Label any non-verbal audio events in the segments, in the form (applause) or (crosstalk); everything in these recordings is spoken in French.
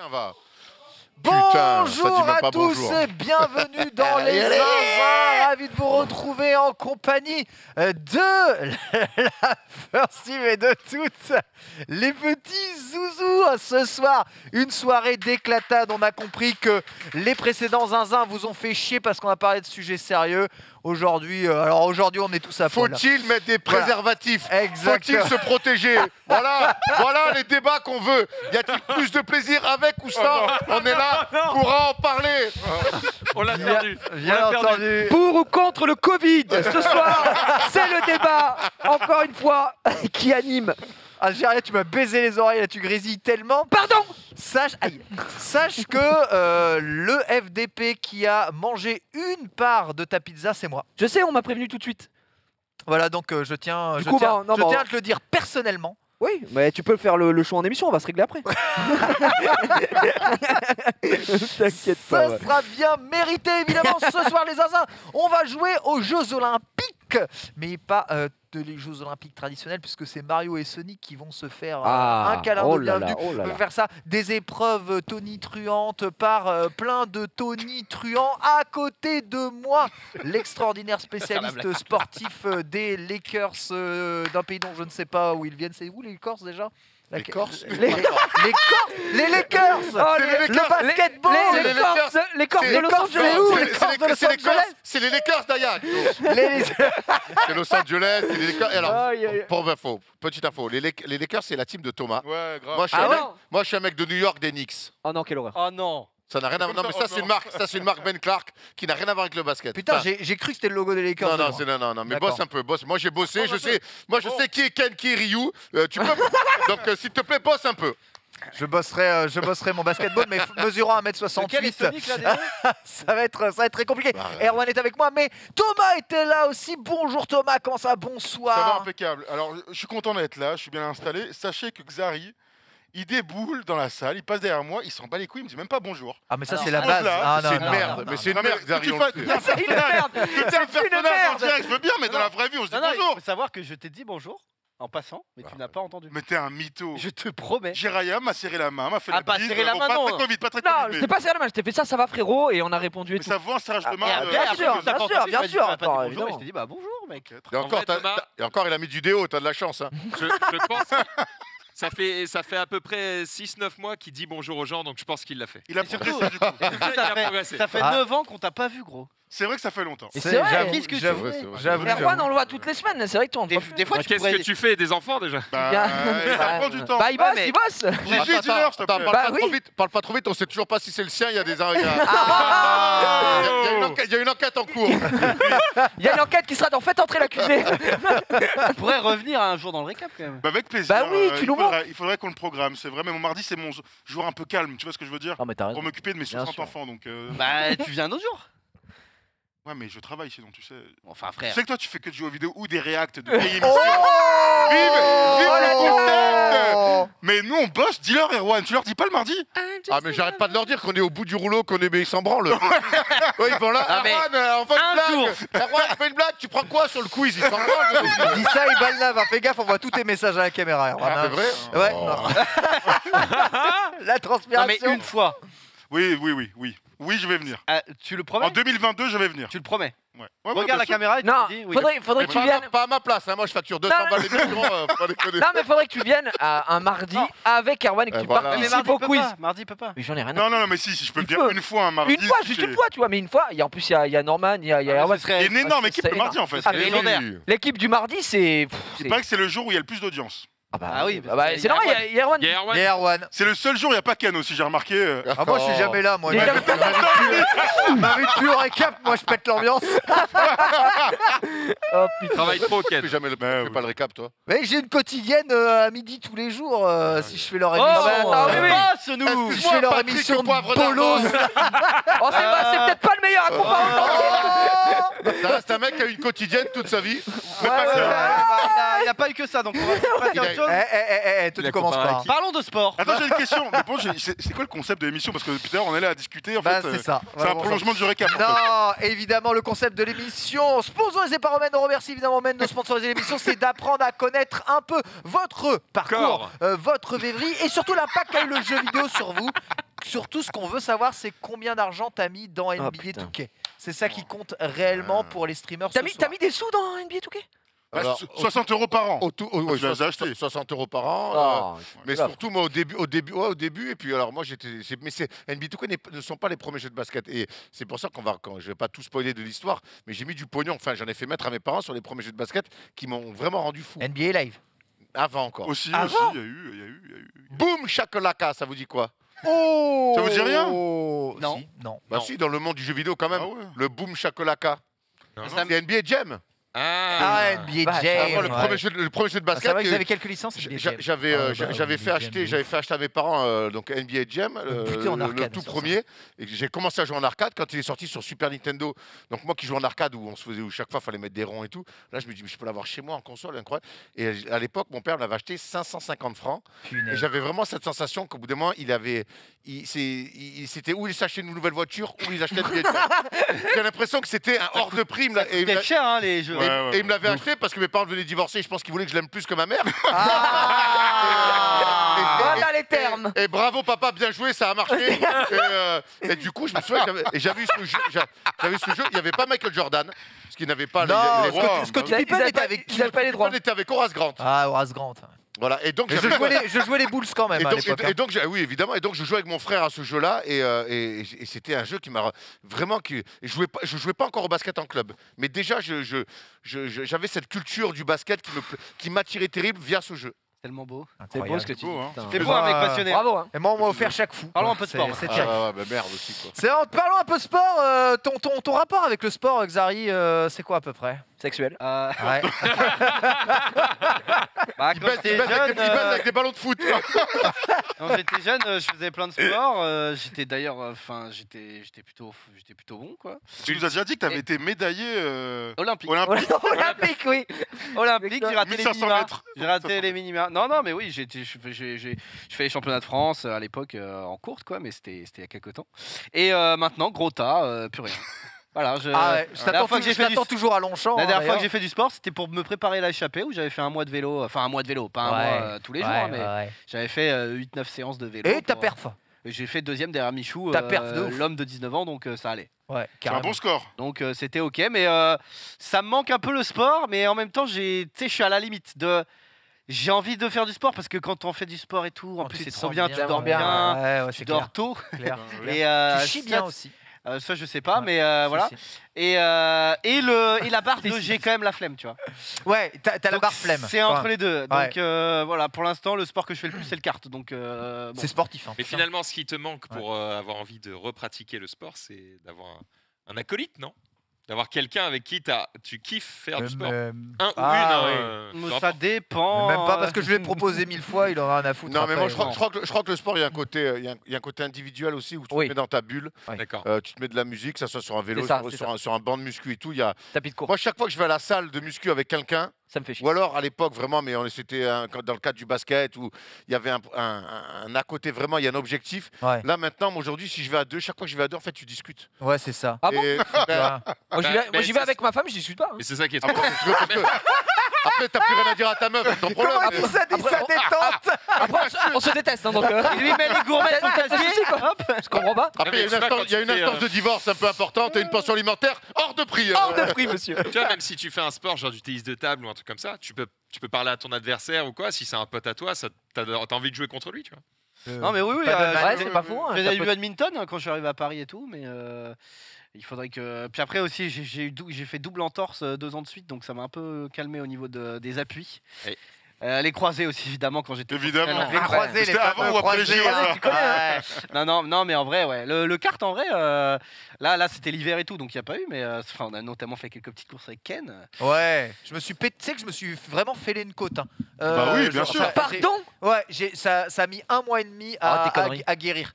chien va. Putain, ça dit Bonjour à tous bonjour. et bienvenue (laughs) dans les. Zinzins. Ravi de vous retrouver en compagnie euh, de (laughs) la First Team et de toutes les petits zouzous. Ce soir, une soirée d'éclatade. On a compris que les précédents Zinzins vous ont fait chier parce qu'on a parlé de sujets sérieux. Aujourd'hui, euh, alors aujourd'hui, on est tous à fond. Faut-il mettre des préservatifs? Faut-il se protéger? (laughs) Voilà, voilà les débats qu'on veut. Y a-t-il plus de plaisir avec ou sans On est là (laughs) pour en parler. (laughs) On l'a perdu. bien On l'a perdu. entendu. Pour ou contre le Covid? Ce soir, c'est le débat, encore une fois, qui anime. Algérien, tu m'as baisé les oreilles, là, tu grésilles tellement. Pardon Sache, aïe. Sache que euh, le FDP qui a mangé une part de ta pizza, c'est moi. Je sais, on m'a prévenu tout de suite. Voilà, donc euh, je tiens, Du je coup, tiens, bah, non, je bah, tiens à te le dire personnellement. Oui, mais tu peux faire le, le show en émission, on va se régler après. (laughs) T'inquiète Ça pas. ouais. sera bien mérité, évidemment. Ce soir, les zinzins, on va jouer aux Jeux Olympiques, mais pas euh, de les Jeux Olympiques traditionnels, puisque c'est Mario et Sonic qui vont se faire euh, Ah, un câlin oh de bienvenue. oh là là. faire ça, des épreuves tonitruantes par euh, plein de tonitruants. À côté de moi, (laughs) l'extraordinaire spécialiste sportif des Lakers euh, d'un pays dont je ne sais pas où ils viennent. C'est où les Lakers déjà? Les Corses les, les, les Corses Les Lakers Oh, C'est les Le Lakers. basketball Les, les les Corses, Lakers. les Corses de les Los Angeles. c'est les les- Corses c'est les- Lakers d'Ayak. (laughs) Les- C'est Los Angeles, c'est les Lakers. Et alors, pour info, petite info, les, Lak- les Lakers, c'est la team de Thomas. Ouais, grave. Moi, je suis, Ah un ouais mec, moi, je suis un mec de New York des Knicks. Oh non, quelle horreur. Oh non. Ça n'a rien à voir. Non, mais ça, c'est une marque. Ça, c'est une marque Ben Clark qui n'a rien à voir avec le basket. Putain, Enfin, j'ai j'ai cru que c'était le logo des Lakers. non, de non, moi. c'est non, non, non, mais D'accord. bosse un peu, bosse. Moi, j'ai bossé, je sais, moi, je sais qui est Ken, qui est Ryu. Euh, tu peux. Donc, euh, s'il te plaît, bosse un peu. Je bosserai, euh, je bosserai mon basketball, mais f- mesurant Lequel est 1m68, Sonic là déjà (laughs) ça va être, ça va être très compliqué. Bah, Erwan est avec moi, mais Thomas était là aussi. Bonjour Thomas, comment ça va Ça va Bonsoir. impeccable. Alors, je suis content d'être là, je suis bien installé. Sachez que Xari, il déboule dans la salle, il passe derrière moi, il s'en bat les couilles, il me dit même pas bonjour. Ah, mais ça, c'est la base. Ah, c'est une merde, non, mais c'est une merde, bien faire Une merde C'est une personnage en merde. direct, je veux bien, mais dans la vraie vie, on se dit bonjour. il faut savoir que je t'ai dit bonjour en passant, mais tu Ah, n'as pas entendu. Mais t'es un mytho. Je te promets. Jiraya m'a serré la main, m'a fait Ah, la pas bise, serré la bon, main, pas non. très Covid, pas très Non, je t'ai pas serré la main, je t'ai fait ça, ça va frérot, et on a répondu et mais tout. ça vaut un serrage de main. Euh, après, bien après, sûr, bien pas sûr, bien sûr, pas je t'ai dit bah bonjour mec. Et En encore, il a mis du déo, t'as de la chance. Hein. Je, je pense ça fait, ça fait à peu près 6-9 mois qu'il dit bonjour aux gens, donc je pense qu'il l'a fait. Il a progressé du coup. (laughs) Ça fait, ça fait Ah. 9 ans qu'on t'a pas vu gros. C'est vrai que ça fait longtemps. C'est vrai. j'avoue, Qu'est-ce que tu j'avoue, fais C'est vrai, c'est j'avoue. Erwan, on le voit toutes les semaines, c'est vrai que toi, on te Des, voit plus. des fois Bah, tu Qu'est-ce pourrais... que tu fais des enfants déjà Bah, Bien. ça prend du temps. Bah, il bosse, mais- il bosse Gigi, dis-leur, s'il te attends, plaît. parle, Bah pas trop vite, parle pas trop vite, on sait toujours pas si c'est le sien, il y a des. (laughs) il y a- Ah il y a une enquête- il y a une enquête en cours. Il y a une enquête qui sera dans Faites entrer l'accusé (laughs) Tu pourrais revenir un jour dans le récap quand même. Bah, avec plaisir. Bah oui, euh, tu il nous faudrait, il faudrait qu'on le programme. C'est vrai, mais mon mardi, c'est mon jour un peu calme. Tu vois ce que je veux dire? Non, mais t'as raison. Pour m'occuper de mes Bien 60 sûr. enfants. Donc, euh, Bah tu viens un autre jour. Ouais, mais je travaille sinon, tu sais. Enfin Tu frère. sais que toi, tu fais que de jouer aux vidéos ou des réacts de vieilles Oh émissions. Vive, vive Oh le concept Oh Mais nous, on bosse. Dis-leur, Erwan. Tu leur dis pas le mardi Ah, mais j'arrête pas de leur dire qu'on est au bout du rouleau, qu'on est. Mais ils s'en branlent. ouais, ils vont là. Ah, mais Erwan, euh, on fait un une blague. Erwan, fais une blague, tu prends quoi sur le quiz? Ils s'en branlent. Dis ça, il balnave. hein. Fais gaffe, on voit tous tes messages à la caméra. Erwan, Ah, hein. c'est vrai Ouais, Oh. non. (laughs) La Non transpiration. mais une fois. Oui, oui, oui, oui. Oui, je vais venir. Ah, tu le En promets 2022, je vais venir. Tu le promets. Ouais. Ouais, ouais, Regarde la sûr. caméra et tu Non, me dis oui. faudrait, faudrait Mais que tu pas, à viennes. ma- pas à ma place, hein. moi je facture 200 Non, balles euh, faut pas déconner. Non, mais faudrait que tu viennes à un mardi Non. avec Erwan et que Eh, tu voilà. Mais participes mardi au peut quiz. pas. Mardi peut pas. Mais j'en ai rien à Non, non, non, mais si, si je peux le Il dire peut. une fois un mardi. Une fois, juste une fois, tu vois, mais une fois, il y a, en plus il y a, il y a Norman, il y a, il y a Ah, mais Erwan. ce serait- Il y a une énorme équipe le mardi en fait. Ah, mais légendaire. Oui. L'équipe du mardi, c'est. pff, C'est pas que c'est le jour où il y a le plus d'audience. Ah bah Ah oui, ah bah, y c'est a normal, il y a- il y a Erwan. Il y a. C'est le seul jour où il n'y a pas Ken aussi, j'ai remarqué. euh. Ah, moi, je suis jamais là. Moi, Il au récap. Moi, je pète l'ambiance. (laughs) Oh putain. Travaille trop, Tu Ken. fais jamais le Bah, fais oui. pas le récap, toi. Mais j'ai une quotidienne euh, à midi tous les jours. euh, si je fais leur Oh, émission. bah, ah, oui, oui. bosse, nous Si je fais leur Patrick émission de poivre d'Arvor. (laughs) Oh, c'est pas- c'est peut-être pas le meilleur à comparer. Ça reste un mec qui a une quotidienne toute sa vie. Ouais, ouais. Ah, Il n'a pas eu que ça, donc on va Il a- chose. Eh, eh, eh, eh, toi, a tu commences pas. Parlons de sport. Attends, j'ai une (laughs) question. Mais bon, j'ai- c'est c'est quoi le concept de l'émission Parce que depuis tout à l'heure, on est là à discuter. En Bah, fait, c'est euh, ça. c'est un Vraiment, prolongement du récap. en fait. Non, évidemment, le concept de l'émission, sponsorisé par Omen, on remercie évidemment Omen de sponsoriser l'émission, c'est d'apprendre à connaître un peu votre parcours, Corps. euh, votre véverie et surtout l'impact qu'a eu le jeu vidéo sur vous. surtout, ce qu'on veut savoir, c'est combien d'argent t'as mis dans NBA putain. 2K. C'est ça qui compte réellement Ah. pour les streamers. T'as ce mis, soir. t'as mis des sous dans NBA 2K Bah, Alors, so- 60 euros par an. Au tout, au- Ah, ouais, tu les as 60, achetés 60 euros par an. euh, Oh, mais grave. surtout moi au début, au début, ouais, au début. Et puis alors moi j'étais, c'est- mais c'est NBA2K n'est- ne sont pas les premiers jeux de basket. Et c'est pour ça qu'on va, quand je vais pas tout spoiler de l'histoire, mais j'ai mis du pognon. Enfin j'en ai fait mettre à mes parents sur les premiers jeux de basket qui m'ont vraiment rendu fou. NBA Live. Avant encore. Aussi, Avant aussi, il y a eu, y a eu, il y a eu. Boum chakalaka, ça vous dit quoi? Oh Ça vous dit rien? Non. Si, non. Bah Non. si, dans le monde du jeu vidéo quand même. Ah ouais. Le boom chakalaka. C'est NBA Jam. Ah, Ah, NBA vache, Jam. Avant, le, ouais. premier jeu, de- le premier jeu de Ah, basket. C'est vrai que que- vous avez quelques licences. NBA J'a- Jam. J'avais Ah, euh, bah, j'a- NBA j'avais fait acheter j'avais fait acheter à mes parents euh, donc NBA Jam euh, en le- le arcade, tout premier et j'ai commencé à jouer en arcade quand il est sorti sur Super Nintendo donc moi qui joue en arcade où on se faisait où chaque fois fallait mettre des ronds et tout là je me dis mais je peux l'avoir chez moi en console incroyable et à l'époque mon père l'avait acheté 550 francs et Punaise. j'avais vraiment cette sensation qu'au bout d'un moment il avait il, c'est- il- c'était où il s'achetait une nouvelle voiture ou il achetait NBA Jam (laughs) j'ai l'impression que c'était un hors de prime là, et l'a- cher, hein, les jeux. Et- Ouais, et il me l'avait acheté parce que mes parents venaient divorcer. Je pense qu'ils voulaient que je l'aime plus que ma mère. Ah (laughs) Voilà les termes. Et bravo papa, bien joué, ça a marché. (laughs) et, euh, et du coup, je me souviens, j'avais- et j'avais eu ce jeu, j'a- j'avais ce jeu. Il n'y avait pas Michael Jordan, parce qu'il n'avait pas les- Non, les, droits. Scott- Pippen était avec ils avaient pas les droits. On était avec Horace Grant. Ah, Horace Grant. Voilà. Et donc Mais je jouais les, je jouais les Bulls quand même Et à donc, l'époque. et- hein. et donc oui, évidemment. Et donc, je jouais avec mon frère à ce jeu-là, et, euh, et- et c'était un jeu qui m'a vraiment. Qui, et je jouais pas, je jouais pas encore au basket en club, mais déjà, je, je- je- je- j'avais cette culture du basket qui me, pla- qui m'attirait terrible via ce jeu. Tellement beau. C'est beau Incroyable. ce que tu beau, dis. hein. C'est beau, un moi, mec euh, passionné. Bravo. hein. Et moi, on m'a offert chaque fou. Parlons un peu de sport, C'est Ah, bah merde aussi quoi. En- Parlons un peu de sport. euh, ton, ton, ton rapport avec le sport, Xari, euh, c'est quoi à peu près? Sexuel. Euh, Ouais. (laughs) bah, quand j'étais baise avec, jeune, des- euh, avec des ballons de foot. (laughs) quand j'étais jeune, euh, je faisais plein de sports. euh, j'étais d'ailleurs, enfin, j'étais, j'étais plutôt, j'étais plutôt bon, quoi. Tu nous as déjà dit que tu avais Et- été médaillé euh, Olympique. olympique. (laughs) Olympique, oui. Olympique, j'ai raté les 1500 minima. mètres. J'ai raté les minima. Non, non, mais oui, j'ai, été- je fais- j'ai, fais les championnats de France euh, à l'époque euh, en courte, quoi, mais c'était, c'était il y a quelques temps. Et euh, maintenant, gros tas, euh, plus rien. Voilà, je, Ah ouais, je la t'attends dernière fois que tou- j'ai je fait du- toujours à Longchamp. La hein, dernière fois que j'ai fait du sport, c'était pour me préparer à l'échappée où j'avais fait un mois de vélo, enfin un mois de vélo, pas un Ouais, mois euh, tous les jours, ouais, hein, mais j'avais fait 8-9 séances de vélo. Et ta pour, perf euh, J'ai fait deuxième derrière Michou, Ta euh, l'homme de 19 ans, donc euh, ça allait. Ouais, C'est un bon score. Donc euh, c'était ok, mais euh, ça me manque un peu le sport, mais en même temps, je suis à la limite de. J'ai envie de faire du sport parce que quand on fait du sport et tout, en Oh, plus tu c'est trop bien, tu dors bien, bien, Ouais, ouais, tu dors clair, tôt. clair. Et euh, Tu chies bien aussi. Euh, ça je sais pas, Ouais. mais euh, voilà. Si, si. Et, euh, et, le, et la barre (laughs) de j'ai quand même la flemme, tu vois. Ouais, t'as la barre flemme. C'est entre les deux. Donc Ouais. euh, voilà, pour l'instant, le sport que je fais le plus, c'est le kart. Donc euh, bon. C'est sportif. hein, Mais finalement, ce qui te manque pour euh, avoir envie de repratiquer le sport, c'est d'avoir un, un acolyte, non? D'avoir quelqu'un avec qui t'as- tu kiffes faire du sport. euh, Un ou ah, une. hein, euh, ça dépend. Même pas parce que je lui ai proposé mille fois, il en a rien à foutre. Non, mais moi, je crois, non. je crois que, je crois que le sport, il y a un côté, euh, il y a un, il y a un côté individuel aussi où tu Oui. te mets dans ta bulle, D'accord. euh, tu te mets de la musique, que ça soit sur un vélo, ça, sur, un, sur un banc de muscu et tout. Il y a... Tapis de cours. Moi, chaque fois que je vais à la salle de muscu avec quelqu'un, Ça me fait chier. ou alors à l'époque vraiment, mais c'était dans le cadre du basket où il y avait un, un- un- un à côté vraiment, il y a un objectif. Ouais. Là maintenant, aujourd'hui, si je vais à deux, chaque fois que je vais à deux, en fait, tu discutes. Ouais, c'est ça. Ah bon? Et- vois. Moi, j'y Bah, vais, moi, mais j'y vais ça, avec ma femme, je discute pas. hein. Mais c'est ça qui est trop. Après, t'as plus rien à dire à ta meuf, ton problème. Comment il dit ça, dit ça on- détente (laughs) Après, on, se- déteste, hein, donc. euh, Il lui met les souci, quoi. Hop. Je comprends pas. Après, il y a une instance, quand il y a tu une fais, instance euh, de divorce un peu importante et une pension alimentaire hors de prix. Hors euh. de prix, monsieur. tu vois, même si tu fais un sport, genre du tennis de table ou un truc comme ça, tu peux, tu peux parler à ton adversaire ou quoi. Si c'est un pote à toi, ça, t'as, t'as envie de jouer contre lui, tu vois. Non mais oui, oui. Euh. Ouais, c'est pas faux. hein, j'ai ça eu peut- badminton hein, quand je suis arrivé à Paris et tout, mais euh, il faudrait que. Puis après aussi, j'ai- fait double entorse euh, deux ans de suite, donc ça m'a un peu calmé au niveau de- des appuis. Euh, les croisés aussi évidemment quand j'étais Évidemment. professionnel. Les Ah, croisés, les C'était avant ou après les hein. Ah hein. Non, non, non, mais en vrai, ouais. Le, le kart, en vrai, euh, là, là c'était l'hiver et tout, donc il n'y a pas eu, mais euh, enfin, on a notamment fait quelques petites courses avec Ken. Ouais, je me suis pété, tu sais que je me suis vraiment fêlé une côte. hein. Bah oui, bien genre, sûr. ça- Pardon? Ouais, j'ai- ça, ça a mis un mois et demi Ah, à, tes à, à guérir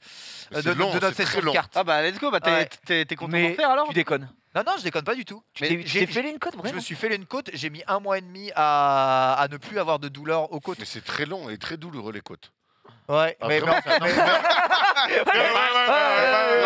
euh, de, long, de notre c'est très session de. Ah bah, let's go, bah, t'es Ouais. t'es- t'es content Mais d'en faire alors? tu déconnes. Non, non, je déconne pas du tout. J'ai- fait une cote, je me suis fait une côte, j'ai mis un mois et demi à, à ne plus avoir de douleur aux côtes. Mais c'est très long et très douloureux les côtes. Ouais, Ah, mais, non, mais- Ouais, ouais, ouais, ouais,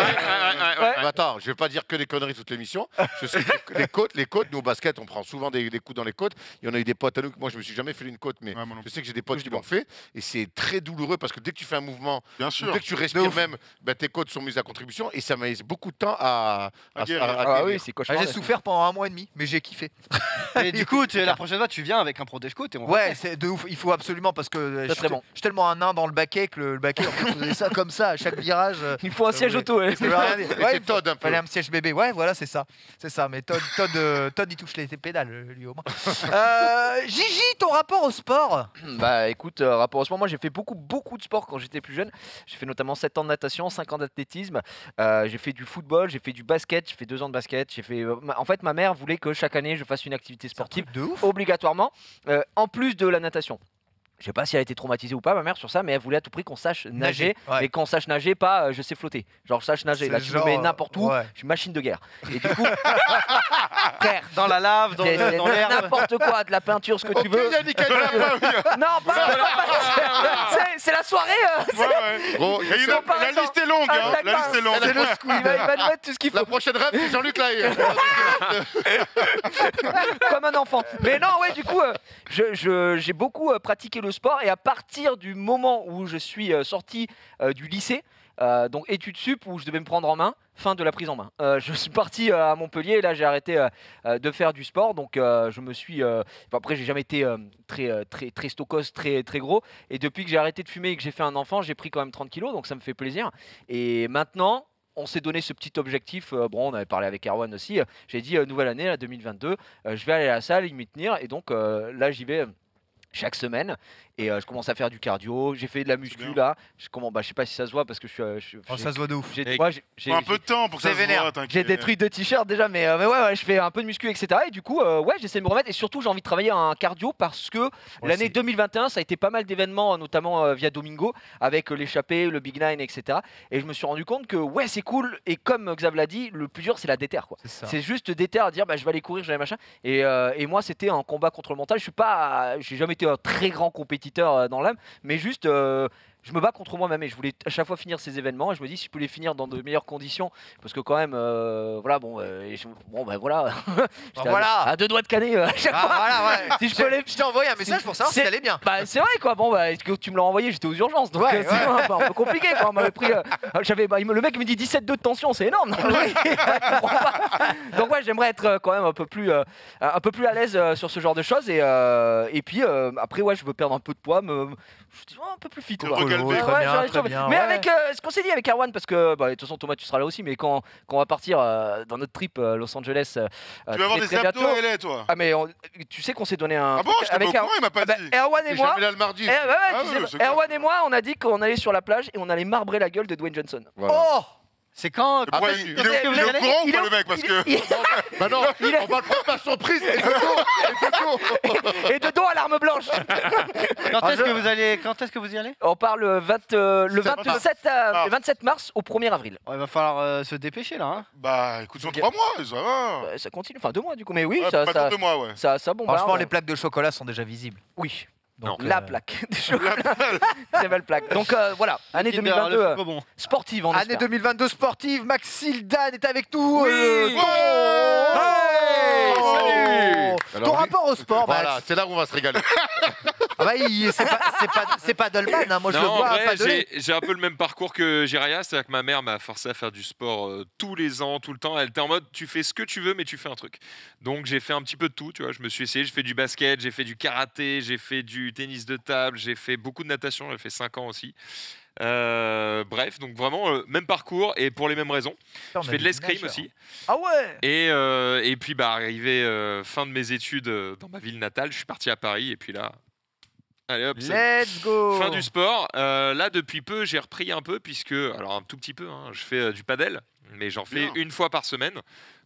ouais, ouais, ouais. Bah, attends, je vais pas dire que des conneries toute l'émission. Je sais que les, côtes, les côtes, nous au basket, on prend souvent des, des coups dans les côtes. Il y en a eu des potes à nous. Moi, je me suis jamais fait une côte, mais Ouais, moi non je sais que j'ai des potes qui l'ont fait. Et c'est très douloureux parce que dès que tu fais un mouvement, Bien ou sûr. dès que tu respires même, ben, tes côtes sont mises à contribution. Et ça m'a laissé beaucoup de temps à, À guérir. à Ah guérir. oui, c'est Ah, cauchemar. j'ai souffert pendant un mois et demi, mais j'ai kiffé. (laughs) Et du coup, tu- la prochaine fois, tu viens avec un protège côte et on Ouais, c'est de ouf. Il faut absolument parce que je très suis bon. je suis tellement un nain dans le baquet que le, le baquet, on faisait ça comme ça à chaque virage. euh, Il faut un siège oui. auto. ouais. (laughs) Ouais, Todd un peu. Fallait un siège bébé. Ouais, voilà, c'est ça. C'est ça. Mais Todd, Todd, euh, Todd, il touche les pédales, lui, au moins. (laughs) Euh, Gigi, ton rapport au sport? Bah écoute, euh, rapport au sport, moi j'ai fait beaucoup beaucoup de sport quand j'étais plus jeune. J'ai fait notamment 7 ans de natation, 5 ans d'athlétisme. Euh, j'ai fait du football, j'ai fait du basket, j'ai fait 2 ans de basket. J'ai fait. euh, en fait, ma mère voulait que chaque année je fasse une activité sportive de ouf. obligatoirement, euh, en plus de la natation. Je sais pas si elle a été traumatisée ou pas, ma mère, sur ça, mais elle voulait à tout prix qu'on sache nager, Nager, ouais. mais qu'on sache nager, pas euh, je sais flotter. Genre, je sache nager. Là, tu genre, me mets n'importe où, ouais. je suis machine de guerre. Et du coup, (laughs) frère, Dans la lave, dans, l'herbe. n'importe quoi, de la peinture, ce que tu Ok, veux. Yannick. (laughs) Non, pas, c'est- c'est la soirée. euh, Et la liste est longue, Ah, hein. La liste est longue. C'est le squeeze. Il va, nous mettre tout ce qu'il faut. La prochaine rêve, c'est Jean-Luc Lahaye. (laughs) comme un enfant. Mais non, ouais, du coup, euh, j'ai beaucoup pratiqué le sport et à partir du moment où je suis euh, sorti euh, du lycée, euh, donc études sup où je devais me prendre en main, fin de la prise en main. Je suis parti à Montpellier là j'ai arrêté de faire du sport, donc je me suis. après, j'ai jamais été très très très stocos, très très gros. Et depuis que j'ai arrêté de fumer et que j'ai fait un enfant, j'ai pris quand même 30 kilos, donc ça me fait plaisir. Et maintenant. On s'est donné ce petit objectif. bon, on avait parlé avec Erwan aussi. J'ai dit nouvelle année, la 2022. Euh, je vais aller à la salle, y m'y tenir. Et donc là, j'y vais chaque semaine. Et euh, je commence à faire du cardio. J'ai fait de la muscu là. Je, comment, bah, je sais pas si ça se voit parce que je suis. euh, je- Oh, j'ai- ça se voit de ouf. j'ai- Et- moi, j'ai- j'ai- Faut un peu de temps pour que ça C'est se vénère. voit, t'inquiète. j'ai des trucs de t-shirt déjà, mais, euh, mais ouais, ouais, je fais un peu de muscu, etc. Et du coup, euh, ouais, j'essaie de me remettre. Et surtout, j'ai envie de travailler en cardio parce que l'année 2021, ça a été pas mal d'événements, notamment euh, via Domingo, avec euh, l'échappée, le Big Nine, etc. Et je me suis rendu compte que, ouais, c'est cool. Et comme Xav l'a dit, le plus dur, c'est la déterre, quoi. C'est ça. C'est juste déter à dire bah, je vais aller courir, je vais aller machin. Et, euh, et moi, c'était un combat contre le mental. Je suis pas, j'ai jamais été un très grand euh, dans l'âme, mais juste. Je me bats contre moi-même et je voulais à chaque fois finir ces événements et je me dis si je peux les finir dans de meilleures conditions parce que quand même euh, voilà bon euh, je- bon ben voilà (laughs) à- voilà. à, deux doigts de caner euh, à chaque Ah, fois. voilà, ouais. (laughs) Si je peux les- Je t'ai envoyé un message pour savoir si t'allais bien. bah, c'est vrai quoi bon bah est-ce que tu me l'as envoyé j'étais aux urgences donc Ouais, euh, c'est un, peu, un peu compliqué quoi on m'avait pris euh, j'avais bah, il me- le mec me dit 17 de tension c'est énorme (laughs) donc ouais j'aimerais être quand même un peu plus euh, un peu plus à l'aise euh, sur ce genre de choses et euh, et puis euh, après ouais je veux perdre un peu de poids me je dis, oh, un peu plus fit quoi. Regalber. Ouais, Très ouais, bien, j'aurais- très bien, mais ouais. avec euh, ce qu'on s'est dit avec Erwan parce que bah, de toute façon Thomas tu seras là aussi mais quand, quand on va partir euh, dans notre trip euh, Los Angeles euh, Tu vas avoir des très abdos, bientôt. elle est, toi. ah mais on- tu sais qu'on s'est donné un Ah bon, je t'ai pas au avec courant, il m'a pas ah bah, dit. Erwan et moi là le mardi. eh, ouais, ouais, Ah tu ouais, sais, c'est clair. Erwan et moi, on a dit qu'on allait sur la plage et on allait marbrer la gueule de Dwayne Johnson. Voilà. Oh C'est quand Ah, il, est- il est au allez- courant ou pas, (laughs) le mec Parce que. Bah non, on va le prendre par surprise. Et de dos, et de dos. et de dos à l'arme blanche. (laughs) Quand est-ce que vous allez Quand est-ce que vous y allez? On part le, 20, euh, le, Ça 27, euh, Ah. le 27 mars au 1er avril. Il va falloir euh, se dépêcher là. Hein. Bah, écoute, sur trois mois, ça va. Euh, ça continue, enfin deux mois du coup, mais oui, Ouais, ça, pas ça, deux mois, ouais. ça, ça bombarde. Franchement, les plaques de chocolat sont déjà visibles. Oui, Donc, la euh, plaque. (laughs) de chocolat. Très belle plaque. Donc euh, voilà, année Kinder, 2022 le euh, choco bon. sportive on Année espère. 2022 sportive, Maxil Dan est avec nous. Oui. euh, Ouais. ton- Hey, Oh. Salut. Ton Alors, rapport au sport, Voilà, c'est là où on va se régaler. (laughs) Ah bah, il- c'est pas, c'est pas, c'est pas Dolman, hein. moi je Non, le en vois vrai, j'ai j'ai un peu le même parcours que Jiraya, c'est-à-dire que ma mère m'a forcé à faire du sport euh, tous les ans, tout le temps. Elle était en mode tu fais ce que tu veux, mais tu fais un truc. Donc j'ai fait un petit peu de tout, tu vois. Je me suis essayé, j'ai fait du basket, j'ai fait du karaté, j'ai fait du tennis de table, j'ai fait beaucoup de natation, j'ai fait 5 ans aussi. Euh, bref, donc vraiment euh, même parcours et pour les mêmes raisons. On Je fais de l'escrime aussi. Ah ouais Et, euh, et puis, bah, arrivé fin de mes études dans ma ville natale, je suis parti à Paris. Et puis là, allez hop, Let's go fin du sport. Là, depuis peu, j'ai repris un peu, puisque, alors un tout petit peu, hein, je fais du padel, mais j'en fais Bien. une fois par semaine.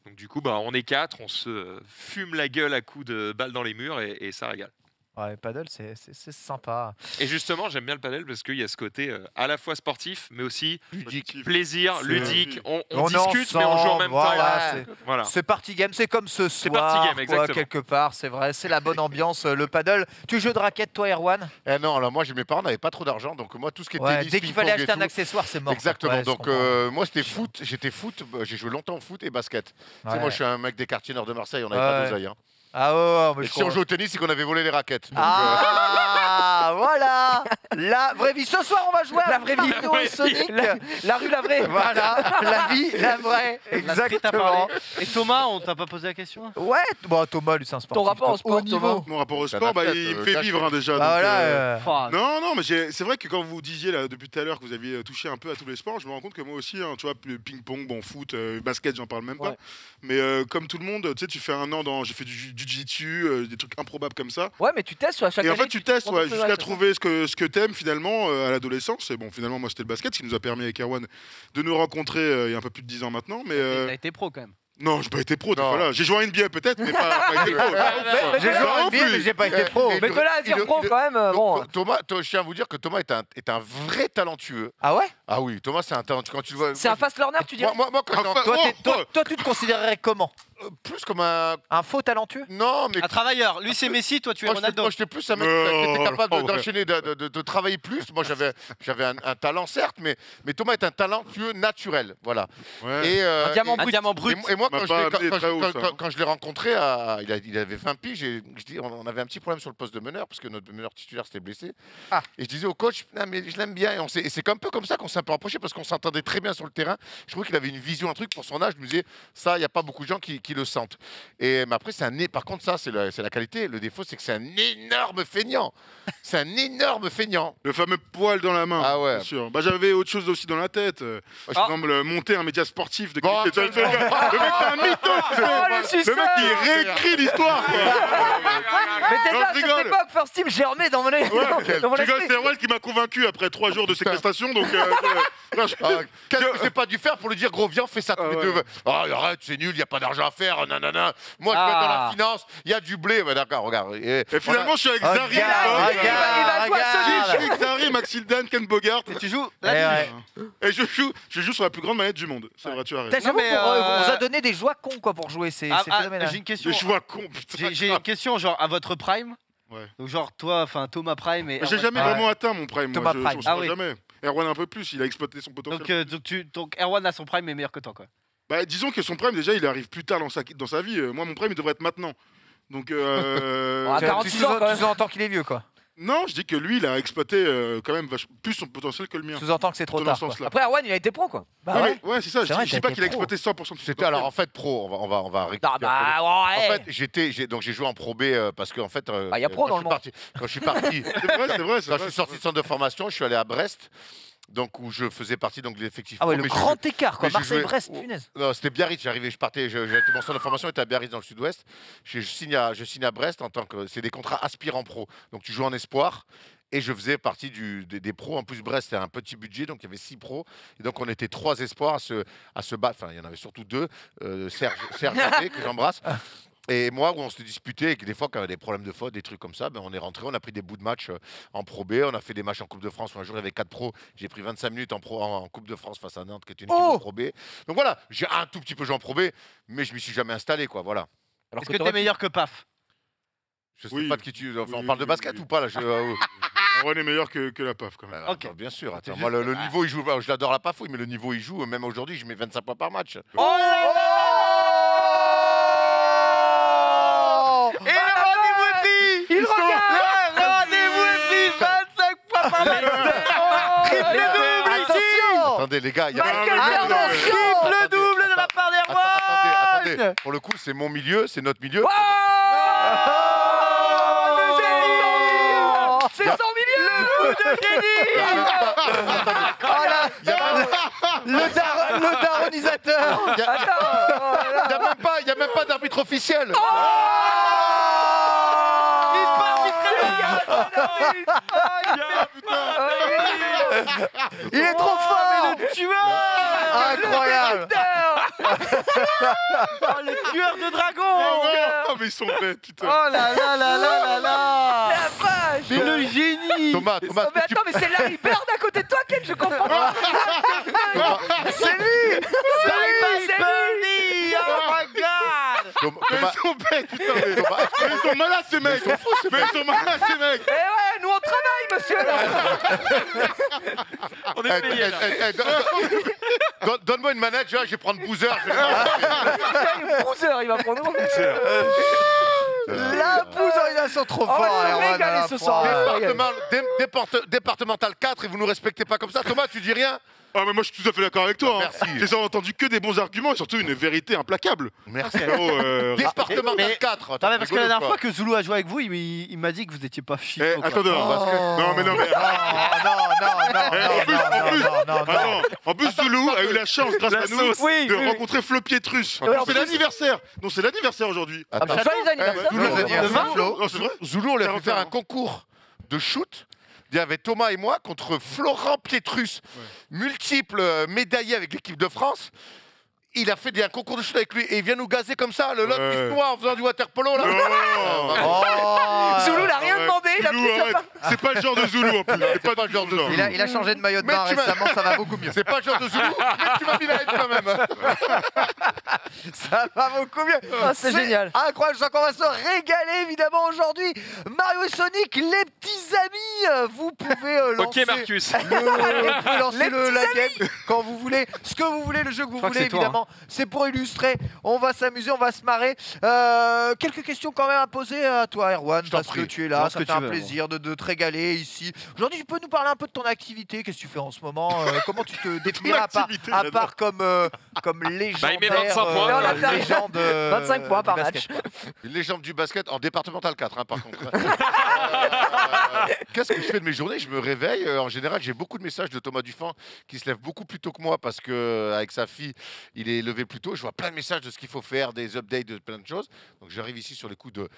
Donc, du coup, bah, on est quatre, on se fume la gueule à coups de balles dans les murs et, et ça régale. Ouais, paddle, c'est c'est- c'est sympa. Et justement, j'aime bien le padel parce qu'il y a ce côté euh, à la fois sportif, mais aussi Ludique. plaisir, C'est- ludique. On, on On est discute, mais on joue en même voilà, temps. c'est- Voilà. C'est party game, c'est comme ce C'est soir, party game, quoi, exactement. quelque part, c'est vrai, c'est la bonne ambiance, euh, le paddle. Tu joues de raquette, toi, Erwan? Eh non, alors moi, j'ai- mes parents n'avaient pas trop d'argent, donc moi, tout ce qui était Ouais, tennis, Dès qu'il fallait acheter un accessoire, c'est mort. Exactement. Ouais, donc euh, moi c'était foot, j'étais foot, bah, j'ai joué longtemps au foot et basket. Tu sais, Ouais. moi je suis un mec des quartiers nord de Marseille, on n'avait Ouais. pas d'oseille. Hein. Ah ouais, ouais, mais Et je si on jouait au tennis, c'est qu'on avait volé les raquettes. Donc, euh, Ah, (laughs) voilà La vraie vie. Ce soir, on va jouer à La vraie vie. Mario et Sonic. La, la rue, la vraie. (laughs) Voilà, la vie, la vraie. La street a Exactement. Et Thomas, on t'a pas posé la question Ouais, bon, Thomas, lui, c'est un sportif. Ton rapport au de sport, haut niveau. Thomas Mon rapport au sport, bah, il me fait vivre hein, déjà. Bah donc, voilà, euh, euh, Enfin, Non, non, mais j'ai- c'est vrai que quand vous disiez là, depuis tout à l'heure que vous aviez touché un peu à tous les sports, je me rends compte que moi aussi, hein, tu vois, le ping-pong, bon, foot, euh, basket, j'en parle même pas. Ouais. Mais euh, comme tout le monde, tu sais, tu fais un an dans. J'ai fait du ju- du jiu-jitsu, euh, des trucs improbables comme ça. Ouais, mais tu testes sur chaque Et en fait, tu testes ouais, jusqu'à trouver ce que, ce que t'aimes finalement euh, à l'adolescence. Et bon, finalement, moi, c'était le basket, ce qui nous a permis avec Erwan de nous rencontrer euh, il y a un peu plus de 10 ans maintenant. Mais euh, t'as été pro quand même. non, j'ai pas été pro. Voilà. J'ai joué à NBA peut-être, mais pas, pas été (laughs) pro. Mais- J'ai joué à NBA, mais j'ai pas été pro. Mais de là à dire pro, quand même, bon. Tho- Thomas, Tho- je tiens à vous dire que Thomas est un, est un vrai talentueux. Ah ouais? Ah oui, Thomas, c'est un talentueux. Quand tu le vois, C'est un fast learner, tu moi, dirais? Moi, moi, quand toi, oh, toi, oh. toi, tu te considérerais comment? Plus comme un. Un faux talentueux Non, mais Un travailleur. Lui, c'est Messi, toi, tu es Moi, Ronaldo. moi, j'étais plus un mec qui était capable d'enchaîner, de, de- de- de travailler plus. Moi, j'avais, j'avais un, un talent, certes, mais, mais Thomas est un talentueux naturel. Voilà. Ouais. Et, euh, Un diamant et- Un brut. diamant et brut. moi- Et, moi, M'a quand je, l'ai- quand- amené quand très je- haut, quand- ça, quand- quand je l'ai rencontré, à- il, a- il avait 20 piges, et je dis, on on avait un petit problème sur le poste de meneur, parce que notre meneur titulaire s'était blessé. Ah. Et je disais au coach, Non, mais je l'aime bien. Et, on s'est- et c'est un peu comme ça qu'on s'est un peu rapproché, parce qu'on s'entendait très bien sur le terrain. Je trouvais qu'il avait une vision, un truc pour son âge. Je me disais, ça, il n'y a pas beaucoup de gens qui, qui le sentent. Et mais après, c'est un. Par contre, ça, c'est la, c'est la qualité. Le défaut, c'est que c'est un énorme feignant. C'est un énorme feignant. Le fameux poil dans la main. Ah ouais. bien sûr. Bah, j'avais autre chose aussi dans la tête. Euh, Ah. Par exemple, euh, monter un média sportif de Bon, qualité. Le, mec, c'est un mytho. tu sais. Oh, le Le suceur mec, il réécrit l'histoire. Mais Non, déjà, à je cette rigole. époque, First Team, j'ai remis dans mon, je esprit. c'est Erwan qui m'a convaincu après trois jours de séquestration. Donc, euh, je- je- Ah, Qu'est-ce que j'ai pas dû faire pour lui dire, gros, viens, fais ça Ah Ah, arrête, c'est nul, il n'y a pas d'argent à faire, nanana. Moi, je vais être dans la Ah. finance, il y a du blé. Ouais, d'accord, regarde. Et, Et finalement, je suis avec Zari. Je suis avec Zari, Maxime Dan, Ken Bogart. Et tu joues ouais. Et je joue, je joue sur la plus grande manette du monde. C'est vrai, tu as raison. Mais, euh, euh, on vous a donné des joies cons quoi pour jouer, c'est Ah, ah, phénoménal. J'ai une question. Des choix cons, putain. J'ai une question, genre à votre prime. Ouais. Donc genre toi, enfin Thomas Prime et. J'ai jamais vraiment atteint mon prime. Thomas moi, je, Prime. je, Ah oui. jamais. Erwan un peu plus, il a exploité son potentiel. Donc, euh, donc, tu, donc Erwan a son prime mais meilleur que toi quoi. Bah, disons que son prime, déjà, il arrive plus tard dans sa, dans sa vie. Euh, Moi, mon prime, il devrait être maintenant. Donc, euh, (laughs) Tu- 46 tu ans, quand tu même. sous-entends qu'il est vieux quoi. non, je dis que lui, il a exploité euh, quand même vach- plus son potentiel que le mien. Sous-entends que c'est trop dans tard. ce quoi. sens-là. Après, Erwan, il a été pro, quoi. Bah Oui, ouais. c'est ça. C'est Je, vrai, je t'as dis pas été qu'il a pro. exploité 100% de son C'était alors en fait pro, on va, on va, on va Ah, récupérer. bah, En ouais. fait, j'étais, j'ai- donc j'ai joué en Pro B euh, parce qu'en fait, euh, Bah, y a pro quand dans je le suis parti, quand je suis parti, (laughs) C'est vrai, c'est vrai. c'est quand vrai, je suis sorti de centre de formation, je suis allé à Brest, donc où je faisais partie donc de l'effectif. Ah ouais, pro, le grand écart quoi. Marseille-Brest, punaise. Non, c'était Biarritz, j'arrivais, je partais, je, je- mon centre de formation était à Biarritz dans le sud-ouest. Je, je signe à, je signe à Brest en tant que. C'est des contrats aspirants pro. Donc tu joues en espoir. Et je faisais partie du, des, des pros. En plus, Brest, c'était un petit budget, donc il y avait six pros. Et donc, on était trois espoirs à se, à se battre. Enfin, il y en avait surtout deux. euh, Serge, Serge Abbé, que j'embrasse. Et moi, où on se disputait, et que des fois, quand il y avait des problèmes de faute, des trucs comme ça, ben, on est rentré, on a pris des bouts de match euh, en Pro B, on a fait des matchs en Coupe de France. où Un jour, il y avait quatre pros. J'ai pris 25 minutes en, pro, en, en Coupe de France face à Nantes, qui est une équipe Oh Pro B. Donc voilà, j'ai un tout petit peu joué en Pro B, mais je m'y suis jamais installé, quoi. Voilà. Est-ce que t'aurais t'es meilleur que Paf? Je sais Oui. pas de qui tu. Enfin, on Oui, parle de oui, basket oui. ou pas là je- euh, est meilleur que, que la PAF, quand même. euh, Ok. attends, Bien sûr. Attends, C'est moi, le, niveau, il joue. Je l'adore la pafouille, mais le niveau, il joue. Même aujourd'hui, je mets 25 points par match. Oh Et le rendez-vous est pris Il regarde Le rendez-vous est pris 25 points par match Triple double ici Attention Attendez, les gars, il y a. Michael ouais. Triple double de la part attendez, d'Erwan attendez. Pour le coup, c'est mon milieu, c'est notre milieu. Oh C'est son milieu de génie Oh là Il y a même- le, dar- le daronisateur il y a- même pas, d'arbitre officiel. Il est trop fort Tu vois Incroyable Oh, le tueur de dragon non. Oh, mais ils sont bêtes, putain. Oh là là là là là là. La vache. Mais le génie. Thomas, Thomas, Oh, mais tu- attends, mais c'est Larry Bird à côté de toi, Ken, je comprends pas. (laughs) C'est lui. C'est lui, c'est lui Oh my god Thomas, Mais Thomas, ils sont bêtes, putain. Mais Thomas, est-ce que- mais ils sont malades, ces mecs. Mais ils sont malades, ces mecs. Eh ouais, nous on travaille, monsieur On est payé là. eh, eh, eh, don- don- don- Donne-moi une manette, je vais prendre Boozer. je vais- Boozer, il va prendre nous La trop Oh, fort, régalé à la ce fois. soir. Département- dé- départe- départemental 4 et vous nous respectez pas comme ça. Thomas, tu dis rien? Ah, mais moi, je suis tout à fait d'accord avec toi. hein. Merci. J'ai entendu que des bons arguments et surtout une vérité implacable. Merci. Frérot, euh, (laughs) Départemental mais- 4. Non, mais parce que la dernière fois que Zoulou a joué avec vous, il, il- il m'a dit que vous étiez pas eh, chiant. quoi. attends, non, Oh. non, mais non, mais. Non, non, non, non, Eh, en plus, non, en plus, non, non, non, non. Attends, en plus, Zoulou a eu la chance, grâce La à nous. Oui, de oui. rencontrer Flo Pietrus. Ouais, c'est l'anniversaire. Non, c'est l'anniversaire aujourd'hui. Ah bah, joyeux anniversaire Zoulou, on lui a fait faire un 41. concours de shoot. Il y avait Thomas et moi contre Florent Pietrus, multiple euh, médaillé avec l'équipe de France. Il a fait des- un concours de shoot avec lui et il vient nous gazer comme ça, le lot Ouais. noie en faisant du water polo là. Non. Oh. Zoulou n'a rien Arrête. demandé, il a pris. C'est pas le genre de Zoulou en plus. C'est C'est pas le genre de Zoulou. Il a, il a changé de maillot de bain récemment, ça va beaucoup mieux. C'est pas le genre de Zoulou, (laughs) mais tu m'as mis la haine quand même. (laughs) Ça va beaucoup mieux. Ah, c'est génial. Incroyable, je sens qu'on va se régaler évidemment aujourd'hui. Mario et Sonic, les petits amis, euh, vous pouvez euh, (laughs) lancer, Ok, Marcus. le, vous pouvez lancer le- la game quand vous voulez, ce que vous voulez, le jeu que vous voulez hein. Évidemment. C'est pour illustrer. On va s'amuser, on va se marrer. Euh, quelques questions quand même à poser à toi, Erwan, parce que prie. tu es là. Ça fait que un veux, plaisir de, de te régaler ici. Aujourd'hui, tu peux nous parler un peu de ton activité? Qu'est-ce que tu fais en ce moment? Euh, Comment tu te (laughs) définirais à part, à part comme euh, comme légendaire, met 25 points. euh, Là, on a fait légende, (laughs) euh, 25 points par match. Une légende du basket en départemental 4, hein, par contre. (laughs) Euh, Qu'est-ce que je fais de mes journées? Je me réveille. euh, en général, j'ai beaucoup de messages de Thomas Dufan qui se lève beaucoup plus tôt que moi parce que euh, avec sa fille, il est levé plus tôt. Je vois plein de messages de ce qu'il faut faire, des updates de plein de choses. Donc j'arrive ici sur les coups de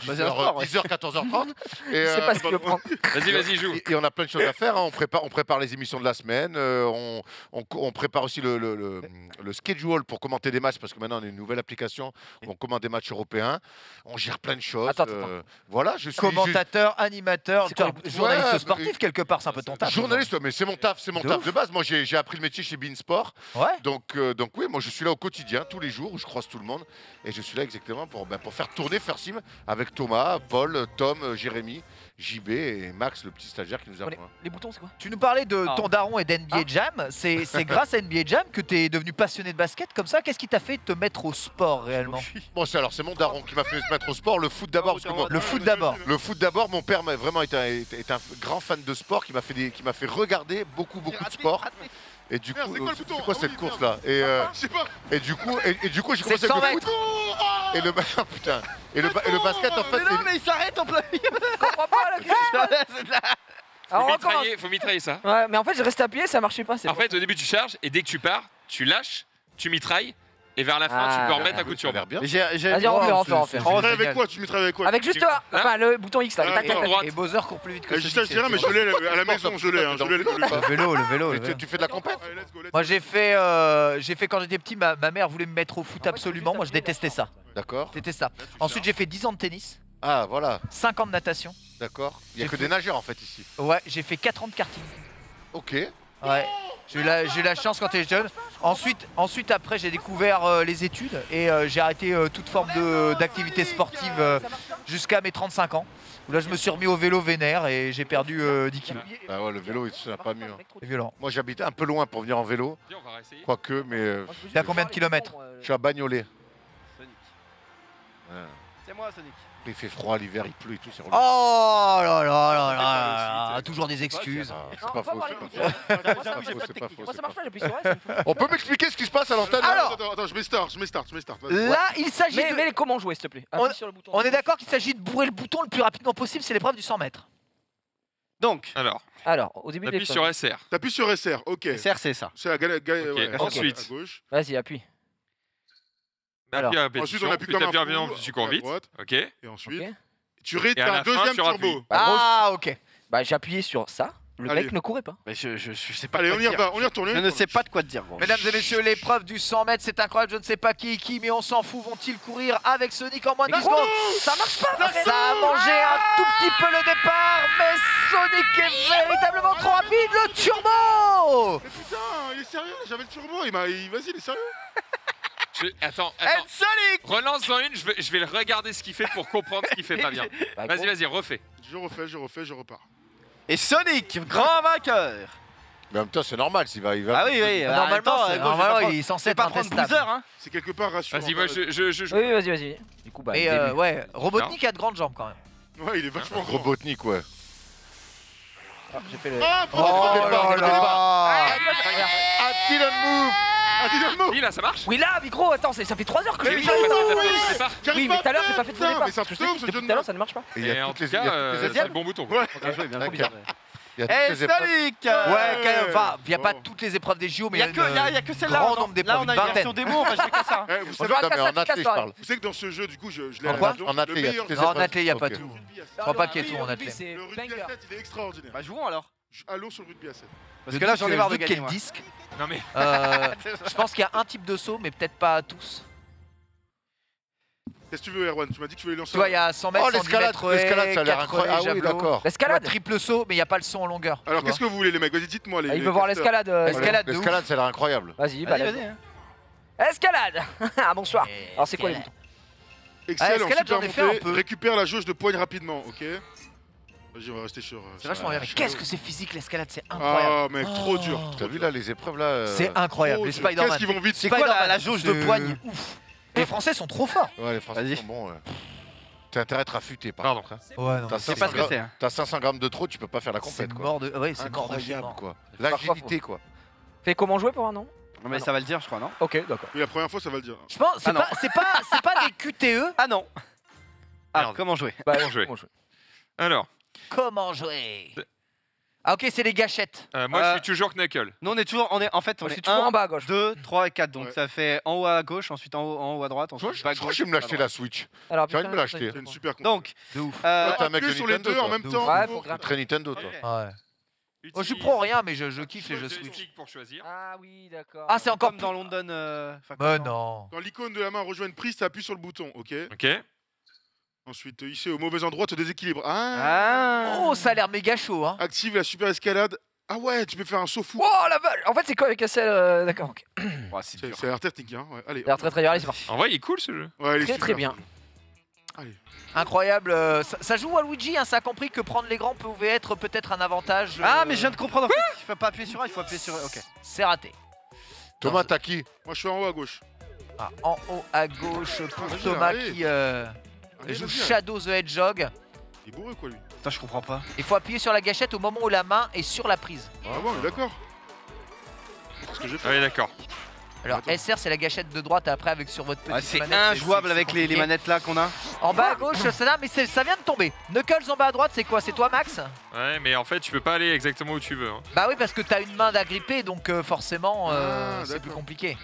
choisir le sport, ouais. 10h, 14h30. (laughs) Et, Je sais euh, pas ce qu'il veut prendre. (laughs) Vas-y, vas-y, joue. et, et on a plein de choses à faire. hein. On, prépare, on prépare les émissions de la semaine. euh, on, on prépare aussi le, le, le- le schedule pour commenter des matchs parce que maintenant on a une nouvelle application. où On commande des matchs européens. On gère plein de choses. Attends, attends, euh, voilà, je suis Commentateur, animateur, quoi, journaliste Ouais, sportif quelque part, c'est un peu ton taf. journaliste, mais c'est mon taf, c'est mon De taf ouf. de base. Moi, j'ai j'ai appris le métier chez Beansport. Ouais. Donc, euh, donc oui, moi je suis là au quotidien, tous les jours, où je croise tout le monde. Et je suis là exactement pour, ben, pour faire tourner Fersim avec Thomas, Paul, Tom, Jérémy, JB et Max, le petit stagiaire qui nous a Bon, les, rejoint. les boutons, c'est quoi? Tu nous parlais de Ah. ton daron et d'NBA Jam. C'est c'est grâce à NBA Jam que tu es devenu passionné de basket comme ça. Qu'est-ce qui t'a fait te mettre au sport réellement? Bon, c'est alors c'est mon daron qui m'a fait se mettre au sport, le foot d'abord. parce que moi- Le foot d'abord. Le foot d'abord, mon père m'a vraiment été un, est- est un grand fan de sport qui m'a fait, des- qui m'a fait regarder beaucoup beaucoup de sport. Et du coup, c'est quoi Ah cette course là Et, euh, Je sais pas. et du coup, et, et du coup, j'ai commencé avec 100 le foot. Et le ah, (laughs) putain. Et le, ba- et le basket en fait. Mais non, c'est- mais il s'arrête (laughs) en plein milieu. Je comprends pas là, qu'est-ce qui se (laughs) passe Faut Alors, on recommence. mitrailler, faut mitrailler ça. Ouais, mais en fait, je restais appuyé, ça marchait pas. c'est En bon. fait, au début, tu charges et dès que tu pars, tu lâches, tu mitrailles et vers la fin, Ah, tu peux remettre un Ah, coup de turbo. bien. Vas-y, on refait, Oh, on on Tu avec quoi Tu mitrailles avec quoi Avec juste un, enfin, le bouton X là. Ah, tac, tac, attends, tac. droite. Et Bowser court plus vite que Je celui qui mais fait- je l'ai à la maison, je l'ai. hein, Je l'ai. je l'ai. Le vélo, le vélo. le tu, vélo. tu fais de la compète Allez, let's go, let's Moi j'ai fait, euh, j'ai fait quand j'étais petit, ma, ma mère voulait me mettre au foot absolument. Moi je détestais ça. D'accord. Détestais ça. Ensuite j'ai fait 10 ans de tennis, Ah voilà, 5 ans de natation. d'accord. Il n'y a J'ai que fait- des nageurs en fait ici. Ouais, j'ai fait 4 ans de karting. Ok. Ouais. J'ai eu la, j'ai eu la chance quand j'étais jeune. Ensuite, ensuite après j'ai découvert euh, les études et euh, j'ai arrêté euh, toute forme de- d'activité sportive euh, jusqu'à mes 35 ans. Où là je me suis remis au vélo vénère et j'ai perdu euh, 10 kilos. Ah ouais, le vélo, ça n'a pas mieux. hein. C'est violent. Moi j'habite un peu loin pour venir en vélo, Viens, on va essayer. quoique, mais euh, T'es à combien de kilomètres? je suis à Bagnolet. Sonic. Ouais. C'est moi, Sonic. Il fait froid l'hiver, il pleut et tout, c'est relou. Oh là là là là là toujours des excuses. C'est pas on peut faux, c'est pas faux. Moi, ça marche pas, j'appuie sur. On peut m'expliquer ce qui se passe à l'antenne Alors, Attends, attends, je mets start, je mets start, je mets start. Là, il s'agit de... mais comment jouer, s'il te plaît? Appuie sur le bouton. On est d'accord qu'il s'agit de bourrer le bouton le plus rapidement possible, c'est l'épreuve du 100 mètres. Donc, Alors, Alors, au début de appuie sur. SR. T'appuies sur SR, ok. SR, c'est ça. C'est la galette. galette- Ok, ouais, ensuite. Vas-y, appuie. Appuie à Ensuite, on appuie Plus comme un cours à vite. droite. Ok. Et ensuite, Ok. tu Et à un la fin, deuxième tu rappuies. turbo. Bah, Ah, ok. Bah, j'ai appuyé sur ça. Le Allez. mec ne courait pas. Mais je, je, je sais pas. Allez, quoi on y dire. va, on y retourne. on y Je ne retourne. sais pas de quoi te dire, gros. Mesdames et messieurs, l'épreuve du 100 mètres, c'est incroyable. Je ne sais pas qui est qui, mais on s'en fout. Vont-ils courir avec Sonic en moins de 10 secondes Ça marche pas Ça a mangé un tout petit peu le départ, mais Sonic est véritablement trop rapide. Le turbo Mais putain, il est sérieux, j'avais le turbo, il m'a. il- Vas-y, il est sérieux. (laughs) Je- Attends, attends. Sonic Relance-en une, je vais, je vais le regarder ce qu'il fait pour comprendre ce qu'il fait pas bien. (laughs) Bah, Vas-y, vas-y, refais. Je refais, je refais, je repars. Et Sonic, grand vainqueur Mais en même temps, c'est normal s'il va. Il va Ah oui, oui. Normalement, Normalement, c'est- normalement, il est censé être pas prendre 12 intestable. heures, hein C'est quelque part rassurant. Vas-y, moi, je, je, je joue. Oui, vas-y, vas-y. Du coup, bah. Et euh, ouais, Robotnik a de grandes jambes quand même. Ouais, il est vachement gros. Robotnik, ouais. Ah, J'ai fait le. Ah, Oh des là là Ah, Move Ah, là, ça marche Oui, là, micro, attends, ça fait 3 heures que Mais je oui, fais que mais tout à l'heure, j'ai pas fait de faux départ. Je que depuis tout à l'heure, ça ne marche pas. Et il y a Et en toutes tout cas, euh, c'est le bon bouton. Eh, épreuves. Sonic Ouais, quand même, enfin, il n'y a pas toutes les épreuves des JO, mais Il y a que, il y a- il y a que celle-là. grand nombre Là, d'épreuves, on a une version démo, (laughs) on va jouer qu'à ça. Vous, On savez, Non, mais en je parle. vous savez que dans ce jeu, du coup, je, je l'ai En maison, En athlée, le il y a meilleur toutes les jeu. Non, en épreuves. athlée, il n'y a pas tout. Je crois pas qu'il y ait tout le en c'est Le rugby à banger. 7, il est extraordinaire. Bah, jouons alors. Je- Allons sur le rugby à 7. Parce que là, j'en ai marre de gagner. quel disque Non, mais Euh, (laughs) Je pense qu'il y a un type de saut, mais peut-être pas tous. Qu'est-ce que tu veux, Erwan? Tu m'as dit que tu voulais lancer. Tu vois, il y a 100 mètres, Oh, 110 l'escalade, mètres l'escalade, haies, ça a l'air 4 incroyable. Ah oui, d'accord. Ouais, L'escalade triple saut, mais il n'y a pas le saut en longueur. Alors, qu'est-ce que vous voulez, les mecs Vas-y, dites-moi. les Ah, Il les veut voir l'escalade. euh. L'escalade, ça a l'air incroyable. Vas-y, bah, Vas-y, go. hein. Escalade (laughs) Ah, bonsoir. Alors, c'est quoi les boutons Excel, en escalade, j'en super peu. récupère la jauge de poigne rapidement, ok Vas-y, on va rester sur. euh, C'est vachement bien. Qu'est-ce que c'est physique l'escalade, c'est incroyable. Ah, mec, trop dur. Oh. T'as vu là les épreuves là euh, C'est incroyable. Les. Spider-Man. Qu'est-ce qu'ils vont vite C'est quoi la, jauge de c'est poigne Ouf. Les Français sont trop forts. Ouais, les Français Vas-y. sont bons. ouais. T'as intérêt à être affûté par Pardon. contre. hein. Ouais, non. T'as Je sais 500 pas ce que grammes- c'est. hein. T'as 500 grammes de trop, tu peux pas faire la C'est compète quoi. mort de. Ouais, c'est Incroyable quoi. L'agilité quoi. Fais comment jouer pour un nom Non, mais ça va le dire, je crois, non Ok, d'accord. Oui, la première fois, ça va le dire. Je pense, c'est Ah pas, c'est pas, c'est pas des (laughs) QTE. Ah non Ah, comment jouer Bah, comment jouer Alors, Comment jouer Ah ok, c'est les gâchettes. euh, moi, Euh, je suis toujours Knuckle. Nous, on est toujours. On est, en fait, on Moi, je suis est toujours en 1, bas à gauche. 2, 3 et 4. Donc Ouais. ça fait en haut à gauche, ensuite en haut, en haut à droite, ensuite je, bas à je crois que gauche. je vais me l'acheter droite. la Switch. Alors, J'ai envie de me l'acheter. C'est une super con. Donc, De ouf. euh, Toi, t'es un mec de sur les Nintendo, deux en même De temps. ouf. Ouais, pour grimper. Très Nintendo toi. Ouais. Oh, je prends rien, mais je, je kiffe les le jeux Switch. pour choisir. Ah oui, d'accord. Ah, c'est encore comme dans London. euh, enfin, Bah comme dans- non. Quand l'icône de la main rejoint une prise, t'appuies sur le bouton, ok Ok. Ensuite, ici, au mauvais endroit, te déséquilibre. Ah Ah Oh, ça a l'air méga chaud, hein. Active la super escalade. Ah ouais, tu peux faire un saut fou. Oh la vache En fait, c'est quoi avec celle. euh, D'accord, ok. (coughs) Ouais, c'est dur. a l'air technique, hein. Ouais, allez. A l'air très très bien, allez, c'est parti. En vrai, il est cool ce jeu. Ouais, il est Très, super, très bien. Allez. Incroyable. euh, Ça, ça joue à Luigi, hein, ça a compris que prendre les grands pouvait être peut-être un avantage. Ah, euh, mais je viens de comprendre. En fait, il faut pas appuyer sur A, il faut appuyer sur. Ok. C'est raté. Thomas, t'as qui? Moi, je suis en haut à gauche. Ah, en haut à gauche pour Vas-y, Thomas allez. qui euh, Allez, joue allez. Shadow the Hedgehog. Il est bourré, quoi, lui. Putain, je comprends pas. Il faut appuyer sur la gâchette au moment où la main est sur la prise. Ah bon, d'accord. C'est ce que j'ai fait. Ah Oui, d'accord. Alors Attends. SR c'est la gâchette de droite après avec sur votre petite Ouais, c'est injouable c'est avec les, manettes là qu'on a. En bas à gauche ça mais ça vient de tomber. Knuckles en bas à droite c'est quoi C'est toi Max? Ouais, mais en fait, tu peux pas aller exactement où tu veux. hein. Bah oui parce que t'as une main d'agripper donc euh, forcément euh, Ah, c'est plus compliqué.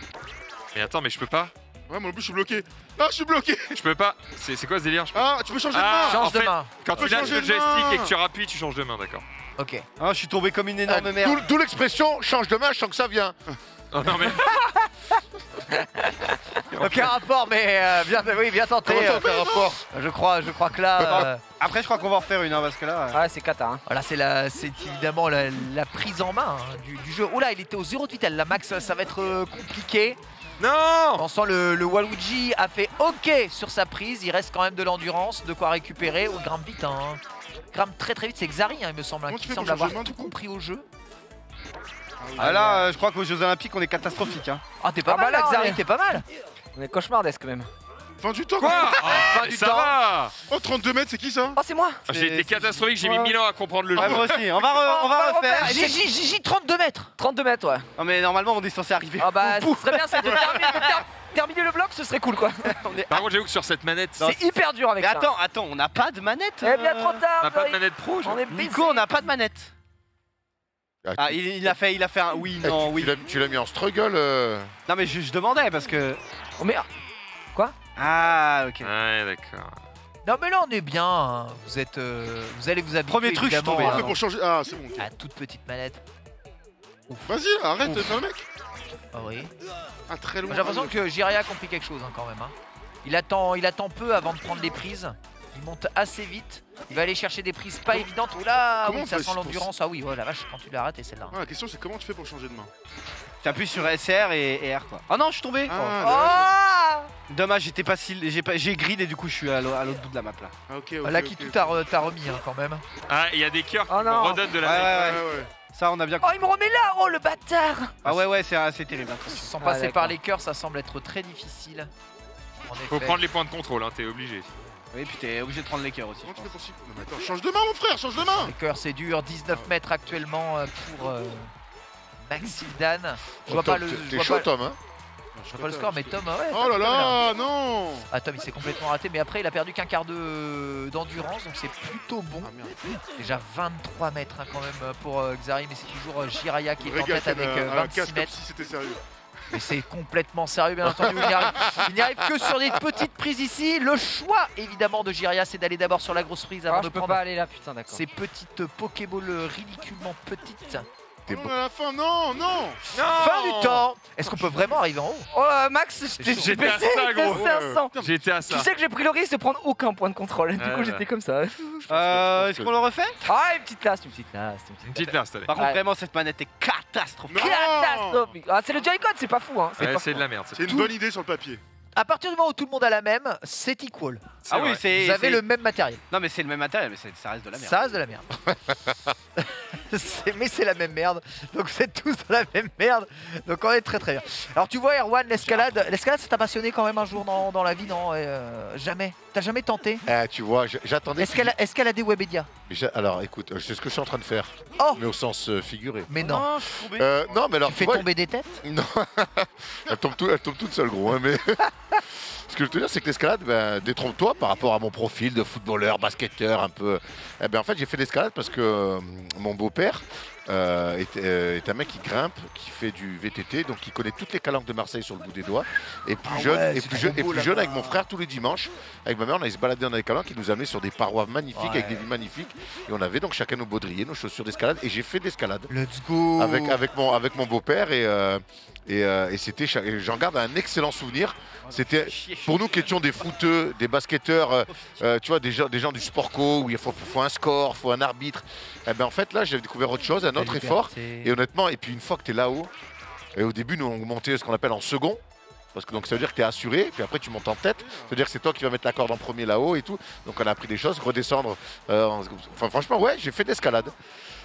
Mais attends, mais je peux pas. Ouais, moi non plus, je suis bloqué. Ah, je suis bloqué. Je peux pas. C'est c'est quoi ce délire Je peux- Ah, tu peux changer de Ah, main. Change en de fait- main. Quand tu lâches le de joystick et que tu rappuies, tu changes de main, d'accord. Ok. Ah, je suis tombé comme une énorme Ah, merde. D'où l'expression change de main, je sens que ça vient. (laughs) Oh, non, mais (laughs) Aucun rapport mais euh, bien oui bien tenté. Ça, euh, aucun rapport? je crois je crois que là euh, Après, je crois qu'on va en refaire une, hein, parce que là. euh, Ouais, c'est cata, hein. voilà c'est la c'est évidemment la, la prise en main hein, du, du jeu. Oula il était au 0 de vitesse là Max ça va être compliqué. Non Pensant le, le Waluigi a fait OK sur sa prise, il reste quand même de l'endurance, de quoi récupérer. Oh, il grimpe vite, hein. Il grimpe très très vite, c'est Xari, hein, il me semble, hein, qui semble avoir tout compris au jeu. Ah là, euh, je crois qu'aux Jeux Olympiques, on est catastrophique. Hein. Ah, t'es pas Ah bah mal, là, là, Xari, t'es pas mal. On est cauchemardesque même. Fin du temps. Quoi Fin Ah, du Ça temps. va Oh, 32 mètres, c'est qui ça Oh, c'est moi J'ai été catastrophique, j'ai mis Ouais. 1000 ans à comprendre le Ouais, jeu. moi aussi. On va, (laughs) re- on va refaire. Gigi, Gigi, 32 mètres. 32 mètres, ouais. Non, mais normalement, on est censé arriver. Ah bah, ce serait bien, c'est de terminer, le bloc, ce serait cool, quoi. (laughs) Est- Par contre, j'avoue que sur cette manette, C'est hyper dur avec Mais ça. attends, attends, on n'a pas de manette. Eh bien, euh, trop tard. on n'a pas de manette pro. On est Nico, on n'a pas de manette. Ah, Ah, il, il a fait, il a fait un oui, non, tu- oui. tu l'as- mis en struggle. euh. Non, mais je, je demandais parce que. Oh merde. Ah, ok. Ouais, d'accord. Non mais là on est bien. hein. Vous êtes, euh, vous allez vous habituer Premier truc, je suis évidemment, tombé, fait pour changer Ah, c'est bon. ok. à toute petite manette. Vas-y, arrête, un mec. Ah oui. Ah, très loin. J'ai l'impression que Jiria a compris quelque chose hein, quand même. hein. Il attend, il attend peu avant de prendre les prises. Il monte assez vite. Il va aller chercher des prises pas évidentes. Oula, comment oui, on ça fait sent pour- l'endurance. Ah oui, oh la vache, quand tu l'as raté celle-là. Ah, la question, c'est comment tu fais pour changer de main? T'appuies sur SR et, et R quoi. Oh non, je suis tombé. Ah, Ah, Dommage, j'étais pas si, j'ai pas, j'ai grid et du coup je suis à l'au- à l'autre bout de la map là. Ah, ok, ok. Là qui tout ok. t'a re- t'a remis hein, quand même. Ah, il y a des cœurs qui Oh non. redonnent de la Ouais, vie. ouais, Ouais, ouais. Ça, on a bien. Oh, il me remet là Oh, le bâtard Ah ouais, ouais, c'est terrible. hein. Sans Ah, passer par les cœurs, ça semble être très difficile. En Faut effet. prendre les points de contrôle, hein, t'es obligé. Oui, puis t'es obligé de prendre les cœurs aussi. Comment je tu fais pense. pour si- Non, mais attends, change de main, mon frère, change de main Les cœurs, c'est dur. 19 mètres actuellement euh, pour euh, Maxildan. Je vois Tom, pas le. t'es- vois chaud, pas- Tom, hein je vois pas le score, mais Tom, ouais. Oh là là, non Ah Tom il s'est complètement raté mais après il a perdu qu'un quart de d'endurance donc c'est plutôt bon. Ah. Déjà 23 mètres hein, quand même euh, pour euh, Xari mais c'est toujours euh, Jiraya qui est en tête avec euh, un 26 casque comme mètres. si c'était sérieux. Mais c'est complètement sérieux bien entendu. Il n'y arrive, que sur des petites prises ici. Le choix évidemment de Jiraya c'est d'aller d'abord sur la grosse prise avant Ah, de je peux prendre pas aller là, putain, d'accord. ces petites Pokéballs ridiculement petites. À la fin, non, non Fin du temps Est-ce qu'on peut vraiment arriver en haut? Oh, euh, Max, j'étais à ça, gros. j'étais à 100. J'étais à ça. Tu sais que j'ai pris le risque de prendre aucun point de contrôle. Du coup, j'étais comme ça. Euh, (laughs) Est-ce qu'on le refait? Ah, une petite last, une petite last, une Une petite petite last, allez. Par contre, Ouais. vraiment, cette manette est catastrophique. Non Catastrophique. Ah, c'est le Joy-Con, c'est pas fou, hein. C'est de la merde. C'est une bonne idée sur le papier. À partir du moment où tout le monde a la même, c'est equal. Ah oui, c'est. Vous avez le même matériel. Non, mais c'est le même matériel, mais c'est- ça reste de la merde. Ça reste de la merde. (laughs) C'est- mais c'est la même merde. Donc vous êtes tous dans la même merde. Donc on est très très bien. Alors tu vois Erwan, l'escalade, l'escalade ça t'a passionné quand même un jour dans, dans la vie, non? Euh, Jamais. T'as jamais tenté Eh, tu vois, j'attendais. Est-ce qu'elle a, a des Alors, écoute, euh, c'est ce que je suis en train de faire. Oh Mais au sens euh, figuré. Mais non. Non, je suis tombé. Euh, non, mais alors, Tu tu fais vois, tomber des têtes (laughs) Non, elle tombe, tout- elle tombe toute seule, gros. hein, mais (laughs) ce que je veux te dire, c'est que l'escalade, ben, détrompe-toi par rapport à mon profil de footballeur, basketteur, un peu. Eh ben, en fait, j'ai fait l'escalade parce que euh, mon beau-père euh, est, euh, est un mec qui grimpe, qui fait du VTT, donc qui connaît toutes les calanques de Marseille sur le bout des doigts. Et plus Ah jeune, ouais, et plus, jeune, et plus jeune avec mon frère tous les dimanches. Avec ma mère, on allait se balader dans les calanques, qui nous amenait sur des parois magnifiques, avec des vues magnifiques. Et on avait donc chacun nos baudriers, nos chaussures d'escalade. Et j'ai fait de l'escalade Let's go avec, avec mon, avec mon beau-père et, euh, et, euh, et c'était j'en garde un excellent souvenir. C'était pour nous qui étions des footeux, des basketteurs, euh, euh, tu vois, des gens, des gens du sport co où il faut, faut un score, faut un arbitre. Et ben en fait là j'avais découvert autre chose, un autre effort. Et honnêtement, et puis une fois que tu es là-haut, et au début nous on montait ce qu'on appelle en second. Parce que donc ça veut dire que tu es assuré, puis après tu montes en tête. Ça veut dire que c'est toi qui vas mettre la corde en premier là-haut et tout. Donc on a appris des choses, redescendre. euh, en- enfin franchement ouais, j'ai fait de l'escalade.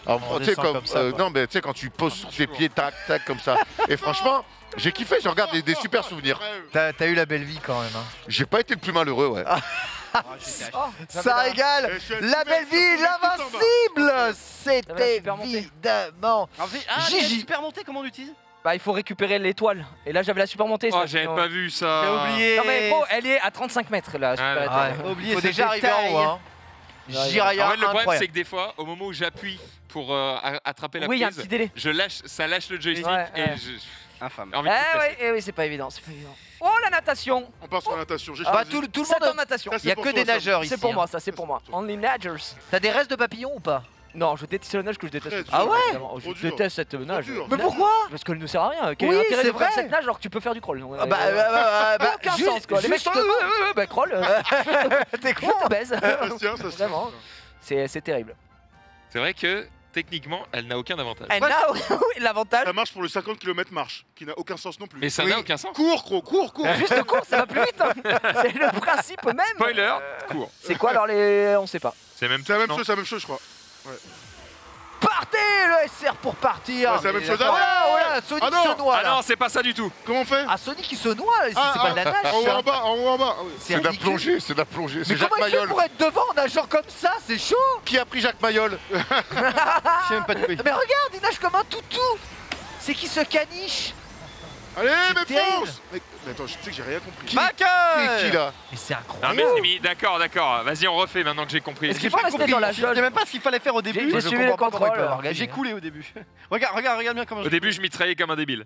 Alors On tu sais comme, ça, euh, non mais tu sais quand tu poses sur tes pieds tac tac comme ça. Et franchement, j'ai kiffé, j'en garde des, des super souvenirs. T'as t'as eu la belle vie quand même. hein. J'ai pas été le plus malheureux ouais. Ah, (laughs) à- Ça régale je suis un La belle vie, je l'invincible Ah, C'était la super montée. évidemment Ah, ah, Gigi. Super montée, comment on l'utilise Bah, il faut récupérer l'étoile. Et là, j'avais la super montée. Oh, j'avais pas vu ça. J'ai oublié. Non, mais gros, elle est à 35 mètres là. super Ah. Ouais. Oublié Il faut ce déjà arriver en haut. Hein. Ouais, Jiraya, En fait, le problème, c'est que des fois, au moment où j'appuie pour euh, attraper la Oui, il y a un petit délai. je lâche, ça lâche le joystick Ouais, et ouais. je- Infâme. Eh oui, eh oui, c'est pas évident, c'est pas évident. Oh la natation On part sur la natation. J'ai Bah, choisi. tout, le- tout le C'est en monde. natation. Il y a que toi, des nageurs ici. C'est pour hein. moi, ça c'est pour moi. Only nagers. T'as des restes de papillons ou pas? Non, je déteste le nage que je déteste. Dur. Ah ouais. Je dur. déteste cette nage. Mais pourquoi? Parce qu'elle ne sert à rien. Quel Oui, est l'intérêt c'est de faire vrai. cette nage alors que tu peux faire du crawl Ah bah, euh, bah, bah, bah, aucun ju- sens quoi. Les mecs, euh, (laughs) euh, bah crawl. (laughs) T'es je te baise. Ça se Vraiment. C'est c'est terrible. C'est vrai que techniquement, elle n'a aucun avantage. Now, (laughs) oui, l'avantage, Ça marche pour le 50 km marche, qui n'a aucun sens non plus. Mais ça Oui. n'a aucun sens. Cours, gros, cours, cours juste (laughs) court, ça va plus vite. hein. C'est le principe même. Spoiler, court. C'est quoi alors les. On sait pas. C'est même C'est la même chose, c'est la même chose, je crois. Partez le SR pour partir Ouais, c'est la même chose. Oh là, oh là, Sonic Ah non. se noie Ah non, c'est pas ça du tout. Comment on fait Ah Sonic il se noie Ah, c'est pas de la nage En haut, en bas, en haut, en bas. Ah. C'est de la plongée, c'est de la plongée. Mais C'est Jacques comment il fait Mayol. pour être devant en nageant comme ça C'est chaud Qui a pris Jacques Mayol (laughs) Je sais même pas de il- (laughs) Mais regarde, il nage comme un toutou C'est qui se caniche? Allez, mais fonce mais, mais attends, je sais que j'ai rien compris. Qui qui là Mais c'est Non incroyable mais Jimmy, d'accord, d'accord. Vas-y, on refait maintenant que j'ai compris. Est-ce qu'il faut rester dans la Je sais même pas ce qu'il fallait faire au début. J'ai suivi le pas contrôle. J'ai coulé au début. (laughs) Regarde, regarde, regarde bien comment je. Au début, je mitraillais comme un débile.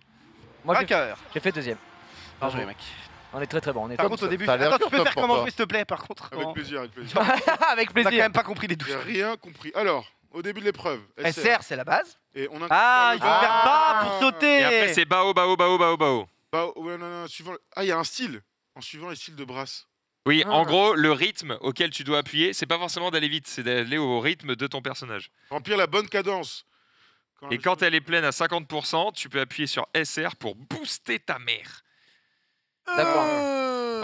Moi, j'ai- j'ai fait deuxième. Bien joué, mec. On est très très bon. On est Par contre, au début, attends, tu peux faire comment, s'il te plaît, par contre Avec Non. plaisir, avec (laughs) plaisir. Avec On a quand plaisir. même pas compris les douze. J'ai rien compris. Alors, au début de l'épreuve, SR. C'est la base. Et on a Ah, il faut Ah. faire bas pour sauter. Et après, c'est bao, bao, bao, bao, bao. Bah, ouais, non, non, suivant... Ah, il y a un style. En suivant les styles de brasse. Oui, Ah. en gros, le rythme auquel tu dois appuyer, c'est pas forcément d'aller vite, c'est d'aller au rythme de ton personnage. Remplir la bonne cadence. Et quand elle est pleine à 50%, tu peux appuyer sur SR pour booster ta mère. D'accord.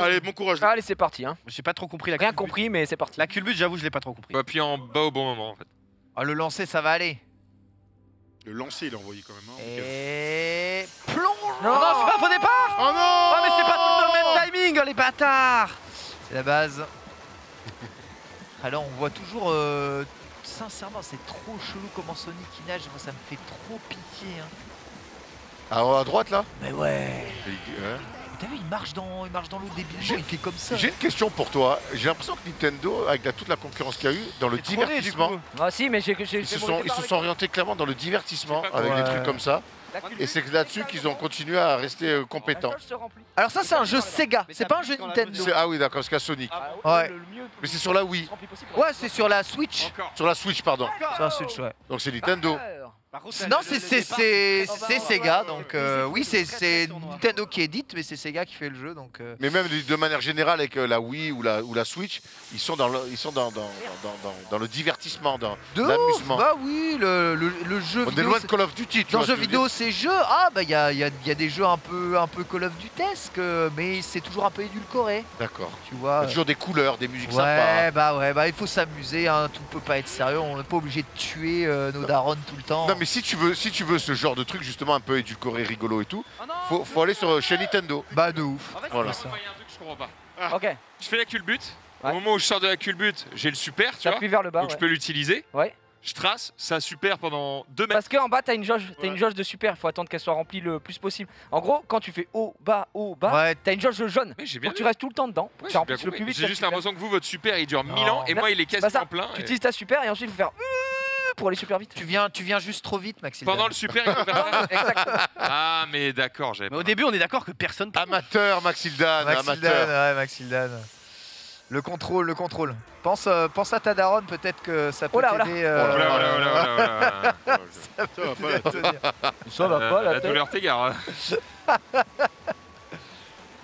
Allez, bon courage. Allez, c'est parti. Hein. J'ai pas trop compris la Rien culbute. compris, mais c'est parti. La culbute, j'avoue, je l'ai pas trop compris. Appuyer en bas au bon moment en fait. Ah, le lancer, ça va aller. Le lancer, il a envoyé quand même. hein. Et plonge. Non, non, c'est pas faux départ Oh non Oh, mais c'est pas tout le même timing, les bâtards C'est la base. (laughs) Alors on voit toujours. euh, sincèrement, c'est trop chelou comment Sonic il nage. Moi, ça me fait trop pitié. Hein. Alors, à droite, là Mais ouais. Ouais. T'as vu, il marche dans, il marche dans l'eau débilement. Il fait comme ça. J'ai une question pour toi. J'ai l'impression que Nintendo, avec la- toute la concurrence qu'il y a eu, dans le divertissement. Ah si, mais ils se sont, ils départ se avec- sont orientés clairement dans le divertissement avec Ouais. des trucs comme ça. Et c'est là-dessus qu'ils ont continué à rester euh, compétents. Alors ça, c'est un jeu Sega. C'est pas un jeu Nintendo. Ah oui, d'accord, parce qu'à Sonic. Ah Ouais. mieux- Mais c'est sur la Wii. Ouais, c'est sur la Switch. Encore. Sur la Switch, pardon. Sur la Switch, ouais. Donc c'est Nintendo. Non, c'est Sega, donc oui, euh, c'est oui, tournoi. Nintendo qui édite, mais c'est Sega qui fait le jeu, donc. euh, Mais même de manière générale avec euh, la Wii ou la, ou la Switch, ils sont dans le, ils sont dans, dans, dans, dans, dans le divertissement, dans l'amusement. Bah oui, le, le, le jeu On est loin de Call of Duty, tu Dans vois. jeu vidéo, c'est jeu. Ah bah il y a, il y a- il y a des jeux un peu un peu Call of euh, mais c'est toujours un peu édulcoré. D'accord. tu Il y vois. a toujours des couleurs, des musiques Ouais, sympas. bah ouais, bah il faut s'amuser, hein, tout peut pas être sérieux, on n'est pas obligé de tuer euh, nos darons tout le temps. Non mais si tu veux, si tu veux ce genre de truc justement un peu édulcoré, rigolo et tout, Oh non, faut, faut aller sur chez Nintendo. Bah de ouf. En fait, Voilà. c'est Moi, il y a un truc que je comprends pas. Ok, Je fais la culbute. Ouais. Au moment où je sors de la culbute, j'ai le super, tu vois. vers le bas. Donc je peux l'utiliser. Ouais. Je trace, ça super pendant deux mètres. Parce qu'en bas, t'as une jauge, une jauge de super, il faut attendre qu'elle soit remplie le plus possible. En gros, quand tu fais haut, bas, haut, bas, Ouais, t'as une jauge jaune. Faut bien que tu restes tout le temps dedans, pour Ouais, que ça j'ai bien remplisse le plus compris. vite. J'ai ça juste l'impression que vous, votre super, il dure 1000 Non. ans et moi, il est pas quasiment ça. plein. Tu utilises ta super et ensuite il faut faire pour aller super vite. tu viens, tu viens juste trop vite, Maxime. Pendant le super, il faut faire (laughs) ça. Exactement. Ah, mais d'accord, j'avais Mais pas. au début, on est d'accord que personne. Amateur, Maxildan, Maxildan, amateur. ouais, Maxildan. Le contrôle, le contrôle. Pense, euh, pense à ta daronne, peut-être que ça peut Oh là, oh là. t'aider. Oh là oula. Ça va pas (laughs) la tête. tenir. (laughs) Ça va Euh, pas La la tête. douleur t'égare.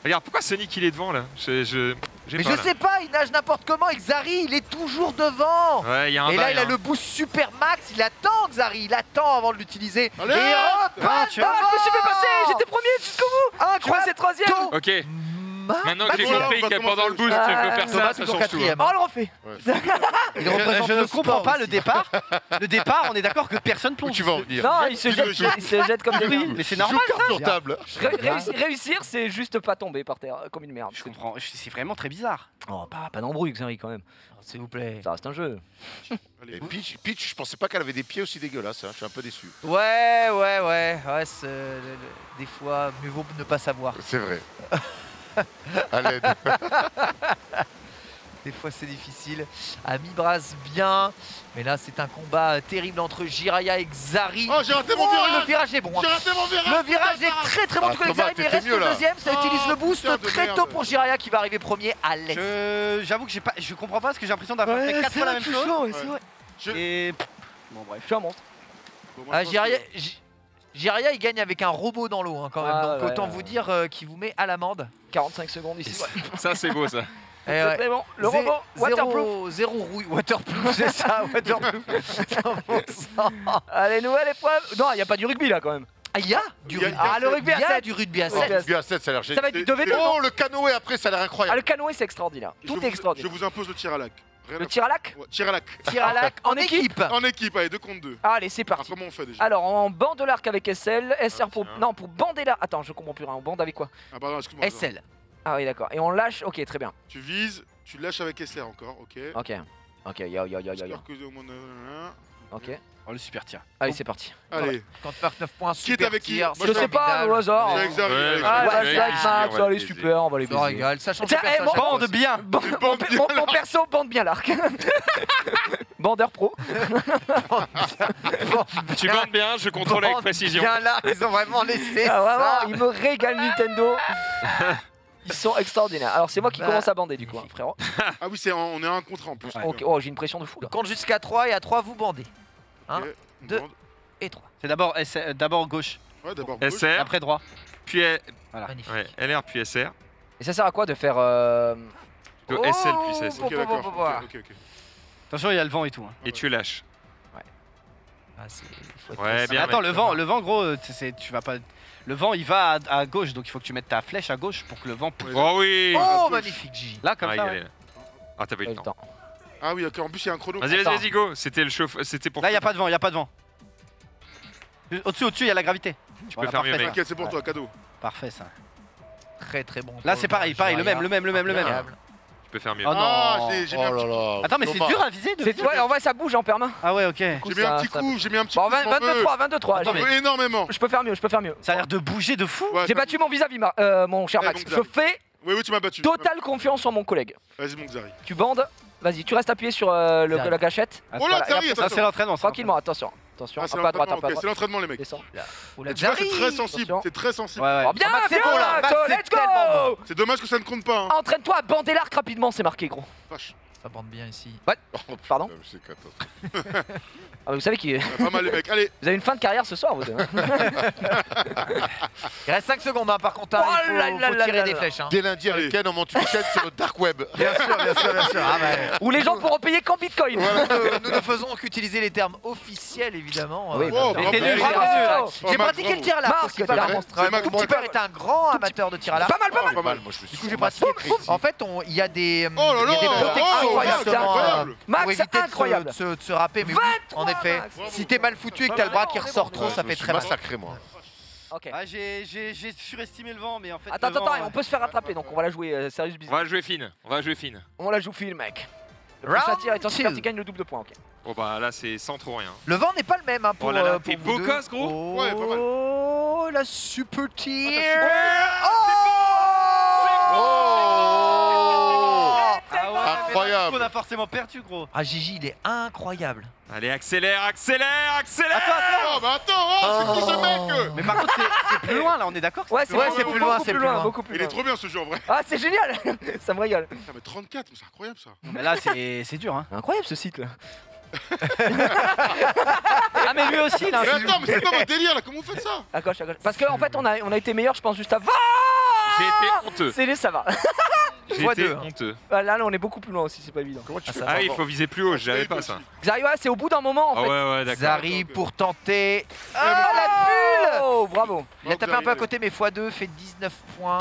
Regarde, pourquoi Sonic il est devant là? Je, Mais pas, je là. sais pas, il nage n'importe comment et Xari, il est toujours devant. Ouais, il y a un Et là, il a hein. le boost super max, il attend Xari, il attend avant de l'utiliser. Et hop, Ah, je me suis fait passer, j'étais premier jusqu'au bout. Je Incroyable. c'est troisième. Ok, Ma- maintenant que j'ai compris on va que pendant le commencer. boost, il faut Ah, faire Thomas, ça, ça toujours change tout. hein. quatrième. Oh, on le refait. Il Je, représente je le ne comprends sport pas le départ. Le départ, on est d'accord que personne Où plonge. tu vas en venir Non, il se jette, dis-le. il se jette comme des merdes. mais c'est Joue normal. carte sur table. Ré- réussir, réussir, c'est juste pas tomber par terre comme une merde. Je comprends. je- C'est vraiment très bizarre. Oh, pas, pas d'embrouille, Xari, quand même. S'il vous plaît. Ça reste un jeu. Et Peach, Peach, je pensais pas qu'elle avait des pieds aussi dégueulasses. hein. Je suis un peu déçu. Ouais, ouais, ouais. Ouais, c'est- le- le- des fois, mieux vaut ne pas savoir. C'est vrai. (laughs) (laughs) à l'aide. (laughs) Des fois, c'est difficile. Ami brasse bien. Mais là, c'est un combat terrible entre Jiraya et Xari. Oh, j'ai raté mon Oh, virage le virage est bon. hein. J'ai raté mon virage Le virage est très très bon Ah, Thomas, Xari, mais reste mieux, le deuxième. Ça Oh, utilise le boost très merde. tôt pour Jiraya qui va arriver premier à l'est. Je- J'avoue que j'ai pas, je comprends pas parce que j'ai l'impression d'avoir fait 4 fois la même chose. vrai. Je- Et bon bref. Je suis un monstre. Bon, moi, Ah, je pense Jiraya, que- J- Jiraya, il gagne avec un robot dans l'eau hein, quand même. Ah, Donc ouais, autant ouais. vous dire euh, qu'il vous met à l'amende. 45 secondes ici. (laughs) Ça, c'est beau ça. (laughs) Très bon. Le Zé- robot, waterproof. Zéro, zéro rouille. Waterproof, (laughs) c'est ça, waterproof. 100%. Allez, nouvelle épreuve. Non, il n'y a pas du rugby là quand même. Ah, il y a du rugby. Ah, le rugby à Il y a du rugby à Ouais. 7. Bien à 7, ça a l'air Ça génial. va être du 2 v 2 Oh, le canoë après, ça a l'air Ah, incroyable. le canoë, c'est extraordinaire. Tout est extraordinaire. Je vous impose le tir à lac. Rien Le tir à lac. Ouais, tir à lac. Tir à lac en équipe. En équipe, allez, 2 contre 2. Allez, c'est Alors, parti. comment on fait déjà Alors, en bande de l'arc avec SL, SR pour. tiens. Non, pour bander l'arc. Attends, je comprends plus rien. On bande avec quoi Ah, pardon, excuse-moi. SL. Ah oui, d'accord. Et on lâche. Ok, très bien. Tu vises, tu lâches avec SLR encore, ok. Ok. Ok, yo yo yo yo yo. J'espère que au moins, Ok. Oh le super tir. Allez, c'est parti. Allez, Quand tu marques 9 points, Qui est avec qui tir, Moi, c'est Je sais pas, au hasard. avec Ah, max, ouais, allez, super, on va les baiser. régale, ça change Tiens, de eh, personnage. bon, Bande bien. Mon, bande bien mon- mon perso bande bien l'arc. Bandeur pro. Tu bandes bien, je contrôle avec précision. Bien là, ils ont vraiment laissé Ah, ça. vraiment, il me régale Nintendo. Ils sont extraordinaires. Alors c'est moi qui Bah, commence à bander du coup, hein, frérot. Ah oui, c'est on est à un contre un en plus. Ok, oh j'ai une pression de fou là. compte jusqu'à 3 et à 3 vous bandez. Un, Ok, on deux. demande. Et 3. C'est d'abord euh, d'abord gauche, Ouais, d'abord gauche. SR, après droit. puis L- Magnifique. ouais, LR, puis SR. Et ça sert à quoi de faire euh... De Oh, SL, puis SS. bon, Ok, d'accord. bon, bon, bon. ok, ok, ok. Attention, il y a le vent et tout. hein. Et tu lâches. Ah, faut Ouais, bien. attends, le vent, le vent, gros, tu sais, tu vas pas. Le vent, il va à, à gauche, donc il faut que tu mettes ta flèche à gauche pour que le vent pousse. Oh oui Oh, magnifique, J. Là, comme Ah, ça. ouais. Ah, t'as pas eu le temps. temps. Ah oui, ok, en plus il y a un chrono. Vas-y, vas-y, vas-y, go. C'était le chauffe. C'était pour. Là, il y a pas de vent, il y a pas de vent. Au-dessus, au-dessus, il y a la gravité. Tu Voilà, peux faire mieux, mec. T'inquiète, c'est pour toi, cadeau. Parfait ça. Très très bon. Là, c'est pareil, pareil, le même, le même, le même, le même. Tu peux faire mieux. Oh Ah, non. j'ai j'ai mis un Oh petit. Attends, mais c'est dur à viser de C'est ouais, en vrai ça bouge en permanent. Ah ouais, ok. J'ai mis un petit coup, j'ai mis un petit coup. 20 je m'en veux. 22-3, 22-3. Attends, Je j'ai- veux énormément. Je peux faire mieux, je peux faire mieux. Ça a l'air de bouger de fou. J'ai battu mon vis-à-vis, euh, mon cher Ouais, Max. Je fais Oui, oui, tu m'as battu. totale confiance en mon collègue. Vas-y, mon Xari. Tu bandes, vas-y, tu restes appuyé sur euh, le, la gâchette. Oh là, Voilà, c'est l'entraînement. Tranquillement, attention. Attention, Ah, un c'est peu à droite, un l'entraînement, peu à c'est l'entraînement, les mecs. Descends. Oula, Tu vois, c'est très sensible. C'est très sensible. Ouais, ouais. Oh, bien, bien, bon, là. Max, let's go C'est dommage que ça ne compte pas. Hein. Entraîne-toi à bander l'arc rapidement, c'est marqué, gros. Vache. Ça bande bien ici. Oh, Pardon putain, c'est catastrophique. (laughs) Ah, mais Vous savez Ouais, Pas mal, les mecs. Allez, vous avez une fin de carrière ce soir, vous deux. hein. (laughs) Il reste 5 secondes hein, par contre. hein, Oh il faut, là faut là là tirer là des flèches. hein. Dès lundi avec Ken, on monte une chaîne sur le dark web. (laughs) Bien sûr, bien sûr, bien sûr. Ah, bah, Où les gens pourront payer qu'en bitcoin. nous, nous ne faisons qu'utiliser les termes officiels évidemment. Oui, Euh, Oh. Oh, J'ai Max, pratiqué le tir à l'arc Marc, Mon petit père est un grand amateur de tir à l'arc. Pas mal, pas Ah, mal. pas mal. Moi, je me suis Du coup, j'ai pratiqué. En fait, il y a des, Oh là il y a des là protections oh, incroyable. euh, Max, pour éviter de se, incroyable. de se- de se râper. Mais oui, en 23, effet, Max. si t'es mal foutu et que t'as le bras qui ressort trop, Ouais, ça fait très mal. massacré, moi. Ok. Ah, j'ai surestimé le vent, mais en fait. Attends, attends, attends, on peut se faire rattraper donc on va la jouer euh, sérieux On business. va jouer fine. On va jouer fine. On la joue film, mec. Le prochain Round tir est en super, two. tu gagnes le double de points, ok. Bon, bah là, c'est sans trop rien. Le vent n'est pas le même hein, pour, Oh là là, euh, t'es pour vous beau deux. gros. Oh, Ouais, pas mal. Oh, la super tir. Oh Incroyable. On a forcément perdu, gros. Ah, Gigi, il est incroyable. Allez, accélère, accélère, accélère Oh, bah attends, oh, c'est qui ce mec euh Mais par contre, c'est- plus loin là, on est d'accord Ouais, plus c'est Ouais, loin. c'est plus loin, beaucoup c'est plus plus loin, beaucoup plus Il est trop bien ce jeu en vrai. Ah, c'est génial (laughs) Ça me régale. Putain, mais 34, mais c'est incroyable ça. Mais là, c'est c'est dur, hein. Incroyable ce site là. (laughs) Ah, mais lui aussi, là. Mais attends, mais c'est quoi votre délire là Comment vous faites ça (laughs) À gauche, à gauche. Parce qu'en fait, on a, on a été meilleur, je pense, juste avant. J'ai été honteux. C'est ça va. Hein. honteux. Ah, Là, là, on est beaucoup plus loin aussi, c'est pas évident. Comment tu Ah, fais Ah, il faut viser plus haut, j'avais pas ça. Xari, ouais, c'est au bout d'un moment en Ah fait. ouais, ouais, d'accord. Zari pour tenter. Oh, la bulle Oh, bravo. Il a tapé un peu à côté, mais x2 fait 19 points.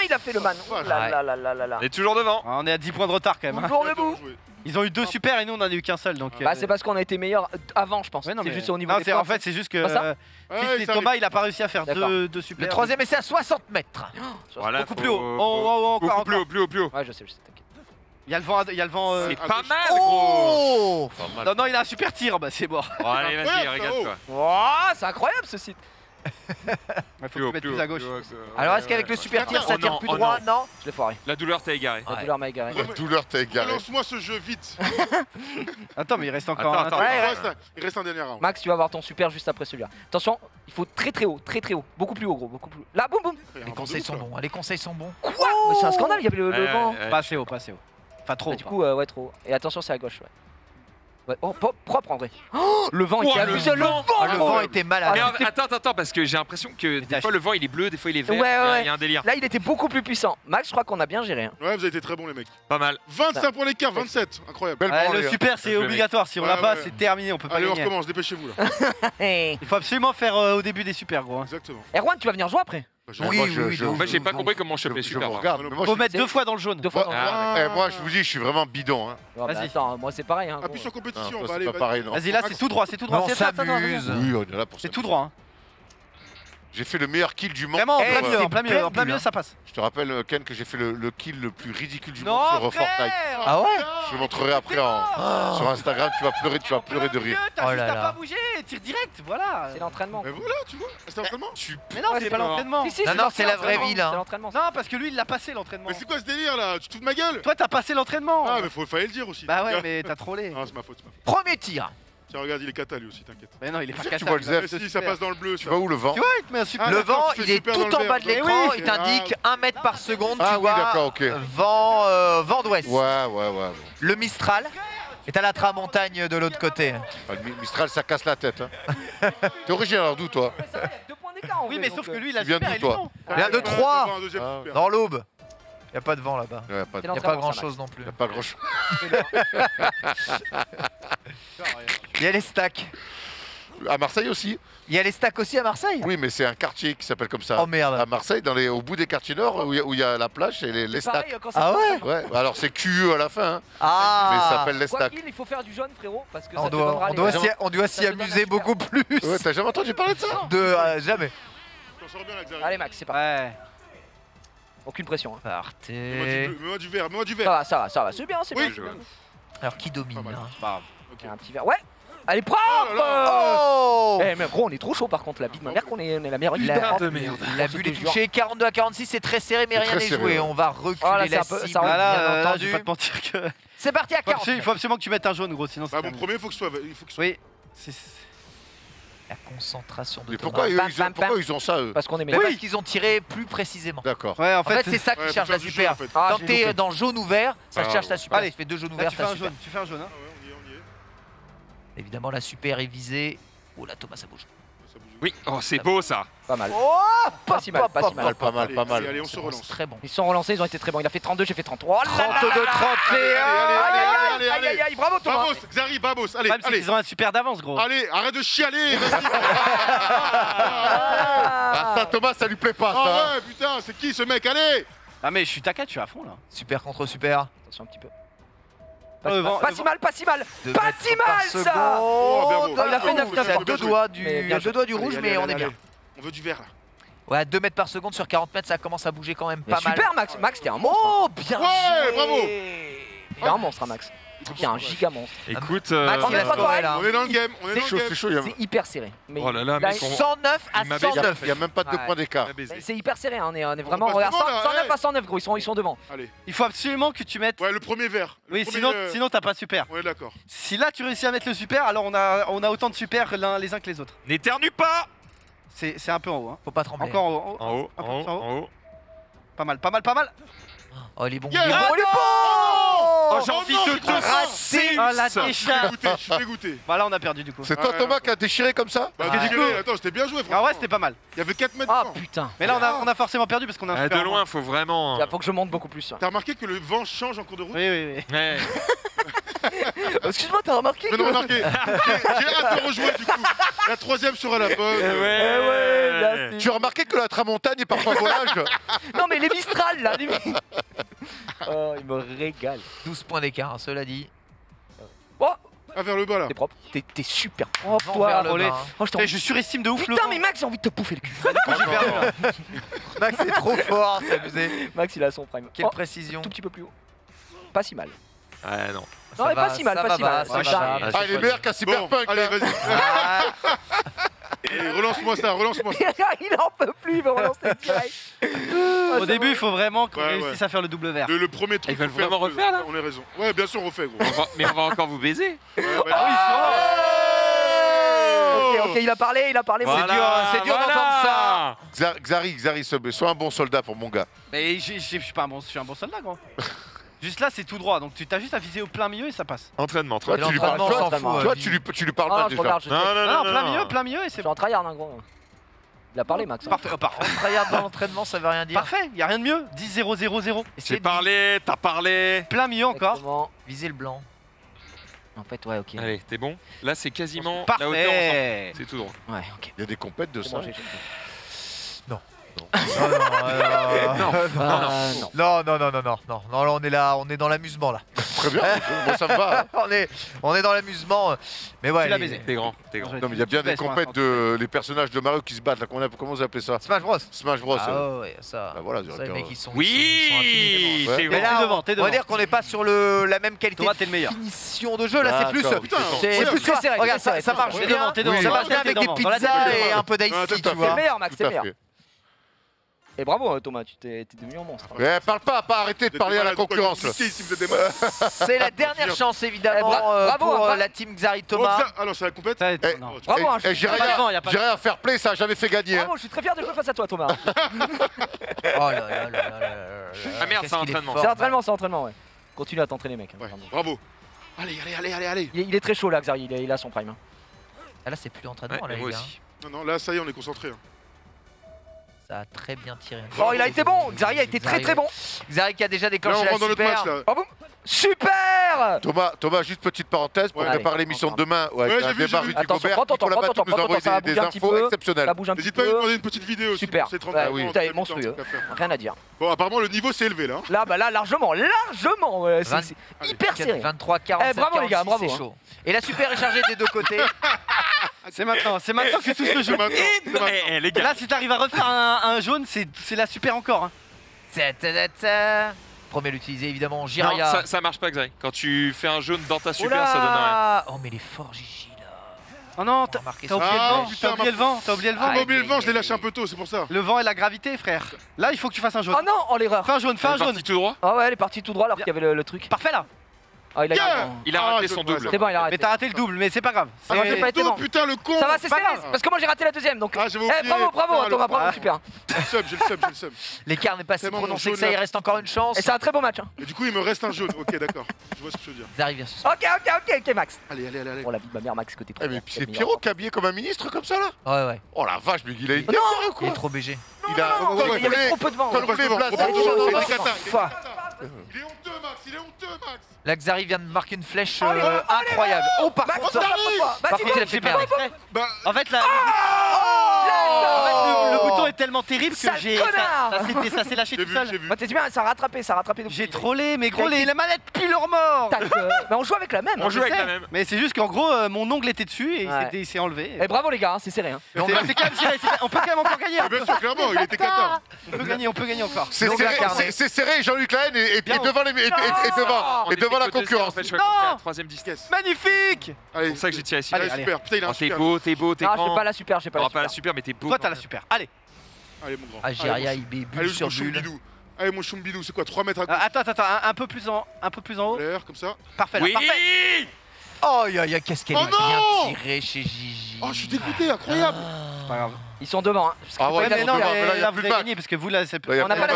31, il a fait le man. Oh là Ouais. là là là là là. On est toujours devant. Ah, On est à 10 points de retard quand même. hein. Toujours debout. Ils ont eu deux super et nous on en a eu qu'un seul donc. Bah, euh, c'est parce qu'on a été meilleur avant, je pense. ouais, c'est mais- juste au niveau non, des. En fait, c'est juste que euh, Ouais, Thomas, il a pas réussi à faire deux, deux super. Le troisième essai à 60 mètres. Voilà, Beaucoup faut- plus haut. Oh, oh, oh, Beaucoup encore, plus haut, plus haut, plus haut. Ouais, je sais, je sais, t'inquiète. Il y a le vent, il y a le vent. euh, C'est à pas mal, gros. Oh Pas mal. Non, non, il a un super tir, bah c'est mort. Bon, allez, vas-y. Oh, c'est incroyable ce site. Il faut que tu mettes plus à gauche. Alors est-ce qu'avec le super tir ça tire plus oh droit non. Je l'ai foiré. La douleur t'a égaré. La douleur m'a égaré. La douleur t'a égaré. Lance-moi ce jeu vite. (laughs) Attends, mais il reste encore un. attends. Il reste un- dernier round. Max, tu vas avoir ton super juste après celui-là. Attention, il faut très très haut, très très haut. Beaucoup plus haut, gros. Beaucoup plus. Là, boum boum. Les conseils sont bons. Les conseils sont bons. Quoi Mais C'est un scandale, il y avait le, ouais, Pas assez haut, pas assez haut. Enfin, trop. Ouais, du coup, euh, ouais, trop. haut. Et attention, c'est à gauche, ouais. Ouais, Oh, propre en vrai. Oh, le vent, il Oh, le vent. Ah, le était malade. Mais Ah, en- attends, attends, attends, parce que j'ai l'impression que des fois le vent il est bleu, des fois il est vert. Ouais, il y a- ouais. il y a un délire. Là, il était beaucoup plus puissant. Max, je crois qu'on a bien géré. hein. Ouais, vous avez été très bons les mecs. Pas mal. 25 pour l'écart, 27. Incroyable. Belle Ouais, branlée, le hein. super, c'est obligatoire. Si on Ouais, l'a pas, ouais. c'est terminé, on peut pas Allez, on recommence, dépêchez-vous là. (laughs) Il faut absolument faire euh, au début des super, gros. hein. Exactement. Erwan, tu vas venir jouer après je- Oui, Moi, je- oui, je- Moi j'ai pas compris comment Je, super. moi. regarde. mais moi, Faut je- mettre deux fois dans le jaune. Deux fois. Moi, dans le- Ah, eh, moi, je vous dis, je suis vraiment bidon. Hein. Non, bah, Vas-y. attends, moi c'est pareil. Hein, Appuie gros. sur Ah, compétition, toi, bah c'est allez. pas vas-y. pareil, non. Vas-y, là, c'est tout droit, c'est tout droit. On C'est ça, attends, attends, s'amuse. attends. Oui, on est là pour ça. C'est tout droit. hein. J'ai fait le meilleur kill du monde. Vraiment, en plein c'est milieu, en plein milieu, plein en plein nul, milieu, hein. ça passe. Je te rappelle, euh, Ken, que j'ai fait le, le kill le plus ridicule du Non, monde sur euh, Fortnite. Ah ouais Je le montrerai après en- sur Instagram. Tu vas pleurer, tu vas pleurer de rire. T'as Oh juste là à là. pas bouger, tire direct, voilà. C'est l'entraînement. Mais voilà, tu vois, c'est l'entraînement. Mais non, c'est pas l'entraînement. Si, si, Non, non, c'est la vraie vie, là. C'est l'entraînement. Non, parce que lui, il l'a passé l'entraînement. Mais c'est quoi ce délire là? Tu te fous de ma gueule? Toi, t'as passé l'entraînement. Ah, mais faut, fallait le dire aussi. Bah ouais, mais t'as trollé. Non, c'est ma faute, c'est ma faute. Premier tir. Tiens, regarde, il est cata lui aussi, t'inquiète. Mais non, il est pas Tu cata, vois le Zef, Mais si, ça passe dans le bleu. Tu vois où le vent Tu vois, il te met un super. Ah, le vent, tu il est tout en vert. bas de l'écran. oui. il t'indique 1 mètre par seconde. Ah tu oui, vois, d'accord, ok. Vent, euh, vent d'ouest. Ouais, ouais, ouais. Le Mistral. Et t'as la tramontagne de l'autre côté. Ah, le Mi- Mistral, ça casse la tête. Hein. (laughs) T'es originaire d'où, toi Oui, mais sauf que euh, lui, il a Tu viens super, d'où, il est toi bon. Il y a de trois. Ah. super. Dans l'aube. Il n'y a pas de vent là-bas. Il n'y a pas, de- Il a grand chose non plus. y a pas grand chose. (laughs) Il y a les stacks. À Marseille aussi Il y a les stacks aussi à Marseille Oui, mais c'est un quartier qui s'appelle comme ça. Oh merde. À Marseille, dans les, au bout des quartiers nord, où il y a- où il y, a la plage et les, les C'est pareil, stacks. quand Ah ouais Ouais, alors c'est QE à la fin, hein, mais ça Ah s'appelle les Quoi stacks. qu'il, il faut faire du jaune, frérot, parce que on ça doit, on doit s'y, on doit amuser beaucoup plus. Ouais, t'as jamais entendu parler de ça? De euh, jamais. Allez, Max, c'est parti. Ouais. Aucune pression. hein. Mets-moi Partez. mets-moi du vert, mets-moi du Ça va, ça va, ça va. C'est bien, c'est Oui, bien. Alors qui domine Pas mal. là C'est pas grave. Ok. Il y a un petit verre. Ouais Allez, propre Oh là. Oh Eh, mais gros, on est trop chaud par contre. La bite de ma mère qu'on est, on est la meilleure équipe La- de merde. La bulle est touchée, 42 à 46, c'est très serré, mais rien n'est joué. On va reculer Oh là, c'est la un peu- ça cible, va. Là, bien là, je entendu. vais pas te mentir que. C'est parti à Faut 40. absolument- Il faut absolument que tu mettes un jaune, gros, sinon c'est. Bah, mon premier, faut que ce soit. Il faut que ce soit. Oui. La concentration de Mais Thomas. pourquoi, eux, Pam, ils ont, pourquoi pam. ils ont ça, eux Parce qu'on est Mais meilleur. Parce qu'ils ont tiré plus précisément. D'accord. Ouais, en En fait, fait. c'est ça qui Ouais, faut faire la du jeu, super. en fait. Ah, Quand j'ai t'es loupé. dans jaune ou vert, ça Ah, cherche la super. Allez. Tu fais deux jaunes Là, ouverts, tu fais un super. jaune. Tu fais un jaune, hein. Ah ouais, on y est, on y est. Évidemment, la super est visée. Oh là, Thomas, ça bouge. Oui, oh, c'est beau ça. Pas mal. Oh Pas si mal, pas si mal. pas mal, pas mal. allez, on se relance. Très bon. Ils se sont relancés, ils ont été très bons. Il a fait 32, j'ai fait 33. Oh là là 32, 31. allez, Aïe, aïe, allez, aïe, aïe, allez. aïe, aïe, bravo Thomas. Babos, Xari, Babos, allez, allez. qu'ils ont un super d'avance, gros. Allez, arrête de chialer, vas-y. Ah, ça, Thomas, ça lui plaît pas, ça. hein. Ah ouais, putain, c'est qui ce mec Allez Ah, mais je suis taquet, je suis à fond là. Super contre super. Attention un petit peu. Oh, Pas le si mal, pas si mal. Pas si mal, ça. Oh. Ah, il a fait Oh, 9, c'est 9, C'est à deux doigts du, bien deux doigts du Allez, rouge, allez, mais on est bien. On veut du vert là. Ouais, 2 mètres par seconde sur 40 mètres, ça commence à bouger quand même pas mal. Super Max, Max t'es un monstre. Oh, bien Ouais, joué. bravo. T'es un monstre, hein, Max. T'es un giga monstre. Écoute, Max, euh, il a est pas. On est dans le game, on est C'est dans chaud, le game. chaud. Il y a, C'est hyper serré. Mais Oh là là, on- 109 à Il m'a il y a- 109. il y a même pas de deux Ouais. points d'écart. c'est hyper serré, hein, on est, on est vraiment. passe Regarde, devant, là, 109 ouais. à 109, gros, ils sont, ils sont devant. Allez. Il faut absolument que tu mettes. Ouais, le premier vert. Le Oui, premier, sinon, euh, sinon t'as pas de super. On est d'accord. Si là tu réussis à mettre le super, alors on a, on a autant de super l'un les uns que les autres. N'éternue pas C'est c'est un peu en haut. Hein. Faut pas trembler. Encore en haut. En haut, en haut, en. Pas mal, pas mal, pas mal. Oh, il est bon. Yeah. il est bon, Ah il est bon Oh, j'ai Oh envie non, de te racer Oh la Je suis décharge dégoûté, je suis dégoûté. (laughs) Bah là on a perdu du coup. C'est toi, Ouais, Thomas, ouais. qui a déchiré comme ça Bah, Ah, déchiré, du coup- attends, c'était bien joué, En franchement. vrai c'était pas mal. Il y avait 4 mètres Ah putain. Mais là on a, on a forcément perdu parce qu'on a un Ah, super De loin, faut vraiment. Il faut que je monte beaucoup plus. T'as remarqué que le vent change en cours de route Oui, oui, oui. Ouais. (laughs) (laughs) Excuse-moi, t'as remarqué Mais non, remarqué. J'ai j'ai hâte de rejoindre du coup. La troisième sera la bonne. Ouais, ouais, là, Tu as remarqué que la tramontagne est parfois volage Non, mais les Mistral là, les Oh, il me régale. 12 points d'écart, cela dit. Ah, vers le bas là. T'es propre. T'es super propre, Vent toi. vers le bas. Oh, je t'en- Putain, je surestime de ouf le Putain, mais Max, j'ai envie de te bouffer le cul. (laughs) (laughs) Max est trop fort, c'est abusé. Max, il a son prime. Quelle Oh, précision. tout petit peu plus haut. Pas si mal. Ouais, non. Ça Non, mais va, pas si mal, pas va si mal. ça Ouais, va ça- bas. Ah, il est meilleur qu'un Bon, cyberpunk allez, hein. vas-y. (laughs) Ah, Allez, Relance-moi ça, relance-moi ça. (laughs) il en peut plus, il veut relancer direct. (laughs) Au début, il faut vraiment qu'on Ouais, réussisse ouais. à faire le double vert. Le, le premier truc. Ils veulent vraiment plus. refaire, là On a raison. Ouais, bien sûr, on refait gros. On va- Mais on va encore vous baiser. Ouais, ouais. Ok, ok, il a parlé, il a parlé. Voilà. c'est dur. dur, c'est dur d'entendre ça. Xa- Xari, Xari, sois un bon soldat pour mon gars. Mais je suis pas un bon, je suis un bon soldat, gros. (laughs) Juste là, c'est tout droit, donc tu t'as juste à viser au plein milieu et ça passe. Entraînement, Toi, tu lui parles, toi, toi, tu lui, tu lui parles Ah, pas je déjà. regarde, je Non, non, Non, non, non, plein non. milieu, plein milieu et Je c'est suis bon. en tryhard, hein, gros. Il a parlé, Max. hein. Parfait, oh, parfait. Regarde dans l'entraînement, ça veut rien dire. Parfait, y a rien de mieux. 10-0-0-0. J'ai parlé, t'as parlé. Plein milieu encore. Exactement. Viser le blanc. En fait, ouais, ok. Allez, t'es bon? Là, c'est quasiment la hauteur. Parfait. C'est tout droit. Ouais, ok. Il y a des compètes de ça. bon, Non, non, Non, non. non, non, non, non, non, non, non, là on est là, on est dans l'amusement là. Très bien, moi ça me va. hein. on est, on est dans l'amusement. Mais ouais, Tu l'as baisé. T'es grand, t'es grand. Non, mais il y a bien des compètes de les personnages de Mario qui se battent. Là, comment, on- comment vous appelez ça Smash Bros. Smash Bros. Ah ouais, ça. Bah voilà, ça, les mecs ils sont. Oui. T'es là, T'es devant, on va devant. dire qu'on n'est pas sur le, la même qualité de t'es le meilleur. finition de jeu. Là, c'est plus. C'est C'est plus serré, Regarde, c'est ça, c'est marche bien. devant, devant. Ça marche bien avec des devant. Pizzas et devant. un peu d'ice tu. C'est vois. le meilleur, Max, c'est meilleur. Et bravo hein, Thomas, tu t'es devenu un monstre. Ouais, parle pas, pas arrêter de parler à la concurrence. (laughs) C'est la dernière chance évidemment eh, euh, pour euh, la team Xari Thomas. Oh, alors c'est la complète. Bravo. J'irai à fair play, ça a jamais fait gagner. Bravo, hein. je suis très fier de jouer face à toi Thomas. (laughs) Oh là là là là. Ah merde, c'est entraînement. C'est entraînement, c'est entraînement, ouais. Continue à t'entraîner mec. Bravo. Allez, allez, allez, allez, allez. Il est très chaud là Xari, il a son prime. Hein. Ah, là c'est plus d'entraînement là les gars. Non non, là ça y est, on est concentré ça a très bien tiré. Oh, il a été bon Xari a été très très bon Xari qui a déjà déclenché là, on la super. Match, là. Oh, boum. Super Thomas, Thomas, juste petite parenthèse, pour préparer l'émission de demain, ouais, ouais j'ai vu, j'ai vu. Attention, prends ton temps, prends ton temps, prends des infos exceptionnelles. N'hésite pas à nous demander une petite vidéo. Super, ah oui. Putain, monstrueux, rien à dire. Bon, apparemment, le niveau s'est élevé, là. Hein. Là, bah là, largement, largement C'est hyper serré 23, 47, eh, bravo les gars, hein. Et la super est chargée des deux côtés (laughs) C'est maintenant, c'est maintenant que tout se joue. Maintenant, Et- Eh, eh, les gars, Là, si t'arrives à refaire un, jaune, c'est la super encore. hein. L'utiliser évidemment, Non, ça, marche pas, Xai. Quand tu fais un jaune dans ta super, ça donne rien. Oh mais il est Gigi là. Oh non, t'as oublié, le ah, vent, t'as oublié le vent, ah, t'as oublié le vent. Je l'ai lâché un peu tôt, c'est pour ça. Le vent et la gravité, frère. Là, il faut que tu fasses un jaune. Oh non, oh l'erreur. Fais un jaune, fais un Parti jaune. tout droit. Ah ouais, elle est partie tout droit alors qu'il y avait le truc. Parfait là. Ah, il a Yeah Il a ah, raté son double. il a Mais t'as raté le double, mais c'est pas grave. Ah, putain, le con Ça va, c'est pas parce que moi j'ai raté la deuxième. Donc, Ah, oublié. Eh, bravo, bravo, ah, Thomas, bravo, super. J'ai le seum, j'ai le seum, j'ai le seum. L'écart n'est pas si prononcé que ça, il reste encore une chance. Et c'est un très beau match. Hein. Et du coup, il me reste un jaune. Ok, d'accord. Je vois ce que je veux dire. Zarri versus. Ok, ok, ok, ok, Max. Allez, allez, allez. Oh la vie de ma mère, Max, côté trop. Mais c'est Pierrot qui habillé comme un ministre comme ça là Ouais, ouais. Oh la vache, mais il a une guerre ou Il est trop BG. Il a. Il y avait trop peu de vent. Place. Il est honteux, Max. Il est honteux, Max. La Xari vient de marquer une flèche ah, euh, incroyable. Ah, oh, par Max, contre, par contre, il a fait merde. Bah, en fait, là. Ah le, bouton est tellement terrible que j'ai. Ça, connard ça s'est- lâché tout seul. Bah, t'es bien, ça a rattrapé, ça a rattrapé. J'ai trollé, mais gros, les, la manette pue leur mort Mais bah, on joue avec la même. On hein, joue avec la même. Mais c'est juste qu'en gros, euh, mon ongle était dessus et il Ouais. il s'est enlevé. Et bravo les gars, hein, c'est serré. hein. Quand même serré, on peut quand même encore gagner. Hein. bien sûr, clairement, il était 14. On peut gagner, on peut gagner encore. C'est serré, c'est- serré, Jean-Luc Lahaye est, est- est devant, les, est- est- est- devant, est devant la concurrence. Non Troisième distance. Magnifique Allez, pour ça que j'ai tiré si. Super, oh, t'es beau, t'es beau, t'es ah, grand. pas la super, j'ai pas la super était beau. Toi, t'as la super. Allez. Allez, mon grand. Ah, Ageria, sur bulle. Allez mon Chumbidou, c'est quoi 3 mètres à gauche ah, Attends, attends, un, un, peu plus en, un peu plus en haut. L'air, comme ça. Parfait, là, oui parfait. Oh, y a, a, qu'est-ce qu'elle oh a bien tiré chez Gigi. Oh, je suis dégoûté, incroyable. Ah. C'est pas grave. Ils sont devant. Hein, ah ouais, mais non, mais là, vous avez gagné parce que vous là, c'est on n'a pas, la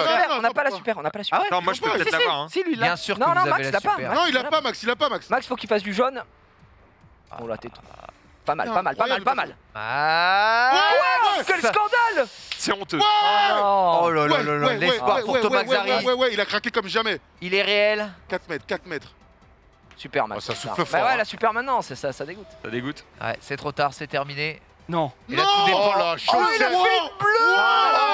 super, on n'a pas la super. Ah ouais, non, moi je peux peut-être l'avoir. Hein. Si, lui, là. Bien sûr que non, non, Max. Pas, non, il a pas, Max, il a pas, Max. Max, faut qu'il fasse du jaune. Bon, là, t'es trop. Pas mal, pas mal, pas mal, pas mal. Ah. Ouais, quel scandale C'est honteux. Oh, oh là là là là, l'espoir pour Thomas Xari. Ouais, ouais, il a craqué comme jamais. Il est réel. 4 mètres, 4 mètres. Super, Max. Oh, ça souffle bah fort. Bah ouais, hein. la super maintenant, ça, ça dégoûte. Ça dégoûte. Ouais, c'est trop tard, c'est terminé. Non. Il a tout dépend. Oh la chaussette Oh, il a fait une bleue hein.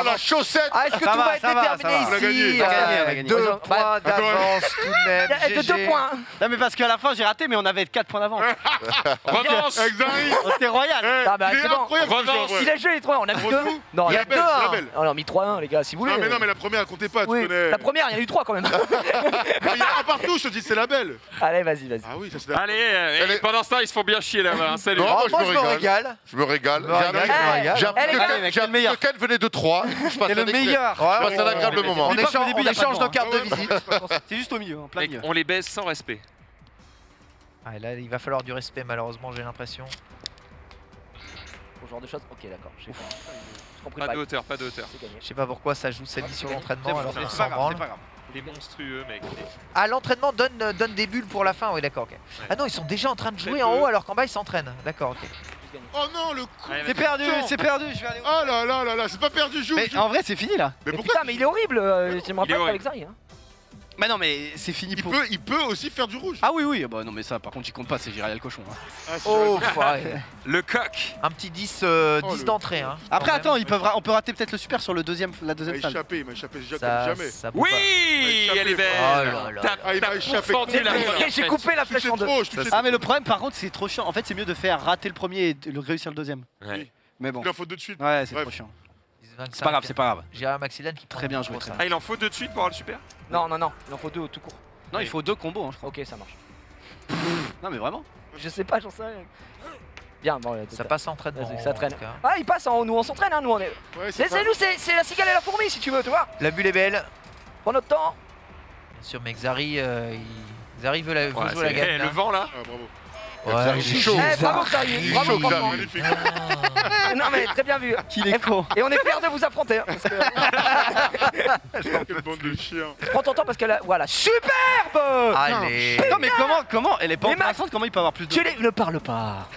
Oh la chaussette Ah, est-ce que Ça tout va, va être va, déterminé va. Ici gagné, on a gagné, on a gagné. Deux bah, points bah, d'avance tout de même. (laughs) Il deux points. Non, mais parce qu'à la fin, j'ai raté, mais on avait 4 points d'avance. (laughs) Revanche Exari On était royal. Eh, ah, bah, Il est incroyable ce joueur, ouais. Il a les trois, on a mis deux. Non, il y a deux. On a mis 3-1, les gars, si vous ah, voulez. Non mais non mais la première elle comptait pas, tu connais. La première, il y a eu trois quand même. (laughs) Il y en a partout, je te dis c'est la belle. Allez, vas-y, vas-y. Ah oui, ça c'est la Allez, euh, pendant ça, ils se font bien chier là-bas. Hein. Salut. Je me régale. Je me régale. J'ai appris que venait de Troyes. C'est le meilleur. Je passe un agréable moment. On échange nos cartes de visite. (laughs) C'est juste au milieu, en. On les baisse sans respect. Ah, là, il va falloir du respect, malheureusement, j'ai l'impression. Au genre de choses Ok, d'accord. Pas, pas, de hauteur, pas de hauteur. Je sais pas pourquoi ça joue cette mission sur l'entraînement. C'est c'est pas grave. Il est monstrueux, mec. Ah, l'entraînement donne, euh, donne des bulles pour la fin, oui, d'accord, ok. Ah non, ils sont déjà en train de jouer en haut alors qu'en bas ils s'entraînent. D'accord, ok. Oh non, le coup C'est perdu, c'est perdu. Oh là là là là, c'est pas perdu, joue, Mais en vrai, c'est fini là. Mais, pourquoi Putain, mais il est horrible, euh, j'aimerais pas avec Zai. Hein. Bah non mais c'est fini il pour... Peut, il peut aussi faire du rouge. Ah oui oui, bah non mais ça par contre il compte pas, c'est Gérald le cochon hein. ah, Oh. Le coq. Un petit 10, 10 euh, d'entrée hein. Après attends, ils peuvent on peut rater peut-être le super sur le deuxième, la deuxième il Il m'a échappé, jamais. Oui Elle est belle. Ah, Il m'a échappé. J'ai coupé la flèche en deux. Ah mais le problème par contre c'est trop chiant, en fait c'est mieux de faire rater le premier et réussir le deuxième. Oui. Mais bon. Il faut deux de suite. Ouais, c'est trop chiant. 25. C'est pas grave, c'est pas grave. J'ai un Maxilène qui Très bien joué, très. Ah, il en faut deux de suite pour avoir le super? Non, non, non, il en faut deux tout court. Non, il faut deux combos, hein, je crois. Ok, ça marche. (laughs) Non, mais vraiment. Je sais pas, j'en sais rien. Bien, bon, Ça passe en. Vas-y, ça traîne. Ah, il passe, en, nous on s'entraîne, hein, nous on est. Ouais, C'est nous, c'est c'est la cigale et la fourmi si tu veux, tu vois. La bulle est belle. Prends notre temps. Bien sûr, mais Xari, euh, il... Xari veut, la, veut Ouais, jouer la gagne. eh, là. le vent là Ah, bravo. Ouais, il est chaud. Eh, bravo, Xari, Il est bravo, chaud, bravo. Xari. Magnifique. Ah. Non, mais très bien vu. Qu'il est con. Et on est fiers de vous affronter. hein, parce que- (laughs) Quelle bande de chiens. Prends ton temps parce qu'elle a. Voilà, superbe Allez. Non mais comment, comment Elle est pas Mais Max, embarrassante, comment il peut avoir plus de... Tu les... ne parle pas.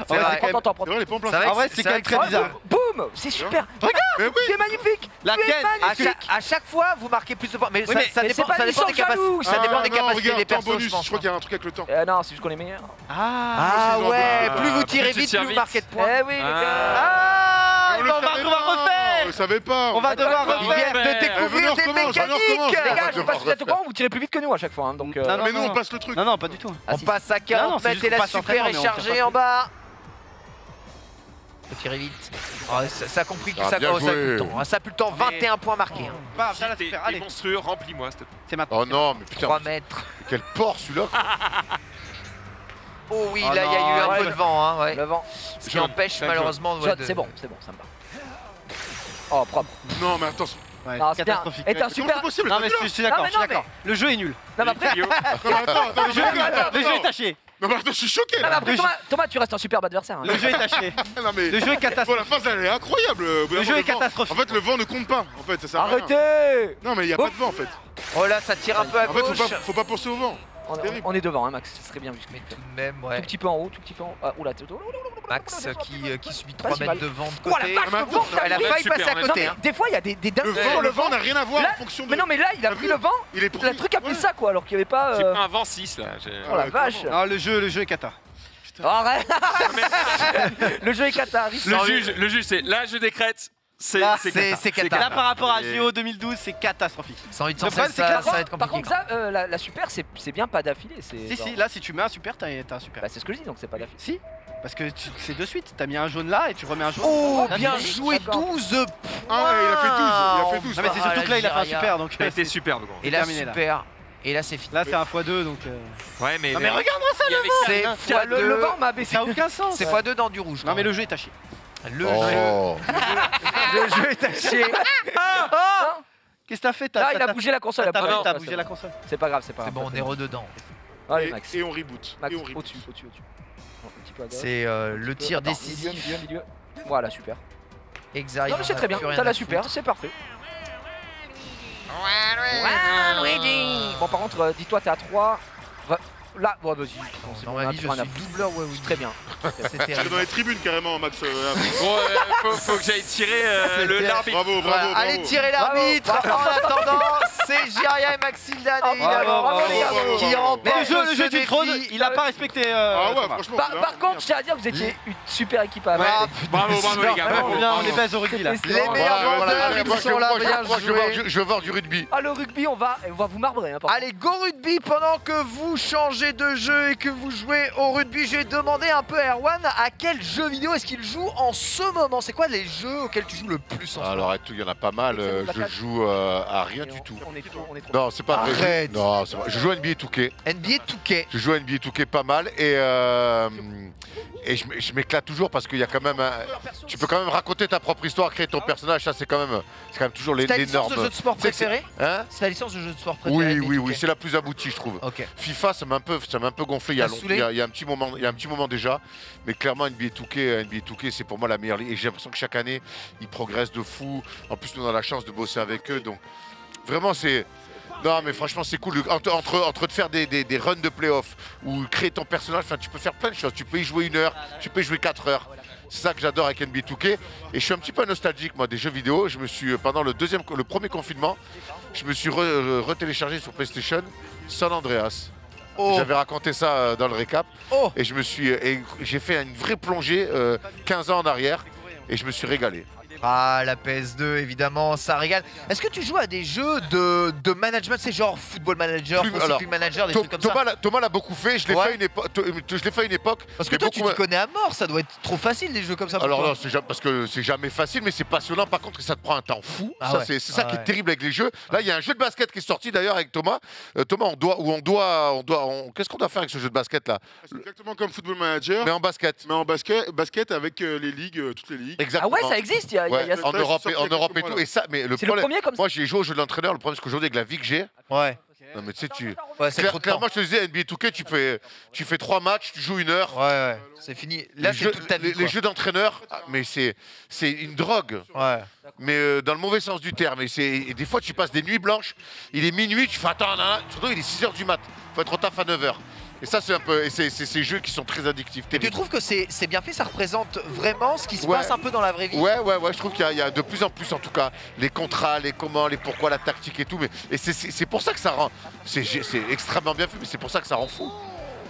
En vrai, vrai. c'est quand Prends ton temps, C'est en vrai, c'est quand même très bizarre. Boum C'est super Mais oui. Tu es magnifique La Ken, À chaque, fois, vous marquez plus de points. Mais, ça, dépend, c'est des, licence capaci- jaloux, ça Ah, dépend des capacités regarde, des bonus, je je crois qu'il y a un truc avec le temps. Euh, Non, c'est juste qu'on est meilleurs. Ah, Ah ouais, plus vous plus tirez vite, plus vous marquez de points. Eh oui, les Ah. gars Ah, On on va refaire le savait pas. On va devoir refaire. de découvrir des mécaniques. Les gars, je vous êtes au courant, vous tirez plus vite que nous à chaque fois. hein, donc, euh, Non, Non, mais nous, on passe le truc. Non, non, pas du tout. Ah, On passe à Non, 40 non, c'est mètres et la passe super est chargée en bas. Faut tirer vite. Ah, ça, ça a compris que Ah, ça, oh, a plus le temps. Ah, Ça a plus le temps. 21 points marqués. hein. Bah, viens, la T'es super, t'es allez, monstrueux, remplis-moi s'il te plaît. c'est maintenant. Oh non, mais putain, 3 mètres. quel porc celui-là. (laughs) Oh oui, Oh là il y a eu un ouais, peu de vent. Hein, ouais. Le vent. Ce qui empêche malheureusement. ouais, de- C'est bon, c'est bon, ça me va. Oh, propre. Non, mais attends. Ouais, Non, catastrophique. Un super. possible? Non, mais je suis- je suis d'accord, je suis. Le jeu est nul. Non, mais après, (laughs) le jeu est attends. taché. Non, mais attends, je suis choqué non, mais là. après, Le Thomas, Thomas, tu restes un superbe adversaire. hein. Le jeu est taché. (laughs) Non, mais. Le jeu est Bon, catastrophique. la phase elle est incroyable. au bout d'un Le jeu moment, est vent- catastrophique. En fait, le vent ne compte pas. En fait, ça sert à rien. Arrêtez Non, mais il y a pas de vent en fait. Oh là, ça tire un peu à En fait, gauche. faut pas, faut pas penser au vent. On, est devant, hein, Max. Ce serait bien vu. Mais tout de même, Tout ouais. petit peu en haut, tout petit peu en haut. Ah, oula, t'es- Max qui, euh, qui subit Pas 3 si mètres de vent de Oh la côté. Ah, Elle a failli passer à côté. des fois, il y a des, des dingues Le sur vent, le le vent n'a rien à voir en fonction de. Mais non, mais là, il a pris vu le vent. Il est Le truc a pris ça, quoi, alors qu'il n'y avait pas. J'ai euh, pris un vent 6 là. Oh la vache Non, le jeu, le jeu est cata. Arrête (laughs) Le jeu est cata. Le juge, le juge, c'est là je décrète. C'est Là, c'est C'est cata. c'est cata. Là, par rapport à JO 2012, c'est catastrophique. 108, Le problème, 116, c'est que ça, va être Par compliqué. contre, ça, euh, la, la super, c'est bien pas d'affilée. c'est Si, genre- si, là, si tu mets un super, t'as un super. Bah, c'est ce que je dis, donc c'est pas d'affilée. Si, parce que c'est de suite. T'as mis un jaune là et tu remets un jaune. Oh, Là, bien joué, D'accord. 12 points. Ah ouais, il a fait 12. Il a fait 12. Non, mais c'est surtout que là, il a fait un super. Donc, Il a été superbe. gros. Et là, terminé, là. super. Et là, c'est fini. là, c'est un x2. Donc, euh, Ouais, mais. Non, mais regarde-moi ça, y avait C'est Le, le vent m'a baissé. ça a aucun sens. C'est fois 2 dans du rouge. Non, mais le jeu est taché. Le jeu. Oh. Le jeu est taché. (laughs) Qu'est-ce que t'as fait? Là, il a bougé la console. t'as- bougé la console. C'est pas grave, c'est pas C'est grave. bon, on est rededans. Allez, Et- Max. Et on reboot. Max, Et on reboot. au-dessus, au-dessus. C'est euh, le tir décisif. Milieu, milieu, milieu. Voilà, super. Exari. Non, mais c'est très bien. T'as la super, c'est parfait. Bon, par contre, euh, dis-toi, t'es à 3. Là, bon, vas-y. Bon, c'est je suis doubleur, ouais, oui. Très bien. Terrible. dans les tribunes carrément, Max. euh, Bon, euh, faut, faut que j'aille tirer euh, le- l'arbitre. Bravo, bravo, allez tirer l'arbitre. En attendant, c'est Jiria et Ah, bravo, bravo, qui bravo, qui bravo. remportent le jeu, le jeu du trône, il a pas respecté. euh, Ah ouais, Thomas. franchement. Par, contre, je tiens à dire que vous étiez une super équipe à Ouais. Ah, Bravo, bravo les gars. On est baise au rugby là. C'était- Les meilleurs ils sont je- là, je- bien veux voir joués. du- je veux voir du rugby. Ah, le rugby, on va, on va vous marbrer. Hein, Allez, go rugby pendant que vous changez de jeu et que vous jouez au rugby. Je vais demander un peu à Erwan à quel jeu vidéo est-ce qu'il joue en ce moment C'est quoi les jeux auxquels tu joues le plus en ce moment Alors, il y en a pas mal. euh, Je joue euh, à rien du tout. On est trop, on est trop. Non, c'est pas vrai. Arrête. Non, c'est vrai. Je joue à NBA 2K. NBA 2K. Je joue à NBA 2K pas mal et, euh, et je, m'éclate toujours parce qu'il y a quand même. un- tu peux quand même raconter ta propre histoire, créer ton personnage. Ça, c'est quand même, c'est quand même toujours les, C'est ta licence de jeu de sport préférée Hein C'est ta licence de jeu de sport préférée Oui, oui, oui, 2K. c'est la plus aboutie, je trouve. Ok. FIFA, ça m'a un peu, ça m'a un peu gonflé il y, a long- il y a- il y a un petit moment, il y a un petit moment déjà, mais clairement NBA 2K, NBA 2K, c'est pour moi la meilleure ligue et j'ai l'impression que chaque année ils progressent de fou. En plus, nous on a la chance de bosser avec eux, donc vraiment c'est. Non mais franchement c'est cool entre, entre, entre de faire des, des, des runs de playoff ou créer ton personnage, enfin tu peux faire plein de choses. Tu peux y jouer une heure, tu peux y jouer quatre heures. C'est ça que j'adore avec NBA 2K. Et je suis un petit peu nostalgique moi des jeux vidéo. Je me suis pendant le deuxième, le premier confinement, je me suis re- re- retéléchargé sur PlayStation San Andreas. Oh, J'avais raconté ça euh, dans le récap oh. et je me suis et j'ai fait une vraie plongée euh, 15 ans en arrière et je me suis régalé. Ah, la PS2, évidemment, ça régale. Est-ce que tu joues à des jeux de, de management, c'est genre Football Manager, Plus- alors, Manager, des trucs comme Thomas ça l'a- Thomas l'a beaucoup fait, je l'ai Ouais. fait, à une épo- je l'ai fait à une époque. Parce que toi, tu t'y connais à mort, ça doit être trop facile, des jeux comme ça. pour Alors toi. non, parce que c'est jamais facile, mais c'est passionnant. Par contre, ça te prend un temps fou. Ah ça, ouais. c'est ça Ah qui ouais. est terrible avec les jeux. Là, il y a un jeu de basket qui est sorti d'ailleurs avec Thomas. Euh, Thomas, on doit, où on doit, on doit, on- qu'est-ce qu'on doit faire avec ce jeu de basket là? C'est exactement comme Football Manager, Mais en basket. mais en basket, basket avec euh, les ligues, euh, toutes les ligues. Ah Exactement. ouais, ça existe, il y a, y a- il y a Ouais, ça. en Europe, et, en Europe et tout. Et ça, mais le C'est le problème. premier comme ça. Moi, j'ai joué au jeu de l'entraîneur. Le problème, c'est qu'aujourd'hui, avec la vie que j'ai, Ouais, non mais tu sais, tu. ouais Claire- trop clairement, je te disais, NBA 2K, tu fais, tu fais trois matchs, tu joues une heure. Ouais, ouais, c'est fini. Là, les c'est jeux, toute ta vie. les, quoi. les jeux d'entraîneur, ah, mais c'est, c'est une drogue. Ouais. mais euh, dans le mauvais sens du terme. Et, des fois, tu passes des nuits blanches, il est minuit, tu fais attends, surtout il est 6h du mat, faut être au taf à 9h. Et ça, c'est un peu. Et c'est, ces jeux qui sont très addictifs. Et tu trouves que c'est bien fait, ça représente vraiment ce qui se Ouais. passe un peu dans la vraie vie? Ouais, ouais, ouais, je trouve qu'il y a, il y a de plus en plus, en tout cas, les contrats, les comment, les pourquoi, la tactique et tout. Mais, et c'est, pour ça que ça rend. C'est extrêmement bien fait, mais c'est pour ça que ça rend fou.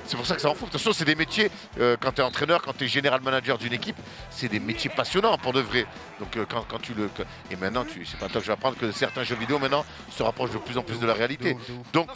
C'est pour ça que ça rend fou. De toute façon, c'est des métiers, euh, quand tu es entraîneur, quand tu es général manager d'une équipe, c'est des métiers passionnants pour de vrai. Donc euh, quand, quand tu le. Et maintenant, tu, c'est pas toi que je vais apprendre que certains jeux vidéo maintenant se rapprochent de plus en plus de la réalité. Donc,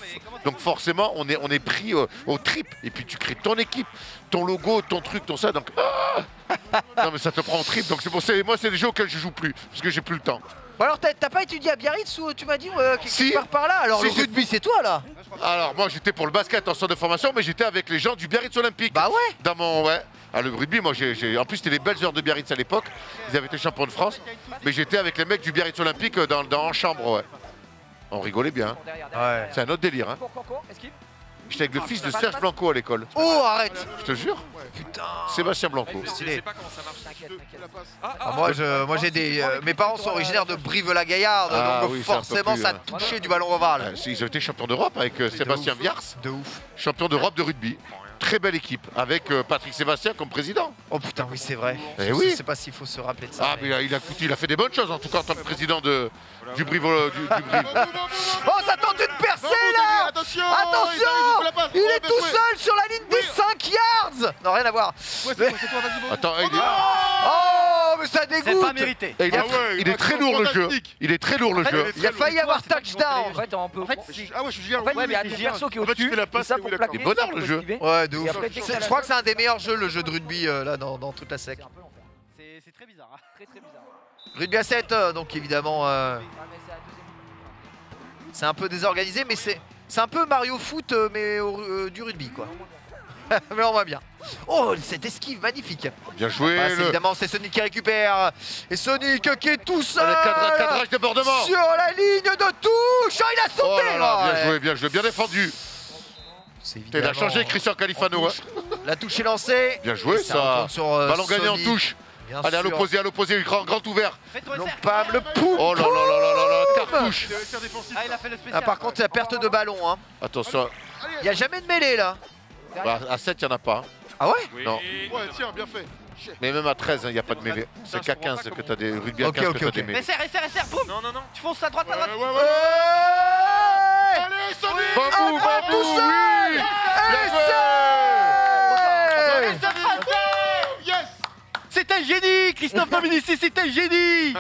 donc forcément, on est, on est pris euh, au trip. Et puis tu crées ton équipe, ton logo, ton truc, ton ça. Donc. ah (laughs) non mais ça te prend au trip. Donc c'est pour ça. Moi, c'est des jeux auxquels je joue plus. Parce que j'ai plus le temps. Bon, alors, t'as pas étudié à Biarritz ou tu m'as dit euh, quelque Si. part par là Alors, Si, le rugby, c'est toi là Alors moi j'étais pour le basket en centre de formation, mais j'étais avec les gens du Biarritz Olympique. Bah ouais Dans mon ouais. Ah, le rugby, moi j'ai, j'ai- en plus c'était les belles heures de Biarritz à l'époque. Ils avaient été champions de France, mais j'étais avec les mecs du Biarritz Olympique euh, dans, dans en chambre, ouais. On rigolait bien. hein. Ouais. C'est un autre délire. Hein. J'étais avec le fils de Serge Blanco à l'école. Oh, arrête Je te jure. Putain Sébastien Blanco. Je Stylé. sais pas comment ça marche. T'inquiète, t'inquiète. Ah, moi, je, moi j'ai des. euh, mes parents sont originaires de Brive-la-Gaillarde, Ah donc oui, c'est un peu forcément plus, ça euh, touchait du ballon ovale. Euh, Ils ont été champions d'Europe avec euh, Sébastien Viars, De ouf. champion d'Europe de rugby. Très belle équipe, avec euh, Patrick Sébastien comme président. Oh putain, oui, c'est vrai. Eh je oui. sais pas s'il faut se rappeler de ça. Ah, mais il a, il a, écoute, il a fait des bonnes choses en tout cas en tant que président de, du Brive. du, du Brive. (laughs) Oh, ça tente une percée là Attention Attention Il, est tout seul sur la ligne des 5 yards Non, rien à voir. Attends, il est, Oh, ça dégoûte C'est pas mérité. Il, est très lourd le jeu. Il est très lourd le jeu. Il a failli avoir touchdown. En fait, on peut. Ah ouais, je suis gérant. Ouais, mais il y a perso qui est au-dessus. Il est bonheur le jeu. Ouais, de ouf. Je crois que c'est un des meilleurs jeux, le jeu de rugby, euh, là, dans toute la sec. C'est hein. très bizarre. Rugby à 7, euh, donc évidemment. Euh, c'est un peu désorganisé, mais c'est. C'est un peu Mario Foot, mais du rugby, quoi. (laughs) mais on va bien. Oh, cette esquive magnifique. Bien joué. Ah, c'est le évidemment, c'est Sonic qui récupère. Et Sonic qui est tout seul. le cadra- cadrage débordement. Sur la ligne de touche. Oh, il a Oh sauté. là là, ouais. bien joué, bien joué, bien défendu. C'est Il a changé Christian Califano. hein. La touche est lancée. Bien joué ça. sur, euh, Ballon gagné en touche. bien Allez, à l'opposé, à l'opposé, grand, grand ouvert. Non, pas le pou. Oh là là là là là là, cartouche. Ah, il a fait le spécial. Ah, par contre, la perte de ballon. Hein. Attention, Il n'y a jamais de mêlée là. Bah, à 7, il n'y en a pas. Ah ouais? Oui. Non. Ouais, tiens, bien fait. Mais même à 13, il n'y a pas de mêlée. C'est qu'à 15 que tu as des rugby à Ok, 15 ok, que tu as ok. des mêlées. Resserre, resserre, resserre, boum Non, non, non. Tu fonces à droite, à Ouais, droite. ouais, ouais. Ouais ouais. Allez, Bambou, Un pas bambou, tout seul. oui frappé Yes C'est un génie Christophe (laughs) Dominici, c'est un génie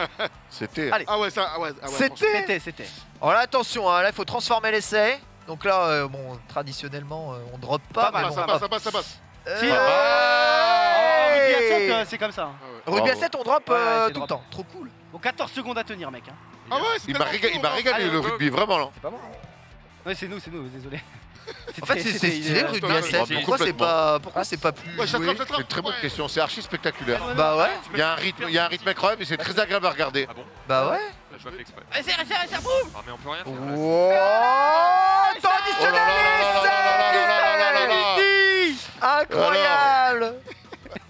C'était. Ah ouais, ça, ah ouais, ah ouais, C'était. C'était, c'était. Alors là, attention, hein, là il faut transformer l'essai. Donc là, euh, bon, traditionnellement, euh, on drop pas. Pas mais mal, bon, Ça passe, ça passe, ça passe. Euh, Si, Oh, rugby à sept, euh, c'est comme ça. Rugby à Bravo. 7, on drop Ouais, euh, c'est tout le drop. temps. Trop cool. Bon, 14 secondes à tenir, mec. Hein. Ah ouais, c'est Il m'a tellement régalé, il m'a court, régalé Allez, le go. rugby, vraiment là. C'est pas bon. Ouais, c'est nous, c'est nous, désolé. En fait, c'est c'est stylé le rugby à ouais, 7. ouais, Pourquoi c'est complètement. pas, pourquoi c'est pas plus Ouais, j'attrape, joué C'est j'attrape. une très bonne Ouais. question, c'est archi spectaculaire. Bah ouais, Il y a un rythme, il y a un rythme incroyable et c'est très agréable à regarder. Ah bon bah ouais. Je pas fait exprès. Ah, Allez, serre, serre, serre, boum Ah, mais on peut rien faire. Wouah Traditionnel Incroyable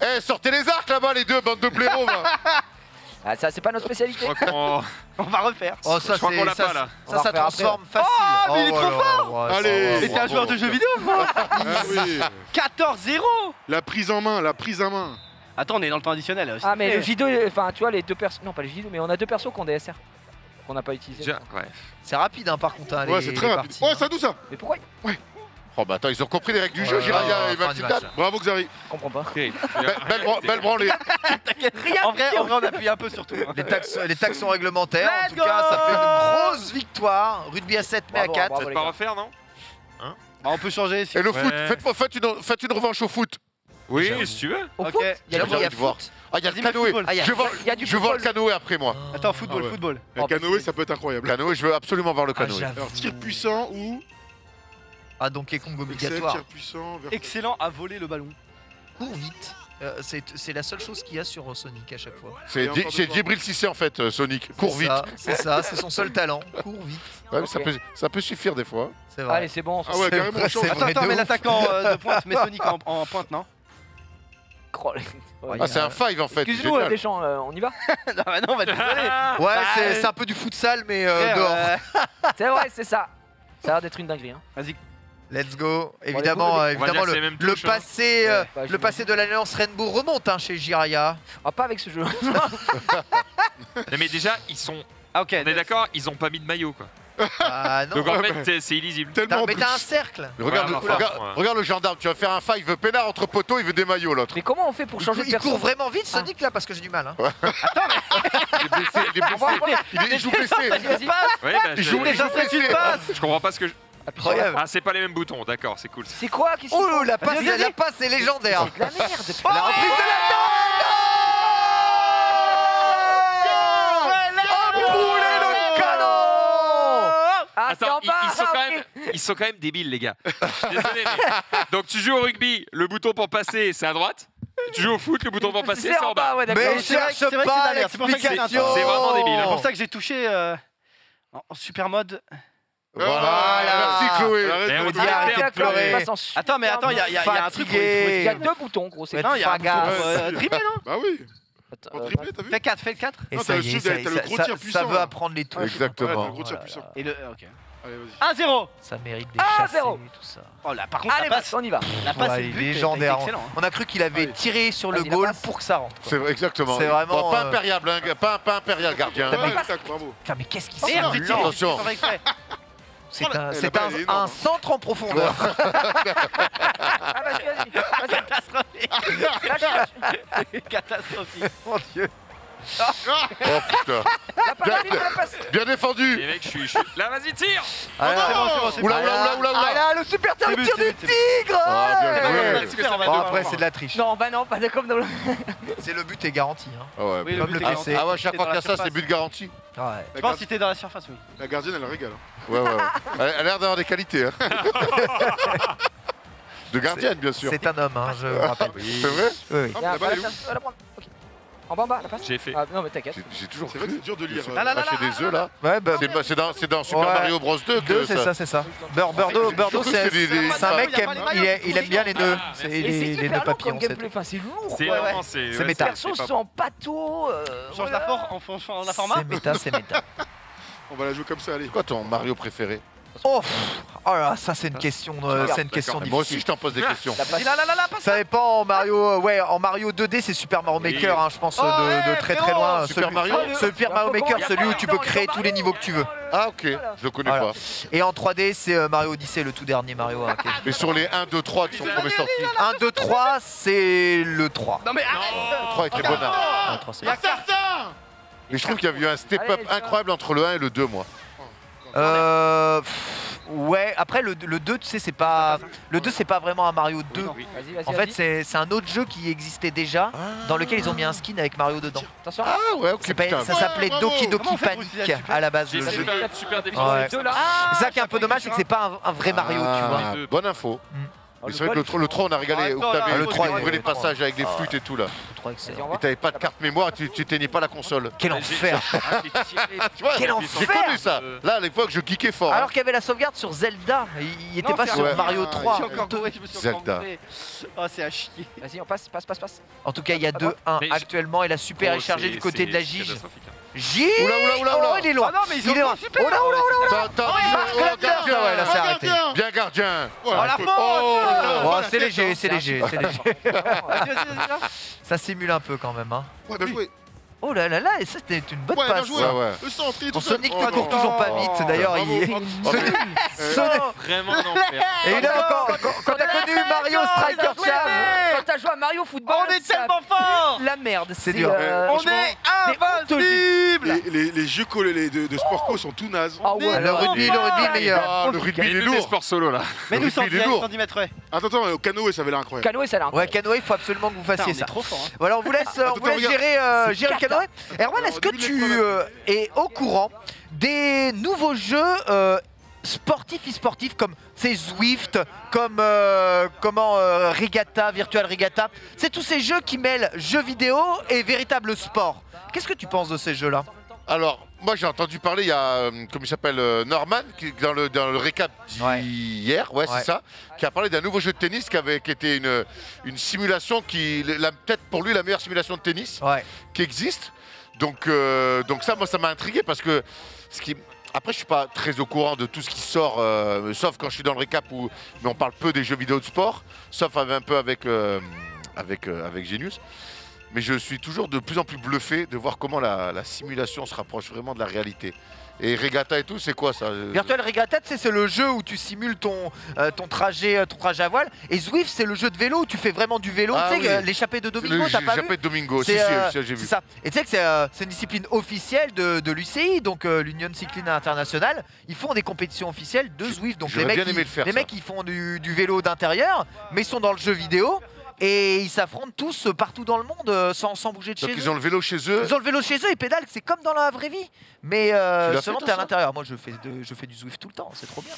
Eh, sortez les arcs là-bas, les deux, bande de blaireaux (laughs) Ah, ça, c'est pas notre spécialité. On... (laughs) on va refaire. Oh, ça, je crois qu'on l'a pas là. Ça, ça transforme après. facile. Oh, mais oh, il est oh trop fort ouais, Allez Mais t'es un joueur de jeux vidéo, (laughs) moi ah oui. 14-0 La prise en main, la prise en main. Attends, on est dans le temps additionnel. Euh, ah, mais le Jido, euh, enfin, tu vois, les deux personnes. Non, pas le Jido, mais on a deux persos qui ont des SR. Qu'on n'a pas utilisé. Ouais. C'est rapide hein, par contre hein, Ouais, c'est très les rapide. parties, Ouais, hein. ça d'où ça Mais pourquoi Oh bah attends, ils ont compris les règles du jeu, Ouais, Jiraya ouais, et match. Bravo Xari. Je comprends pas. (laughs) Belle, belle, bran- (laughs) belle branlée. En vrai, en vrai, on appuie un peu sur tout. hein. Les taxes, les taxes sont réglementaires. en tout cas, ça fait une grosse victoire. Rugby à 7, mais à Bravo, 4. bravo. Pas refaire, non Bah, on peut changer si. Et le Ouais. foot, faites, faites une, faites une revanche au foot. Oui, si tu veux. Au foot Il y a, J'ai il y a envie de voir. foot. Ah, il y a le canoë. football. Ah, il y a- Je veux voir, il y a du je veux voir le football. canoë après moi. Attends, football, Ah ouais. football. Le Oh, canoë, ça peut être incroyable. Canoë, je veux absolument voir le Ah, canoë. j'avoue. Alors, tir puissant ou Ah, Kong Excel, obligatoire. tir puissant. vers- Excellent à voler le ballon. Cours vite. Euh, c'est c'est la seule chose qu'il y a sur euh, Sonic à chaque fois. C'est Et encore c'est Djibril Cissé en fait, euh, Sonic. Cours C'est vite. ça, C'est ça, c'est son seul talent. Cours vite. Ouais, mais ça, Ok. peut, ça peut suffire des fois. C'est vrai. Allez, c'est bon. on Ah ouais, carrément, on change. Attends, attends, mais l'attaquant euh, de pointe, mais Sonic en, en pointe, non? Ouais, Ah, c'est un five en fait. Excuse-nous, euh, génial. Deschamps, euh, on y va (laughs) Non, bah non, on va désolé. (laughs) Ouais, Bah, c'est c'est un peu du futsal, mais euh, dehors. euh, (laughs) C'est vrai, c'est ça. Ça a l'air d'être une dinguerie. Hein. Vas-y. Let's go. Évidemment, goûts, euh, On va évidemment dire que c'est le, les mêmes le touches, hein. passé, euh, Ouais, bah, le j'imagine. passé de l'Alliance Rainbow remonte hein, chez Jiraya. Ah, pas avec ce jeu. Non, mais déjà, ils sont. Ah, ok. On est d'accord, ils ont pas mis de maillot, quoi. Ah non. Donc en fait, c'est- c'est illisible. T'as- Tellement mais t'as un cercle. Mais Regarde, Ouais, le, enfin, regarde, ouais. regarde le gendarme, tu vas faire un five, il veut peinard entre poteaux, il veut des maillots l'autre. Mais comment on fait pour Il, changer cou- de il personne court vraiment vite Sonic là parce que j'ai du mal. Hein. (laughs) Il est blessé, il est blessé. Il, est- il joue blessé. Vas-y, vas-y. Ouais, bah, Il je, joue Les joue instants, tu blessé. passes je comprends pas ce que je. Incroyable. Ah, c'est pas les mêmes boutons, d'accord, c'est cool. C'est quoi Qu'est-ce qu'ils Oh la passe, Vas-y, vas-y. la passe est légendaire. La merde. La reprise de la Boulet le canon Ah, c'est en Attends, ils, sont quand même, ils sont quand même débiles, les gars. Je suis (laughs) (laughs) Désolé. mais- Donc tu joues au rugby, le bouton pour passer, c'est à droite. Tu joues au foot, le bouton pour passer, c'est en bas. ouais, d'accord. Mais c'est vrai que- cherche c'est vrai que c'est de pas la merde, c'est pour ça que c'est l'explication C'est vraiment débile, hein. C'est pour ça que j'ai touché euh, en, en super mode. Voilà, merci Chloé. Arrête Mais de on me dit dire. Ah, arrêtez de d'accord, pleurer. il passe en super Attends, mais attends, il y, a- il y a- il y a un truc Fatigué. Il y a deux boutons, gros. C'est Non, il y a un bouton Fagasse. pour euh, non Bah oui, Attends, pour euh, dribbler, t'as vu Fais 4, fais le 4. Et Non, ça t'as le y est, sud, ça, t'as le ça- gros ça- tir ça puissant, veut là. apprendre les touches. Ouais, Exactement. le gros tir là puissant. là. Et le. euh, Ok. Allez, vas-y. 1-0 Ça mérite des Ah, chassés zéro. tout ça. Oh là, par contre, Allez, la passe, on y va. la passe, Ouais, et est légendaire. hein. On a cru qu'il avait Allez. tiré sur le goal pour que ça rentre. C'est vrai, exactement. C'est vraiment, Bon, pas euh, impérial, hein, pas, pas impérial gardien. Ouais, tac, bravo. Putain, mais qu'est-ce qu'il Merde, s'est tiré, Attention. C'est Oh un, hein. centre en profondeur. (laughs) Ah, vas-y, vas-y. Vas-y. Catastrophique. Lâche. Catastrophique. (laughs) Mon dieu. Oh putain. Bien défendu. Les mecs, je suis. je suis- Là, vas-y, tire Ah. Oula, oula, oula, oula, Ah oula. là, le super tir, le du tigre Ah, après, c'est de la triche. Non, bah non, pas de comme dans le. (laughs) C'est le but est garanti. Hein. Ah ouais. Oui, le Comme but le est Ah, Ah ouais, chaque fois qu'il y a ça, c'est but garanti. Ouais. Je pense que si t'es dans la surface, oui. La gardienne, elle régale. hein. Ouais, ouais, ouais. (laughs) Elle a l'air d'avoir des qualités. hein. (laughs) De gardienne, bien sûr. C'est un homme, hein, je me rappelle. C'est vrai? Oui, oui. En bas, en bas, la passe. J'ai fait. Ah, non, mais t'inquiète. J'ai- toujours C'est vrai que cru. c'est dur de lire. Euh. Là, là, là, des œufs là. Ouais, bah, C'est c'est dans, c'est dans Super Ouais. Mario Bros 2 que c'est ça, c'est ça. Trouve que c'est un mec qui aime, il, aime bien les nœuds. Les, nœuds papillons. c'est gameplay. Enfin, c'est lourd. C'est. C'est méta. Les persos sont en pâteau. euh, Change la forme en format. C'est méta, c'est méta. (laughs) On va la jouer comme ça, allez. C'est quoi ton Mario préféré? Oh, oh là, ça c'est une question, euh, c'est une question Moi aussi, difficile. je t'en pose des questions. Là, là, là. Ça dépend en Mario, euh, ouais, en Mario 2D, c'est Super Mario Oui. Maker, hein, je pense, Oh de, très très loin. Super Celui- Mario Super Mario Maker, celui où tu peux créer tous les niveaux que tu veux. Ah ok, je le connais Voilà. pas. Et en 3D, c'est euh, Mario Odyssey, le tout dernier Mario. hein, qui est- Mais sur les 1, 2, 3 qui sont premiers sortis, 1, 2, 3, c'est le 3. Non, mais arrête. le 3 est très bon. hein. Un, 3, c'est- Il y a ça. Et je trouve qu'il y a eu un step-up les incroyable entre le 1 et le 2, moi. Euh, pff, ouais, après le, le 2, tu sais, c'est pas. Le 2, c'est pas vraiment un Mario 2. Oui. Vas-y, vas-y. En fait, c'est un autre jeu qui existait déjà, dans lequel ils ont mis un skin avec Mario dedans. Attention. Ah ouais, ok, C'est pas- ça s'appelait. Doki Doki Panic à la base le jeu. super, super Ouais. C'est ça qui est un peu dommage, c'est que c'est pas un, un vrai Mario, tu vois. Ah, bonne info. Oh, Mais c'est vrai que le, golf. 3, le 3, on a régalé. Ah, attends, là, le tu 3, découvrais il est les passages avec des Ah. flûtes et tout là. Et va. t'avais pas de carte mémoire, tu tu t'éteignais pas la console. Quel enfer Ah. Tu vois, j'ai connu ça. Euh, Là, à l'époque, je geekais fort. hein. Alors qu'il y avait la sauvegarde sur Zelda, il était pas sur. Mario Ah, 3. Je suis encore gouré, je me suis encore Zelda. Oh, c'est à chier. Vas-y, on passe, passe, passe, passe. En tout cas, il y a À 2-1 droite. Mais je- actuellement et la super oh, est chargée du côté de la Gige. Gige Oula, oula, oula, oula. Oh, il est loin Ah non, mais ils Il est loin. Oh là, oh là, oh Oh, oh, ça, ouais, là, c'est Ah, arrêté. gardien. Bien gardien. Oh la faute Oh Oh, c'est léger, c'est léger, c'est léger. Ça simule un peu quand même. Hein. Ouais, bien joué. Oh là là là, et ça c'était une bonne Ouais, passe. joué. Ouais, ouais. Le centre, il est Bon, tout seul. Sonic Oh ne court toujours pas vite, d'ailleurs. Bravo, il bravo. Sonic- Euh, Sonic- Vraiment. Et là, quand, quand, quand t'as connu Mario Striker Charge, Quand t'as joué à Mario Football, On est tellement fort la merde. C'est dur. euh, On est invincible Les, les, les jeux collés les de, de sport co sont tout nazes. Ah ouais, le rugby, le rugby meilleur. Ah, le rugby, il est lourd. sports solo là. Mais nous rugby, il est 110 lourd. 110 mètres, ouais. Attends, attends, au canoë, ça avait l'air incroyable. Canoë, ça a l'air Ouais, canoë, il faut absolument que vous fassiez ça. trop fort. hein. Voilà, on vous laisse, euh, gérer, euh, gérer le cata. Erwan, est-ce que tu euh, es au courant des nouveaux jeux euh, sportifs e-sportifs comme c'est Zwift, comme euh, comment euh, Regatta, Virtual Regatta C'est tous ces jeux qui mêlent jeux vidéo et véritable sport. Qu'est-ce que tu penses de ces jeux-là? Alors, moi j'ai entendu parler, il y a, euh, comment il s'appelle, euh, Norman, qui, dans, le, dans le récap d'hier, ouais, Ouais. c'est ça, qui a parlé d'un nouveau jeu de tennis qui avait qui était une, une simulation qui, peut-être pour lui la meilleure simulation de tennis Ouais. qui existe. Donc, euh, donc ça, moi, ça m'a intrigué parce que ce qui, après, je suis pas très au courant de tout ce qui sort, euh, sauf quand je suis dans le récap où, mais on parle peu des jeux vidéo de sport, sauf un peu avec euh, avec euh, avec Genius. Mais je suis toujours de plus en plus bluffé de voir comment la, la simulation se rapproche vraiment de la réalité. Et Regatta et tout, c'est quoi ça? Virtual Regatta, tu sais, c'est le jeu où tu simules ton, euh, ton, trajet, euh, ton trajet à voile. Et Zwift, c'est le jeu de vélo où tu fais vraiment du vélo. Ah tu sais, oui. euh, l'échappée de Domingo, t'as pas vu Japet de Domingo, si, C'est si, euh, si, j'ai c'est vu. ça. Et tu sais que c'est euh, une discipline officielle de, de l'UCI, donc l'Union Cycling International. Ils font des compétitions officielles de Zwift. Donc les mecs, bien ils, aimé le faire, les ça. mecs, ils font du, du vélo d'intérieur, mais ils sont dans le jeu vidéo. Et ils s'affrontent tous euh, partout dans le monde euh, sans, sans bouger de Donc chez ils eux. ont le vélo chez eux. Ils ont le vélo chez eux, ils pédalent, c'est comme dans la vraie vie. Mais euh, Tu seulement t'es à l'intérieur. Moi je fais, de- je fais du Zwift tout le temps, c'est trop bien.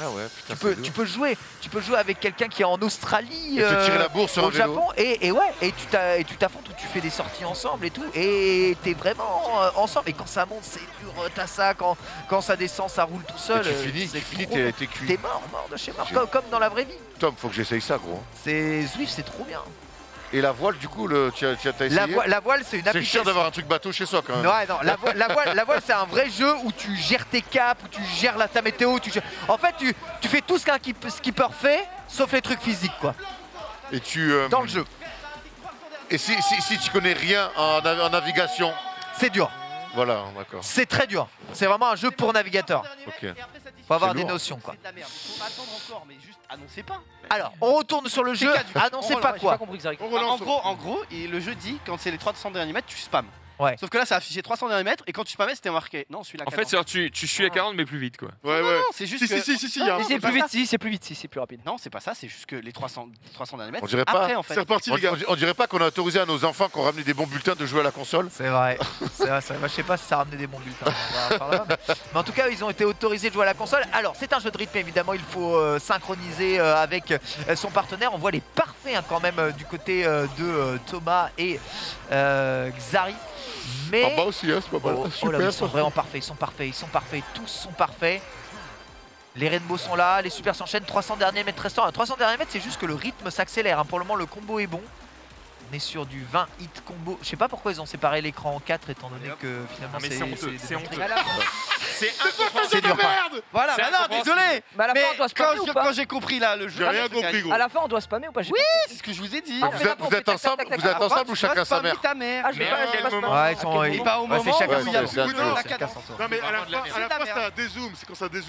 Ah ouais, putain, Tu peux, tu peux jouer, tu peux jouer avec quelqu'un qui est en Australie, Et te euh, tirer la bourse sur au un vélo. Japon, et, et ouais, et tu t'a- et tu t'affrontes ou tu fais des sorties ensemble et tout, et t'es vraiment euh, ensemble. Et quand ça monte, c'est dur, euh, t'as ça. Quand, quand ça descend, ça roule tout Et seul. tu finis, c'est tu finis, trop t'es cuit. T'es mort, mort de chez mort, comme, comme dans la vraie vie. Tom, faut que j'essaye ça, gros. C'est Zwift, c'est trop bien. Et la voile, du coup, le, tu as, tu as t'as essayé La, voi- la voile, c'est une C'est application. chiant d'avoir un truc bateau chez soi quand même. Ouais, non, la, vo- la voile, la voile, c'est un vrai jeu où tu gères tes caps, où tu gères la, ta météo. Tu gères- En fait, tu, tu fais tout ce qu'un skipper fait, sauf les trucs physiques, quoi, Et tu. euh, dans le jeu. Et si, si, si tu connais rien en navigation, C'est dur, voilà, d'accord. c'est très dur. C'est vraiment un jeu pour navigateur. Ok. Faut avoir des lourd. notions, quoi. Alors, on retourne sur le jeu. Annoncez On pas quoi. En gros, en gros, et le jeu dit quand c'est les 300 derniers mètres, tu spams. Ouais. Sauf que là, ça a affiché 300 derniers mètres et quand tu spammais, c'était marqué. Non, celui-là. En fait, tu, tu suis à 40 mais plus vite quoi. Ouais, ouais. non, c'est juste Si, que. si, si, si, si, il y a un- Si, c'est plus vite, si, c'est plus vite, si, c'est plus rapide. Non, c'est pas ça, c'est juste que les 300, 300 derniers mètres. On dirait pas. Après, en fait. C'est reparti, On, les gars. on- on dirait pas qu'on a autorisé à nos enfants qui ont ramené des bons bulletins de jouer à la console C'est vrai, c'est vrai, c'est vrai. Moi, je sais pas si ça a ramené des bons bulletins. On va parler là, mais... mais en tout cas, ils ont été autorisés de jouer à la console. Alors, c'est un jeu de rythme, évidemment. Il faut euh, synchroniser euh, avec euh, son partenaire. On voit les parfaits hein, quand même euh, du côté euh, de euh, Thomas et euh, Xari. Mais En bas aussi, hein, c'est pas mal. Oh, oh là, Super. ils sont vraiment parfaits, ils sont parfaits, ils sont parfaits, tous sont parfaits. Les rainbows sont là, les super s'enchaînent, 300 derniers mètres restants. À 300 derniers mètres, c'est juste que le rythme s'accélère. hein. Pour le moment, le combo est bon. On est sur du 20 hit combo. Je sais pas pourquoi ils ont séparé l'écran en 4 étant donné que finalement Non, mais c'est honteux, c'est honteux. C'est C'est dur. Merde Voilà, C'est bah non, désolé Mais à la fin, on doit quand spammer ou je- pas quand j'ai compris là, le jeu. J'ai rien compris, gros. À la fin, on doit spammer ou pas? Oui, c'est ce que je vous ai dit. Vous on êtes, on ensemble, vous êtes ensemble ou chacun sa mère? ta mère. Ah, je vais Mais pas, à quel moment? Ouais, ils sont. Pas au moment? c'est chacun Ouais, son c'est- tour. c'est à Oui, tour. non, mais à la de fin, à la C'est de quand ça dézoome. C'est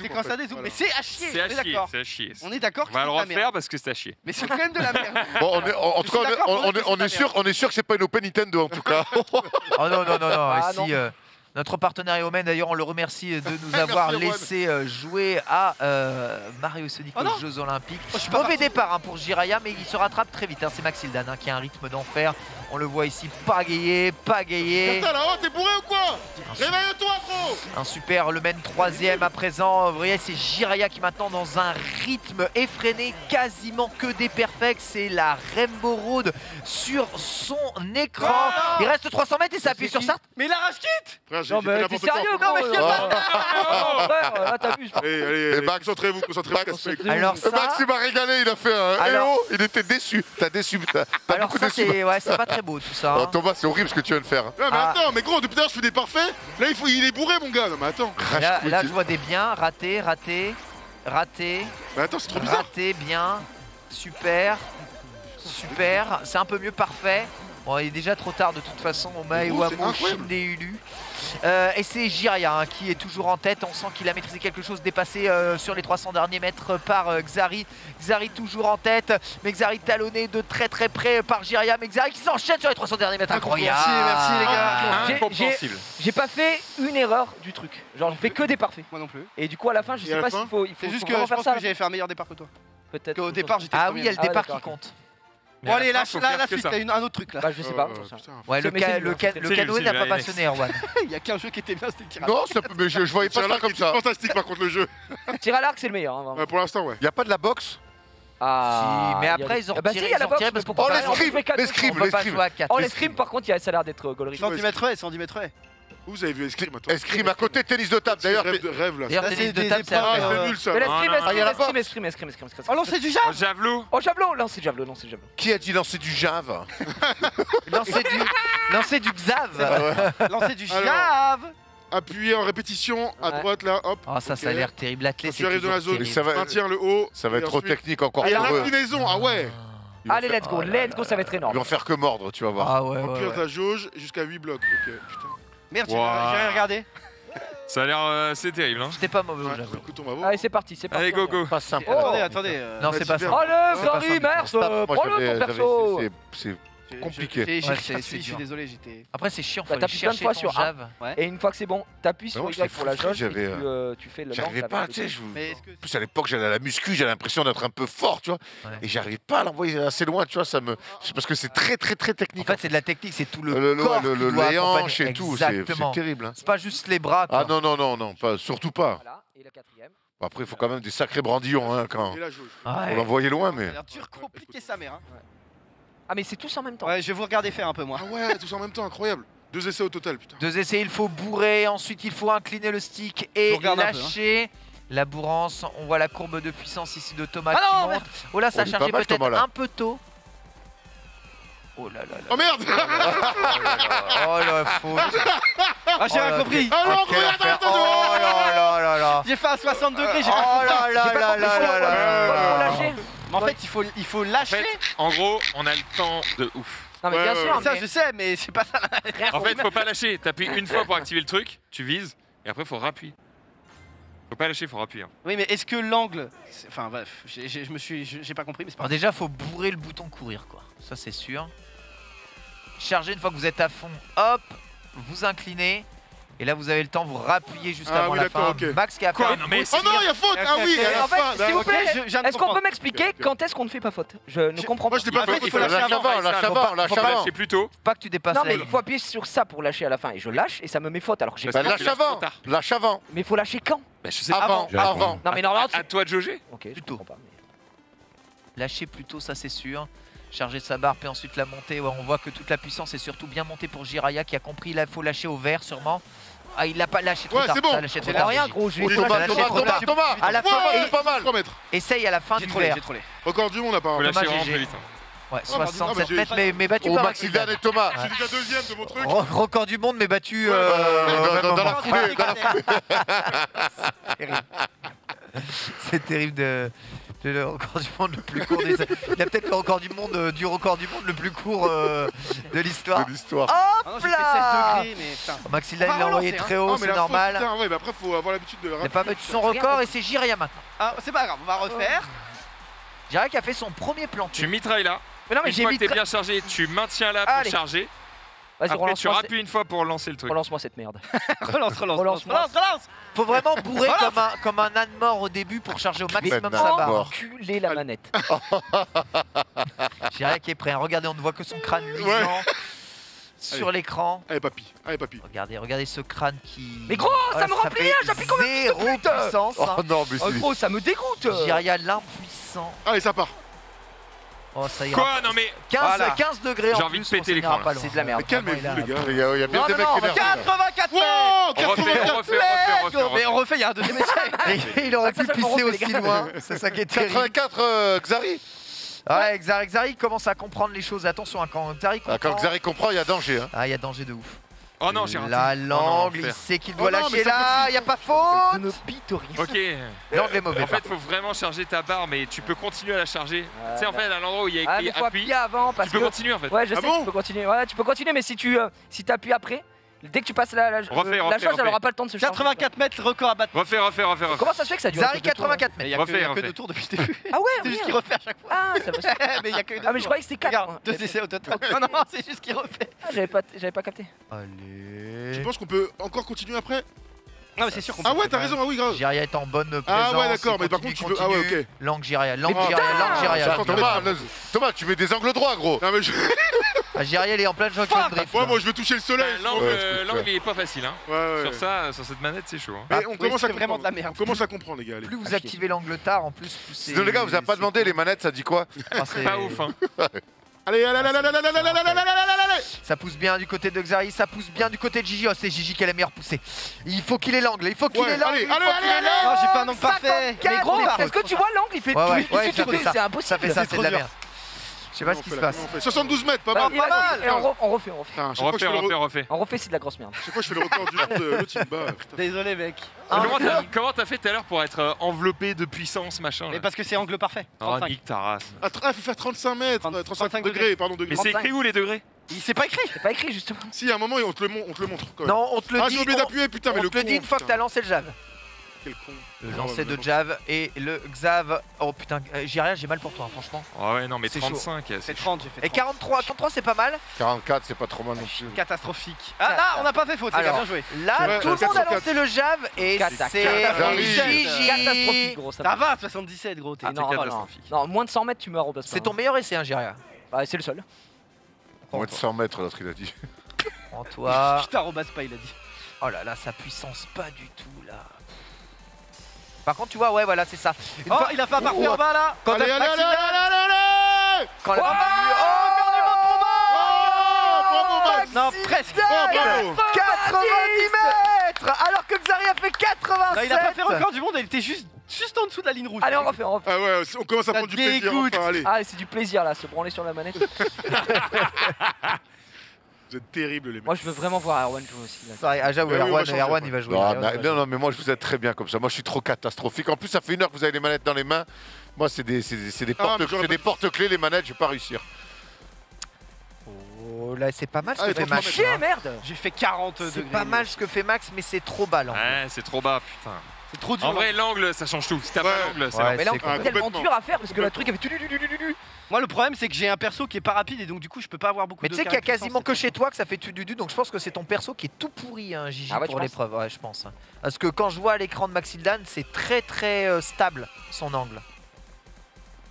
quand ça dézoome. Mais c'est à chier, C'est on à est chier, d'accord. c'est à chier. On est d'accord On que va c'est le de la merde. refaire parce que c'est à chier. Mais c'est quand même de la merde. Bon, on en, tout cas, on est, sûr, on est sûr que c'est pas une Open Nintendo en tout cas. Oh (laughs) non, non, non, non. Ah, ici, non. euh, notre partenaire Eomen, d'ailleurs, on le remercie de nous (laughs) avoir laissé euh, jouer à euh, Mario Sonic Oh aux Jeux Olympiques. Oh, Mauvais parti. départ hein, pour Jiraya, mais il se rattrape très vite. hein. C'est Maxildan hein, qui a un rythme d'enfer. On le voit ici, pas gagé. Putain, là-haut, t'es bourré ou quoi Réveille-toi, gros Un super, le mène troisième à présent. Vous voyez, c'est Jiraya qui maintenant dans un rythme effréné, quasiment que des perfects. C'est la Rainbow Road sur son écran. Il reste 300 mètres et ça appuie sur start. Mais il arrache quitte J'ai Non, mais t'es n'importe quoi. sérieux, Non, mais gros quel euh, bâtard non, frère, là, t'abuses. Allez, allez, Et allez, Max- concentrez-vous, concentrez-vous. Alors ça, Max, il m'a régalé, il a fait un Alors- héros, il était déçu. T'as déçu, t'as t'as alors beaucoup ça déçu. c'est ouais, c'est pas très beau tout ça. Oh, hein. Thomas, c'est horrible ce que tu viens de faire. Ouais, mais Ah. attends, mais gros, depuis tout à l'heure, je fais des parfaits. Là, il, faut, il est bourré, mon gars. Non, mais attends. Là, Crash là, je vois des biens, raté, raté, raté, Mais attends, c'est trop bizarre. raté, bien, super, super. C'est un peu mieux, parfait. Bon, il est déjà trop tard de toute façon. Oma et Oh, c'est Wamo, incroyable. Et Ulu. Euh, et c'est Jiraya hein, qui est toujours en tête. On sent qu'il a maîtrisé quelque chose, dépassé euh, sur les 300 derniers mètres par euh, Xari. Xari toujours en tête, mais Xari talonné de très très près par Jiraya. Mais Xari qui s'enchaîne sur les 300 derniers mètres. Incroyable. merci les gars. J'ai- Incompréhensible. J'ai pas fait une erreur du truc. Genre, j'ai fait que des parfaits. Moi non plus. Et du coup, à la fin, je Et sais pas s'il faut, il faut, C'est juste faut que je faire pense que j'avais fait un meilleur départ que toi. Peut-être. Qu'au départ, j'étais Ah oui, il y a le Ah ouais, départ qui compte. Mais Bon allez, la la, la, suite, il y a une- un autre truc là. Bah, je sais pas. Euh. Ouais, le, Mais ca- c'est le, nul, ca- hein. le nul, canoë c'est n'a nul, pas allez, passionné, Erwan. (laughs) Il y a qu'un jeu qui était bien, c'était le tirage. Non, ça peut- mais je, je voyais pas ça comme ça. fantastique par contre le jeu. (laughs) Tir à l'arc, c'est le meilleur. hein, vraiment. Ouais, pour l'instant, ouais. Il y a pas de la boxe Ah, Si, mais il y a après, des- ils ont Ah bah si, retiré- il y a ils la ont boxe, retiré parce mais qu'on peut pas pas- On peut l'escrime, jouer quatre, l'escrime, on peut pas l'escrime. jouer à quatre. Oh, Les l'escrime, par contre, il y a- ça a l'air d'être euh, gaulerie. 110 mètres, ouais, 110 mètres, ouais. Vous avez vu Escrime, attends. Escrime à côté, tennis de table. D'ailleurs, rêve, rêve là. D'ailleurs, tennis de des table, c'est Ah, nul ça. Mais l'escrime, Ah, il y escrime, a la escrime, escrime, escrime, escrime, escrime. Oh, lancer du jab Javelot. Oh, javelot, lancer javelot, lancer javelot. qui a dit lancer du jave (laughs) Lancer du, lancer du Xav. (laughs) Lancer du jab Appuyez en répétition à Ouais. droite là, hop. Oh, ça, ça a l'air terrible. L'athlète, c'est tu arrives dans la zone. Ça va- maintiens le haut. Ça va être trop ensuite- technique encore Et pour eux. l'inclinaison, ah ouais. Ils vont Allez, faire- let's go, Oh let's go, ça va être Ils énorme. vont faire que mordre, tu vas voir. Ah ouais, ouais, Remplir ouais. ta jauge jusqu'à 8 blocs. Ok, putain. Merde, j'ai Wow. j'ai rien regardé. (laughs) Ça a l'air euh, assez terrible. Hein. C'était pas mauvais, Ouais, j'avoue. écoute, on va voir. Allez, c'est parti, c'est parti. Allez, go, go. Pas simple. Oh. Attendez, attendez. euh, Non, c'est pas ça. Allez, C'est pas Gary, ça. merci. Moi, Prends-le ton perso. c'est- c'est- compliqué. Ouais, c'est- je suis désolé, j'étais. Après, c'est chiant, Bah, t'appuies plein de fois sur A. Et une fois que c'est bon, t'appuies sur Y pour la jauge et tu, euh, tu fais le J'arrivais pas, avec tu le- sais, je... Mais est-ce que. En plus, à l'époque, j'allais à la muscu, j'avais l'impression d'être un peu fort, tu vois. Ouais. Et j'arrivais pas à l'envoyer assez loin, tu vois. Ça me... c'est Parce que c'est très, très, très En technique. fait, c'est de la technique, c'est tout le, le, le, corps le- qui le- doit les accompagner. hanches et tout, c'est terrible. hein. C'est pas juste les bras, quoi. Ah non, non, non, non, pas, surtout pas. Voilà, et la quatrième. Bon, Après, il faut quand même des sacrés brandillons hein, quand Et la jauge. Ouais. on l'envoyait loin, Ça mais. a l'air dur, compliqué sa mère. hein. Ah, mais c'est tous en même temps. Ouais, je vais vous regarder faire un peu, moi. Ah ouais, tout ça en même temps, incroyable. Deux essais au total, putain. Deux essais, il faut bourrer, ensuite il faut incliner le stick et regarde un peu, hein. lâcher. La bourrance, on voit la courbe de puissance ici de Thomas Ah non, qui monte. Oh là, ça Oh, a chargé peut-être un peu tôt. Oh là là là. Oh merde Oh la faute. Ah, j'ai Oh rien là, compris. Ah non, regarde, Oh là là là là. J'ai fait un 60 degrés, j'ai rien Oh compris. là là là là là là. Mais en fait, il faut, il faut En lâcher. fait, en gros, on a le temps de ouf. Non, mais Ouais, bien sûr. Ça, je sais, mais c'est pas ça. En fait, faut pas lâcher. T'appuies une fois pour activer le truc, tu vises, et après, faut rappuyer. Faut pas lâcher, faut rappuyer. hein. Oui, mais est-ce que l'angle. c'est- Enfin, bref, j'ai- j'ai- je me suis. j'ai j'ai pas compris, mais c'est pas Alors déjà, faut bourrer le bouton courir, quoi. Ça, c'est sûr. Chargez une fois que vous êtes à fond. Hop, vous inclinez. Et là, vous avez le temps, vous rappuyez juste Ah avant oui, la fin. Max qui a Quoi fait Non, mais Oh non, il y a faute Ah oui, En fait, s'il vous plaît, est-ce qu'on peut m'expliquer quand est-ce qu'on ne fait pas faute? Je ne comprends Moi, pas. je l'ai pas fait, fait. il faut lâcher lâche avant, lâche avant, pas- lâche pas avant. lâcher plus tôt. Pas que tu dépasses Non, mais il faut appuyer sur ça pour lâcher à la fin. Et je lâche et ça me met faute alors que j'ai pas. Bah, que lâche avant, lâche avant. Mais il faut lâcher quand? Bah, je sais Avant, pas. avant. Non, mais normalement, À toi de jauger. Ok, je Plutôt. comprends pas. Lâchez plutôt, ça c'est sûr. Charger sa barre, puis ensuite la montée. Ouais, on voit que toute la puissance est surtout bien montée pour Jiraya qui a compris. Là, il faut lâcher au vert sûrement. Ah, il l'a pas lâché trop Ouais, tard. c'est bon. lâché trop tard. rien, gros. Oh, Thomas, Thomas, Thomas. Thomas. À la fin, Ouais, c'est pas mal. 3 mètres. essaye à la fin du trollé, vert. j'ai trollé. Record du monde apparemment. lâcher Thomas, vraiment GG. Ouais, Ah, pardon, 67 ah, bah, mètres, mais, mais battu Oh, par Maxildan et Thomas. Je suis déjà deuxième de mon truc. Re- Record du monde, mais battu euh, dans- même dans- la (laughs) foulée, C'est terrible (laughs) de, de le record du monde le plus court. Des... Il a peut-être le record du monde euh, du record du monde le plus court euh, de l'histoire. de l'histoire. Hop Ah fait là 16 degrés, mais putain. Maxildan On va il l'a envoyé très Ah, haut, mais c'est normal. putain, ouais, mais après, faut avoir l'habitude de Il n'a pas battu son record et c'est Jiria maintenant. Ah, c'est pas grave, on va refaire. Jiria qui a fait son premier planté. Tu mitrailles là. Mais non, mais Une j'ai fois mis. que t'es très- bien chargé, tu maintiens là pour Allez. charger. Vas-y, Après, tu rappuies une fois pour lancer le truc. Relance-moi cette merde. (laughs) relance, relance, relance, Relance-moi. relance, relance. Faut vraiment bourrer comme un, comme un âne mort au début pour charger au maximum sa barre. Enculer la manette. (laughs) Jiria qui est prêt. Regardez, on ne voit que son crâne luisant sur l'écran. Allez, papy. Allez, papy. Regardez, regardez ce crâne qui. Mais gros, ça me remplit, hein, j'appuie comme une Zéro pute. puissance. Oh hein. non, mais Oh c'est. gros, ça me dégoûte. Jiria l'impuissant. Allez, ça part. Oh, ça ira. Quoi Non mais 15, Voilà. 15 degrés J'ai en envie de péter l'écran. C'est de la merde. Mais calmez-vous, Vraiment, les gars. Il y a, il y a bien Non, des mecs énervés. 84 Wow, on refait, on 84 refait, on refait, on refait. Mais on refait, il y a un deuxième (laughs) essai. Il aurait Ça, pu pisser aussi loin, c'est ça qui est terrible. 84 euh, Xari Ouais, Xari, Xari commence à comprendre les choses. Attention, hein, quand Xari Ah, comprend. Quand Xari comprend, il y a danger. hein. Ah, il y a danger de ouf. Oh non, j'ai raté. La oh langue, il sait qu'il doit lâcher là, il n'y a pas faute Ok. Euh, L'angle est mauvais. En fait, faut vraiment charger ta barre, mais tu peux continuer à la charger. Tu sais, en fait, à l'endroit où il y a ah, écrit ah, appuie, avant parce tu peux que... continuer en fait. Ouais, je ah sais, bon tu peux continuer. Ouais, tu peux continuer, mais si tu euh, appuies après, Dès que tu passes la, la, refais, la chose, elle aura pas le temps de se changer. 84 mètres, record à battre. Refais, refais, refais. Comment ça se fait que ça dure Zari 84 mètres. Hein il y a que, deux tours depuis le début. Ah ouais (laughs) C'est juste qu'il refait à chaque fois. Ah, ça va. (laughs) mais il Ah, mais je croyais que c'était 4. Deux essais au total. (laughs) Non, non, c'est juste qu'il refait. Ah, j'avais pas, pas capté. Allez. Je pense qu'on peut encore continuer après? Ah ouais, c'est sûr qu'on Ah ouais, t'as raison, ah oui, grave. Jiria est en bonne ah présence. Ah ouais, d'accord, mais par contre, tu veux. Ah ouais, ok. Langue Jiria, langue Jiria, langue Jiria. Thomas, tu mets des angles droits, gros. Non, mais. (laughs) Ah, Jiria, il est en plein choc. Ouais, moi, je veux toucher le soleil. Bah, l'angle, il euh, est pas facile. hein Sur ça, sur cette manette, c'est chaud. Mais on ah, commence à vraiment de la merde. Commence à comprendre, les gars. Plus vous activez l'angle tard, en plus, plus c'est. Les gars, vous avez pas demandé les manettes, ça dit quoi ah, C'est Pas ouf, hein. (laughs) Allez, allez, ah, allez, allez, allez, allez, allez, Ça pousse bien du côté de Xari, ça pousse bien du côté de Gigi. Oh, c'est Gigi qui a la meilleure poussée. Il faut qu'il ait l'angle, il faut qu'il ait l'angle. Allez, allez, allez, Oh, j'ai pas un angle parfait. Mais gros, est-ce que tu vois l'angle? Il fait tout. C'est impossible. Ça fait ça, c'est de la merde sais pas ce qui se passe. 72 mètres, pas bah, mal. Et on, refait, on refait. On refait, on refait, on refait. C'est de la grosse merde. Chaque fois, je fais le record du monde de l'autre Timba. Désolé, mec. Ah. (laughs) Comment t'as- fait tout à l'heure pour être euh, enveloppé de puissance, machin Mais parce que c'est angle parfait. Oh, nique ta race. Ah, tra- ah, faut faire 35 mètres, 35 euh, degrés, pardon, degrés. Mais c'est écrit où les degrés? Il s'est pas écrit. C'est pas écrit justement. Si, à un moment, on te le, on te le montre. Non, on te le Ah, dit. j'ai oublié d'appuyer, putain, mais le te le dit une fois que t'as lancé le jab. Quel. Le lancer de Jav et le Xav. Oh putain, euh, j'ai j'ai mal pour toi, hein, franchement. Ah ouais, non, mais 35. C'est 30, j'ai fait. Et 43, 43 c'est pas mal. 44, c'est pas trop mal non plus. Catastrophique. Ah là, on n'a pas fait faute, bien joué. Là, tout le monde a lancé le Jav et c'est Catastrophique, gros. Ça va, 77, gros. T'es ah, hein. catastrophique. Non, moins de 100 mètres, tu meurs au. C'est ton meilleur essai, hein, Jiria. Bah, c'est le seul. Moins de 100 mètres, l'autre, il a dit. Prends-toi. (laughs) Il a dit. Oh là là, sa puissance, pas du tout. Par contre, tu vois, ouais, voilà, c'est ça. Oh, il a fait un parfait en bas là. Quand allez, allez, allez, allez, Quand la... Oh, oh, non, presque. 90 mètres Alors que Xari a fait 87 Il a pas fait record du monde, il était juste, juste en dessous de la ligne rouge. Allez, on refait, on refait. Ah on commence à prendre du plaisir. Allez. Ah, c'est du plaisir là, se branler sur la manette. (laughs) Vous êtes terribles, les mecs. Moi, je veux vraiment voir Erwan jouer aussi. Là. Aja eh ou Erwan, il va jouer. Non, non, mais moi je vous aide très bien comme ça. Moi je suis trop catastrophique. En plus, ça fait une heure que vous avez les manettes dans les mains. Moi, c'est des, des, ah, porte-clés, les manettes, je vais pas réussir. Oh, là, c'est pas mal ce ah, que fait Max. Hein. Hein. Merde J'ai fait 40 degrés. C'est pas mal ce que fait Max, mais c'est trop bas là. Ouais, c'est trop bas, putain. C'est trop dur. En hein. vrai, l'angle, ça change tout. Si t'as pas l'angle, c'est Mais là, c'est c'est tellement dur à faire parce que le truc avait tout du du du du. Moi, le problème, c'est que j'ai un perso qui est pas rapide et donc, du coup, je peux pas avoir beaucoup Mais tu sais qu'il y a quasiment que chez toi que ça fait tout du du, donc je pense que c'est ton perso qui est tout pourri, hein, Gigi, ah pour l'épreuve, ouais, je pense. Hein. Parce que quand je vois l'écran de Maxildan, c'est très très euh, stable son angle.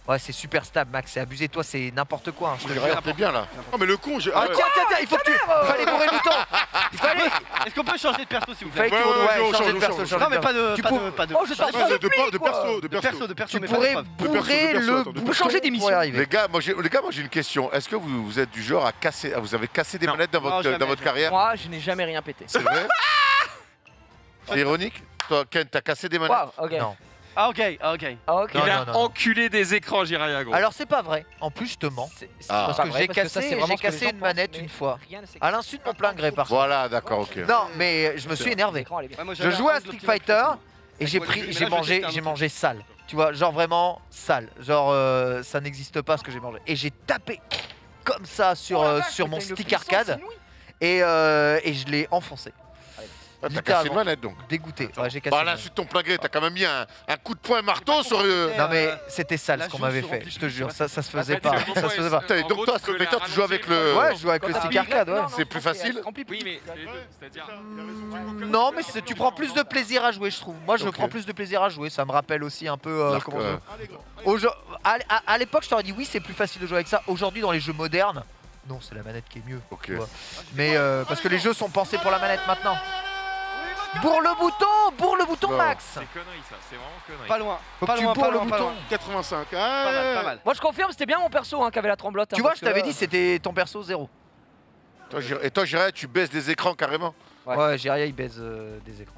Ouais, c'est super stable, Max. C'est abusé. Toi, c'est n'importe quoi. Hein. Je te jure. bien là. Non, mais le con, j'ai. Ah, ah, tiens, tiens, tiens, il faut que tu. Fallait bourrer du temps. (laughs) Est-ce qu'on peut changer de perso, s'il vous plaît Ouais, ouais, changer de perso. Non, mais pas de. Pas de. Oh, je ah, De perso, de perso. De perso, Tu pourrais bourrer le. changer d'émission. Les gars, moi, j'ai une question. Est-ce que vous êtes du genre à casser. Vous avez cassé des manettes dans votre carrière Moi, je n'ai jamais rien pété. C'est vrai (laughs) C'est ironique Toi, Ken, t'as cassé des manettes Non. Ah, ok, ok. Il a enculé des écrans, Jiraya. Alors c'est pas vrai. En plus, je te mens. C'est- ah. Parce que j'ai parce que cassé, une manette une fois. À l'insu de mon plein gré, par contre. Voilà, d'accord, ok. Non, mais euh, je me suis énervé. Je jouais à Street. Fighter et j'ai pris, j'ai mangé, sale. Tu vois, genre vraiment sale. Genre euh, ça n'existe pas ce que j'ai mangé. Et j'ai tapé comme ça sur, euh, mon stick arcade et je l'ai enfoncé. Ah, t'as une manette donc. Dégoûté. Bah, là, c'est ton plein. T'as quand même mis un, coup de poing marteau sur. Non mais c'était sale ce qu'on m'avait fait. Je te jure, ça, se faisait pas. Donc toi, ce tu joues avec le. Ouais, je joue avec le stick arcade. C'est plus facile. Oui, mais c'est-à-dire. Non, mais tu prends plus de plaisir à jouer, je trouve. Moi, je prends plus de plaisir à jouer. Ça me rappelle aussi un peu. À l'époque, je t'aurais dit oui, c'est plus facile de jouer avec ça. Aujourd'hui, dans les jeux modernes. Non, c'est la manette qui est mieux. Mais parce que les jeux sont pensés pour la manette maintenant. Bourre le bouton, bourre le bouton, Max C'est connerie ça, c'est vraiment connerie. Pas loin, pas loin, pas loin, pas loin. 85, pas mal, ah. pas mal. Moi je confirme, c'était bien mon perso hein, qui avait la tremblote. Tu hein, vois, je t'avais dit, euh, c'était ton perso zéro. Et toi, Jiraya, tu baisses des écrans carrément Ouais, Jiraya, il baise euh, des écrans.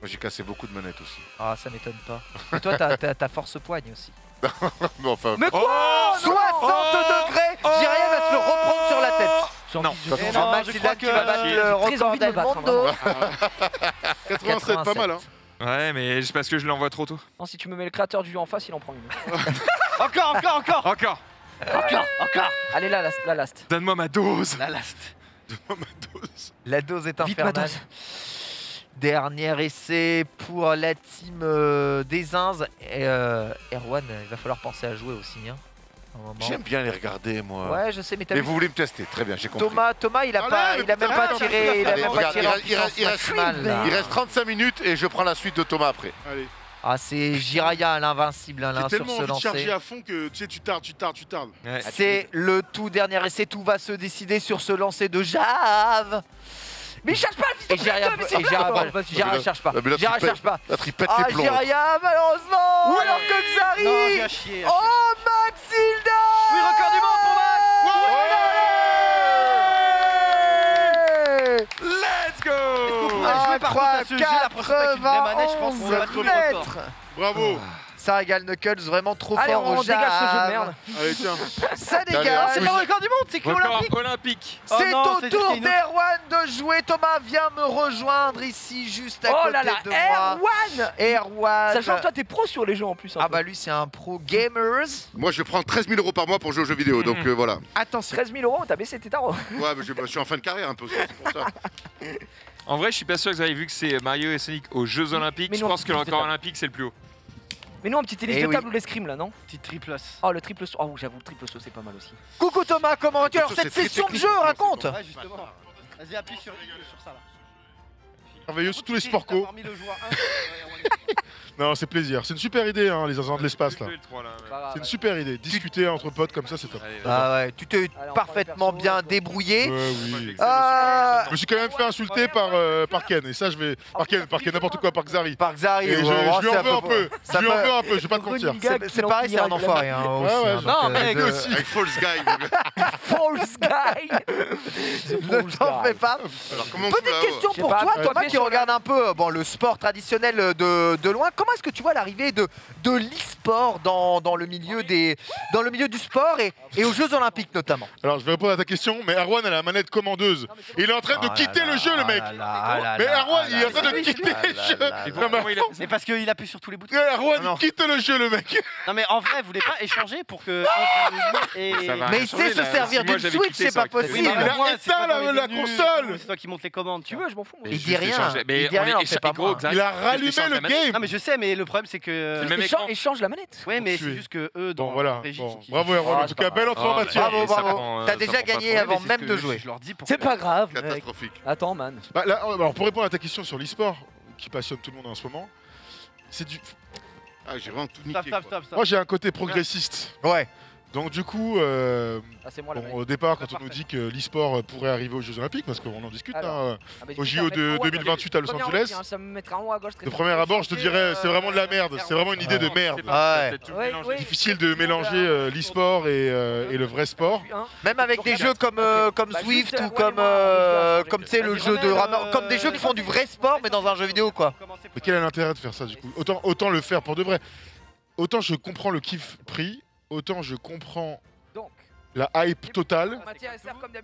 Moi, j'ai cassé beaucoup de manettes aussi. Ah, ça m'étonne pas. Et toi, t'as force poigne aussi. (laughs) mais enfin... Mais quoi? 60 degrés oh, Jiraya va se le reprendre sur la tête non. non, Max je crois que- va battre J'ai le record del Mondo. 87, pas mal, hein. Ouais, mais c'est parce que je l'envoie trop tôt. Non, si tu me mets le créateur du jeu en face, il en prend une. (laughs) Encore, encore, encore Encore Encore, encore Allez, la last, la last. Donne-moi ma dose La last. Donne-moi ma dose La dose est Vite, ma infernale. dose. Dernier essai pour la team euh, des Inz. Et, euh, Erwan, il va falloir penser à jouer aussi. Hein. J'aime bien les regarder, moi. Ouais, je sais, mais t'as Mais vu vous voulez me tester, très bien, j'ai compris. Thomas, Thomas, il a Allez, pas, il a même pas tiré, il a Allez, même pas tiré il reste- il reste- il puissance reste- maximale, là. Il reste 35 minutes et je prends la suite de Thomas après. Allez. Ah, c'est Jiraya l'invincible hein, là, sur ce lancer. à fond que tu sais, tu tardes, tu tardes, tu tardes. Ouais. C'est le tout dernier essai, tout va se décider sur ce lancer de Jave. Mais il cherche pas le Et Jiraya, mais c'est et Jiraya, pas- pas- Jiraya cherche pas. Ah, Jiraya pètes- cherche pas. Tu pètes Ah, les. Jiraya, malheureusement, alors que Non, Xari. j'ai à chier. à chier. Oh, Maxilda Oui, record du monde pour Max Let's go Ah, jouer, par contre, à ce jeu, la prochaine fois avec une vraie manette, je pense qu'on va battre le record. mètres. Bravo. Ça régale Knuckles, vraiment trop Allez, fort on au dégage ce jeu de merde. Allez, tiens. Ça dégage. C'est pas le record du monde, c'est que olympique olympique Oh C'est au tour d'Erwan de jouer. Thomas, viens me rejoindre ici, juste à Oh côté là là, de moi. Erwan Erwan. Sachant que toi, t'es pro sur les jeux en plus. Ah peu. bah lui, c'est un pro gamers. Moi, je prends 13 000 euros par mois pour jouer aux jeux vidéo, donc Mhm. euh, voilà. Attention. 13 000 euros, t'as baissé tes tarots. Ouais, mais je, je suis en fin de carrière un peu, c'est pour ça. En vrai, je suis pas sûr que vous avez vu que c'est Mario et Sonic aux Jeux Olympiques. Mais je non, pense que c'est le plus record de olympique, c'est le plus haut. Mais non, un petit tennis de oui. table ou l'escrime là, non Petite triple as. Oh, le triple saut. Oh, j'avoue, le triple saut, c'est pas mal aussi. Coucou Thomas, comment vas-tu Alors cette session de jeu, raconte. Ouais, justement. Vas-y, appuie sur, sur ça là. Merveilleux sur tous les sports co. (laughs) euh, Non, c'est plaisir. C'est une super idée, hein, les agents de l'espace là. C'est une super idée. Discuter entre potes comme ça, c'est top. Ah ouais, tu t'es parfaitement bien débrouillé. Ouais, oui. Ah, Je me suis quand même fait insulter par, euh, par Ken, et ça je vais. Par Ken, par Ken, n'importe quoi, par Xari. Par Xari, Et je, lui en veux un peu- Je lui en veux un peu, je vais pas te mentir. C'est pareil, c'est un enfoiré. Hein, hein, Non, euh, mec, aussi. Avec (laughs) False Guy. False guy Ne t'en fais pas. Petite question pour toi, euh, Thomas, qui regarde un peu euh, bon, le sport traditionnel euh, de, de Comment est-ce que tu vois l'arrivée de, de l'e-sport dans, dans, le milieu des, dans le milieu du sport et, et aux Jeux Olympiques notamment? Alors je vais répondre à ta question, mais Erwan a la manette commandeuse. Il est en train de quitter le jeu, le mec. Mais Erwan, il est en train de quitter le jeu. C'est parce qu'il appuie sur tous les boutons. Erwan, il quitte le jeu, le mec. Non mais en vrai, vous voulez pas échanger pour que. va. Mais il sait se là. servir d'une Switch, c'est pas possible. Il éteint la- console. C'est toi qui montes les commandes. Tu veux, je m'en fous. Il dit rien. Mais Il dit on rien, est- on fait pas gros, moi. Xari, Il a rallumé le game. Je sais, mais le problème c'est que. Même écran. échange la manette. Ouais, mais c'est es- juste que eux dans Bon, voilà. la régie, Bon, qui- Bravo, Erwan. Ah, En tout c'est cas, pas belle entrée en Oh, matière. Bravo, bravo. euh, T'as ça déjà pas gagné trop. avant même de jouer. Je leur dis pour C'est que- pas grave. mec. Catastrophique. Attends, man. Bah, là, alors, pour répondre à ta question sur l'e-sport, qui passionne tout le monde en ce moment, c'est du. Ah, j'ai vraiment tout Stop, niqué. stop, quoi. stop, stop. Moi, j'ai un côté progressiste. Ouais. Donc, du coup, euh, Ah, moi bon, au départ, quand on Parfait. nous dit que l'e-sport euh, pourrait arriver aux Jeux Olympiques, parce qu'on en discute, Alors, hein, Ah, bah, JO de mettre en haut à 2028 à Los Angeles, rang, tiens, Ça me mettra en haut à gauche. très de premier abord, je te dirais, c'est euh, vraiment de la merde. C'est vraiment une idée de merde. Difficile de mélanger euh, l'e-sport et, euh, et le vrai sport. Hein Même avec des jeux comme, euh, comme Bah, Swift ou comme, euh, comme tu sais, le jeu de comme des euh, jeux qui font du vrai sport mais dans un jeu vidéo quoi. Mais quel est l'intérêt de faire ça du coup autant, autant le faire pour de vrai. Autant je comprends le kiff pris, autant je comprends Donc, la hype totale.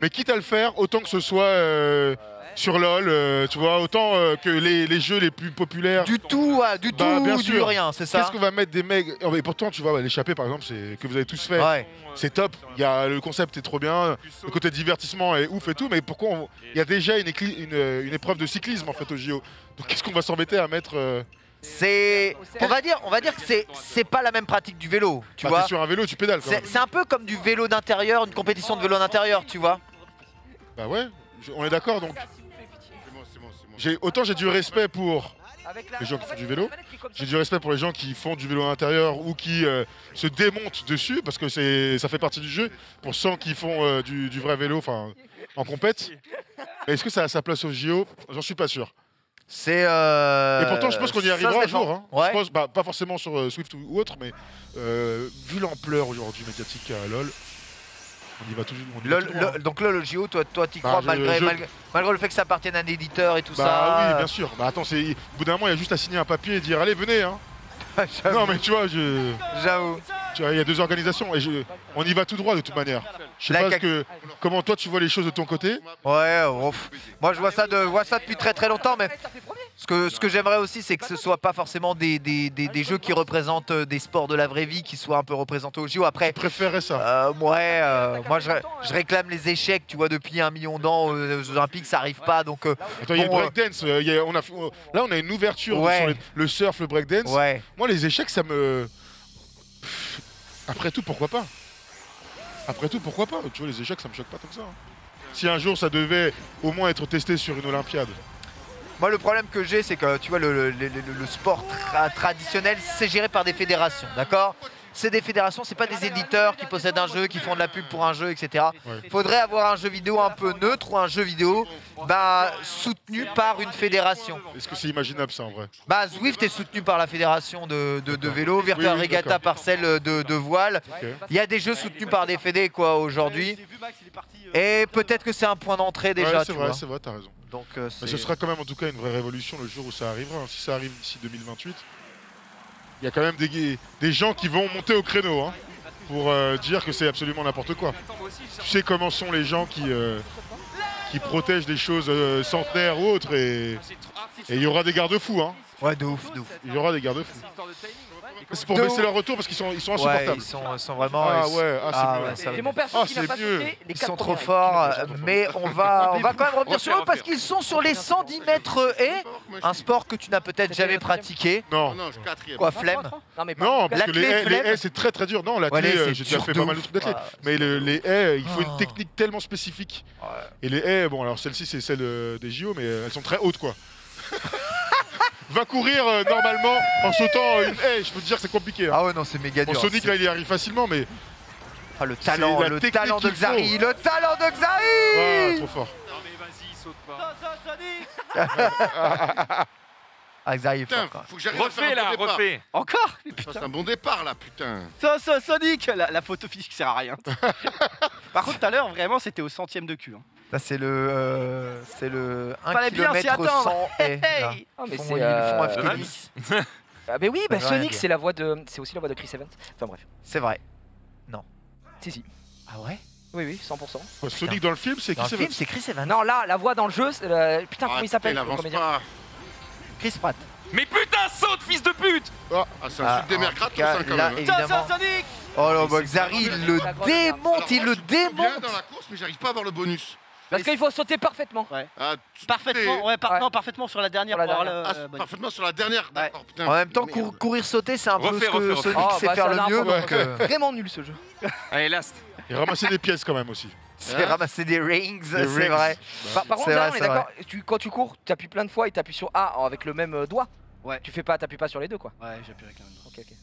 Mais quitte à le faire, autant que ce soit euh, sur LoL, euh, tu vois, autant euh, que les, les jeux les plus populaires. Du tout, à- du Bah, tout, bien du sûr. rien, c'est ça Qu'est-ce qu'on va mettre des mecs Oh, Et pourtant, tu vois, bah, l'échappée par exemple, c'est que vous avez tous fait. Ouais. C'est top. Il y a le concept est trop bien, le côté divertissement est ouf et tout. Mais pourquoi on- il y a déjà une, une, une épreuve de cyclisme en fait au JO. Donc qu'est-ce qu'on va s'embêter à mettre euh, C'est, on va dire, on va dire que c'est, c'est pas la même pratique du vélo, tu bah, vois. sur un vélo, tu pédales. C'est, un peu comme du vélo d'intérieur, une compétition de vélo d'intérieur, tu vois. Bah ouais, je- on est d'accord. Donc j'ai autant j'ai du respect pour les gens qui font du vélo, j'ai du respect pour les gens qui font du vélo à l'intérieur ou qui euh, se démontent dessus parce que c'est ça fait partie du jeu. Pour ceux qui font euh, du, du vrai vélo, enfin en compète. Est-ce que ça a sa place au JO J'en suis pas sûr. C'est. euh, Et pourtant, je pense qu'on y arrivera un jour. hein. Ouais. Je pense, bah, pas forcément sur euh, Swift ou, autre, mais euh, vu l'ampleur aujourd'hui médiatique à LoL, on y va on y tout droit, le- donc là, le JO, toi, toi, t'y Bah, crois je- malgré, je- malgré, malgré le fait que ça appartienne à un éditeur et tout Bah ça. oui, bien sûr. Bah attends, c'est au bout d'un moment, il y a juste à signer un papier et dire allez, venez. Hein. (laughs) Non, mais tu vois, je, J'avoue. tu vois, il y a deux organisations et je, on y va tout droit de toute manière. Je sais La pas ce cac- que, comment toi tu vois les choses de ton côté. Ouais, oh, moi je vois ça, de, je vois ça depuis très très longtemps, mais ce que, ce que j'aimerais aussi, c'est que ce soit pas forcément des, des, des- des jeux qui représentent euh, des sports de la vraie vie, qui soient un peu représentés au JO. Après, Je préférerais ça. euh, ouais, euh, moi je, je réclame les échecs, tu vois, depuis un million d'ans aux Olympiques, ça arrive pas, donc euh, Attends, il y a le breakdance. il y a- on a, là, on a une ouverture Ouais. sur les- le surf, le breakdance. ouais. Moi, les échecs, ça me. Après tout, pourquoi pas? Après tout, pourquoi pas Tu vois, les échecs, ça me choque pas tant ça. hein. Si un jour ça devait au moins être testé sur une Olympiade. Moi, le problème que j'ai, c'est que tu vois, le, sport tra- traditionnel, c'est géré par des fédérations, d'accord? C'est des fédérations, c'est pas des éditeurs qui possèdent un jeu, qui font de la pub pour un jeu, etc. Ouais. Faudrait avoir un jeu vidéo un peu neutre ou un jeu vidéo bah, soutenu par une fédération. Est-ce que c'est imaginable ça en vrai? Bah, Zwift est soutenu par la fédération de, de- de vélo, Virtua Oui, oui, Regatta par celle de, de voile. Il y a des jeux soutenus par des fédés quoi aujourd'hui. Et peut-être que c'est un point d'entrée déjà, Ouais, c'est tu vrai, vois. c'est vrai, t'as raison. Donc, euh, Mais ce sera quand même en tout cas une vraie révolution le jour où ça arrivera. hein. Si ça arrive d'ici 2028, il y a quand même des, des gens qui vont monter au créneau hein, pour euh, dire que c'est absolument n'importe quoi. Tu sais comment sont les gens qui, euh, qui protègent des choses euh, centenaires ou autres et et il y aura des garde-fous. Hein. Ouais, de ouf, de ouf. Il y aura des garde-fous. C'est pour baisser leur retour parce qu'ils sont, ils sont Ouais, insupportables. ils sont, ils sont vraiment. Ah ouais, ah, c'est Ah mieux. ouais, ça va C'est mon perso Ah, qui n'a pas mieux. sauté. Les Ils sont trop forts, euh, mais on va, on va quand même revenir sur eux parce qu'ils sont sur les 110 mètres haies, un sport que tu n'as peut-être jamais pratiqué. Non, Non. Quoi, flemme. Non, mais pas- non, parce que les haies, c'est très très dur. Non, Ouais, les, euh, j'ai déjà fait pas mal de trucs d'athlé. Ouais, Mais le- les haies, il faut une technique tellement spécifique. Et les haies, bon, alors celle-ci, c'est celle euh, des JO, mais euh, elles sont très hautes, quoi. (laughs) Va courir euh, normalement en sautant euh, une haie, je peux te dire que c'est compliqué. hein. Ah ouais, non, c'est méga Bon, dur. Sonic, là, il y arrive facilement, mais Ah, le talent, la le technique talent de qu'il faut. Xari, le talent de ah, Xari trop fort. Non mais vas-y, saute pas. (laughs) Ah, Xari est Putain, fort, quoi. faut que j'arrive à faire Refais un là, bon départ. refais. Encore Ça, C'est un bon départ là, putain. Ça, ça, Sonic la, la photo physique sert à rien. (laughs) Par contre, tout à l'heure, vraiment, c'était au centième de cul. hein. Ça, c'est le. euh, c'est le 1 Fallait bien s'y km attendre. 100 haies. là. Hey Ah, mais Ils font- c'est, ils font euh, un Donuts. Phoenix. Ah, mais oui, bah, Ça veut rien Sonic, dire. c'est la voix de. C'est aussi la voix de Chris Evans. Enfin bref. C'est vrai. Si, si. Ah ouais? Oui, oui, 100%. Quoi, Sonic dans le film, c'est Dans qui le c'est film, c'est Chris Evans. Non, là, la voix dans le jeu, c'est le- putain, comment il s'appelle Il le avance comédien pas. Chris Pratt. Mais putain, saute, fils de pute Ah, c'est un Ah, truc des en mères tout cas, hein, quand là, même. Ça, évidemment. ça, Sonic Oh là, bah, Xari, il le démonte, il le je suis bien démonte. dans la course, mais j'arrive pas à avoir le bonus. Parce qu'il faut sauter parfaitement. Ah, tu- Parfaitement, ouais, par- Ouais. non, parfaitement sur la dernière. Sur la pour avoir Ah, le- euh, bonus. parfaitement sur la dernière. D'accord, putain. En même temps, cour- courir sauter, c'est un peu ce que. Sonic Oh, sait bah, faire le mieux. Donc, euh, (laughs) Vraiment nul ce jeu. Allez, last. Et ramasser des pièces quand même aussi. (laughs) c'est ramasser des rings, c'est vrai. Par, par contre, là, on est d'accord. Quand tu cours, tu appuies plein de fois et tu appuies sur A avec le même euh, doigt. Ouais. Tu fais pas, t'appuies pas sur les deux quoi. Ouais, j'ai appuyé avec un doigt. Ok, ok.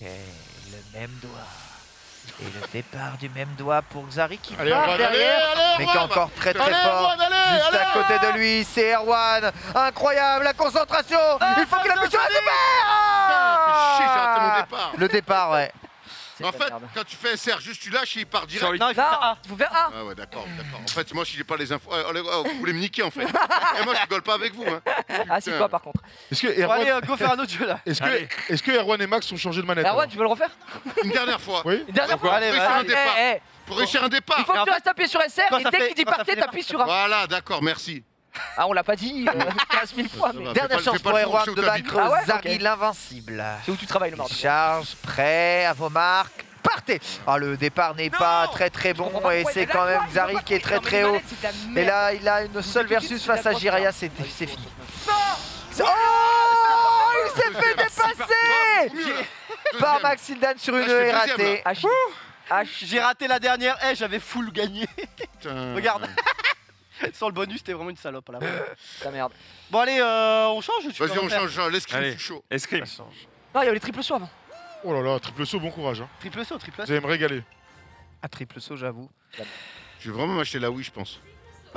Le même doigt. Et le départ du même doigt pour Xari qui Allez, part Erwan, derrière, allez, mais qui est encore très très fort. Juste à côté de lui, c'est Erwan. Incroyable, la concentration. Il faut qu'il appuie sur la départ. Le départ, ouais. C'est En fait, merde. quand tu fais SR, juste tu lâches et il part direct. Non, il faut faire A. Il faut faire A. Ah ouais, d'accord, d'accord. En fait, moi, je n'ai pas les infos. Oh, les- oh, vous voulez me niquer, en fait. (laughs) Et moi, je rigole pas avec vous. Hein. Ah, si, toi par contre. Est-ce que Bon, Erwan, allez, euh, go faire un autre jeu là. est-ce que, Erwan et Max ont changé de manette Erwan, tu veux le refaire? Une dernière fois. Oui Une dernière fois Allez, Pour vas-y. réussir un Eh, départ. eh, Pour réussir un Il départ. faut Et que tu restes appuyé sur SR et dès qu'il dit des t'appuies sur A. Voilà, d'accord, merci. Ah, on l'a pas dit euh, (laughs) 15 000 fois, mais. Dernière chance pour Erwan de vaincre Ah ouais Zari l'invincible. C'est où tu travailles le mardi charge, prêt, à vos marques, partez Ah, Le départ n'est pas très très bon et c'est quand même pas- qui est très très haut. Et là, il a une seule versus face à Jiraya, c'est c'est fini. Oh Il s'est fait dépasser par Deuxième. Max Hildan sur une ratée. Ah, ah, chi- J'ai raté la dernière, eh, j'avais full gagné. Regarde. (laughs) Sans le bonus, t'es vraiment une salope à (laughs) la fin. Ta merde. Bon, allez, euh, on change ou tu Vas-y, on refaire change. L'escrime, Allez. je suis chaud. Escrime. Non, il y avait les triples sauts avant. Oh là là, triple saut, bon courage. Hein. Triple saut, triple Vous saut. allez me régaler. À triple saut, j'avoue. Je vais vraiment m'acheter la Wii, je pense.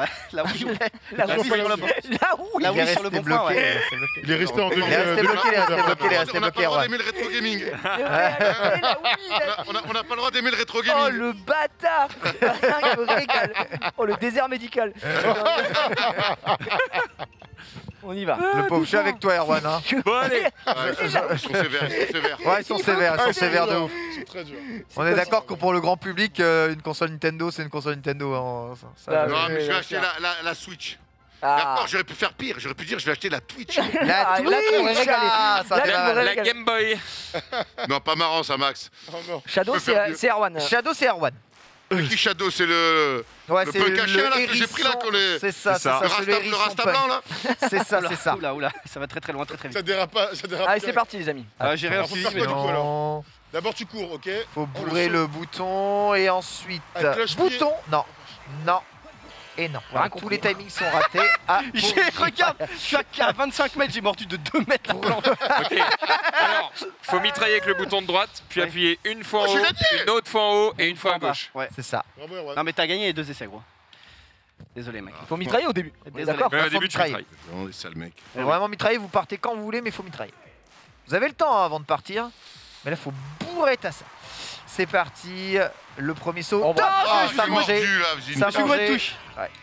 (laughs) Là oui, ouais. Là Là où oui, sur le bon. Là où Là il est oui, sur le point, ouais. il est resté bloqué. Il est resté en Il est demi. resté euh, demi- bloqué, il est resté On n'a pas le droit- resté on n'a pas bloqué, le droit Erwan. d'aimer le rétro (laughs) gaming. (laughs) On y va. le ah, pauvre, je suis avec toi, Erwan. Hein. (laughs) Bon, allez. Ils sont sévères, ils sont (laughs) sévères. Ouais, ils sont sévères, ils sont sévères de ouf. C'est très dur. On est d'accord que pour le grand public, euh, une console Nintendo, c'est une console Nintendo. Hein. Bah, euh, non, mais je vais acheter la, Switch. Ah. D'accord, j'aurais pu faire pire. J'aurais pu dire, je vais acheter la Twitch. La ah, Twitch, régaler. ah, ça La Game Boy. non, pas marrant ça, Max. Shadow, c'est Erwan. Shadow, c'est Erwan qui Shadow, c'est le. Ouais, le punk là, que j'ai pris là. C'est ça, ça. Le, rasta, le rasta blanc, là C'est ça, c'est ça. Oula, oula, ça va très très loin, très très vite. Ça dérape pas, ça dérape Allez, c'est parti, les amis. Ah, j'ai rien mais non. D'abord, tu cours, ok Faut bourrer le, bouton et ensuite. Bouton Non, non, et non, tous les timings sont ratés. (laughs) Ah, regarde, à 25 mètres, j'ai mordu de 2 mètres. (laughs) Alors, faut mitrailler avec le bouton de droite, puis appuyer une fois en oh, haut, une autre fois en haut et une fois à gauche. Ouais. C'est ça. Non, mais t'as gagné les deux essais, gros. Désolé, mec. Faut mitrailler au début. D'accord, au début, mitrailler. tu des sales mecs. Vraiment, mitrailler, vous partez quand vous voulez, mais faut mitrailler. Vous avez le temps hein, avant de partir, mais là, faut bourrer ta ça. C'est parti, le premier saut. Oh, ça a mangé. Hein, ça a.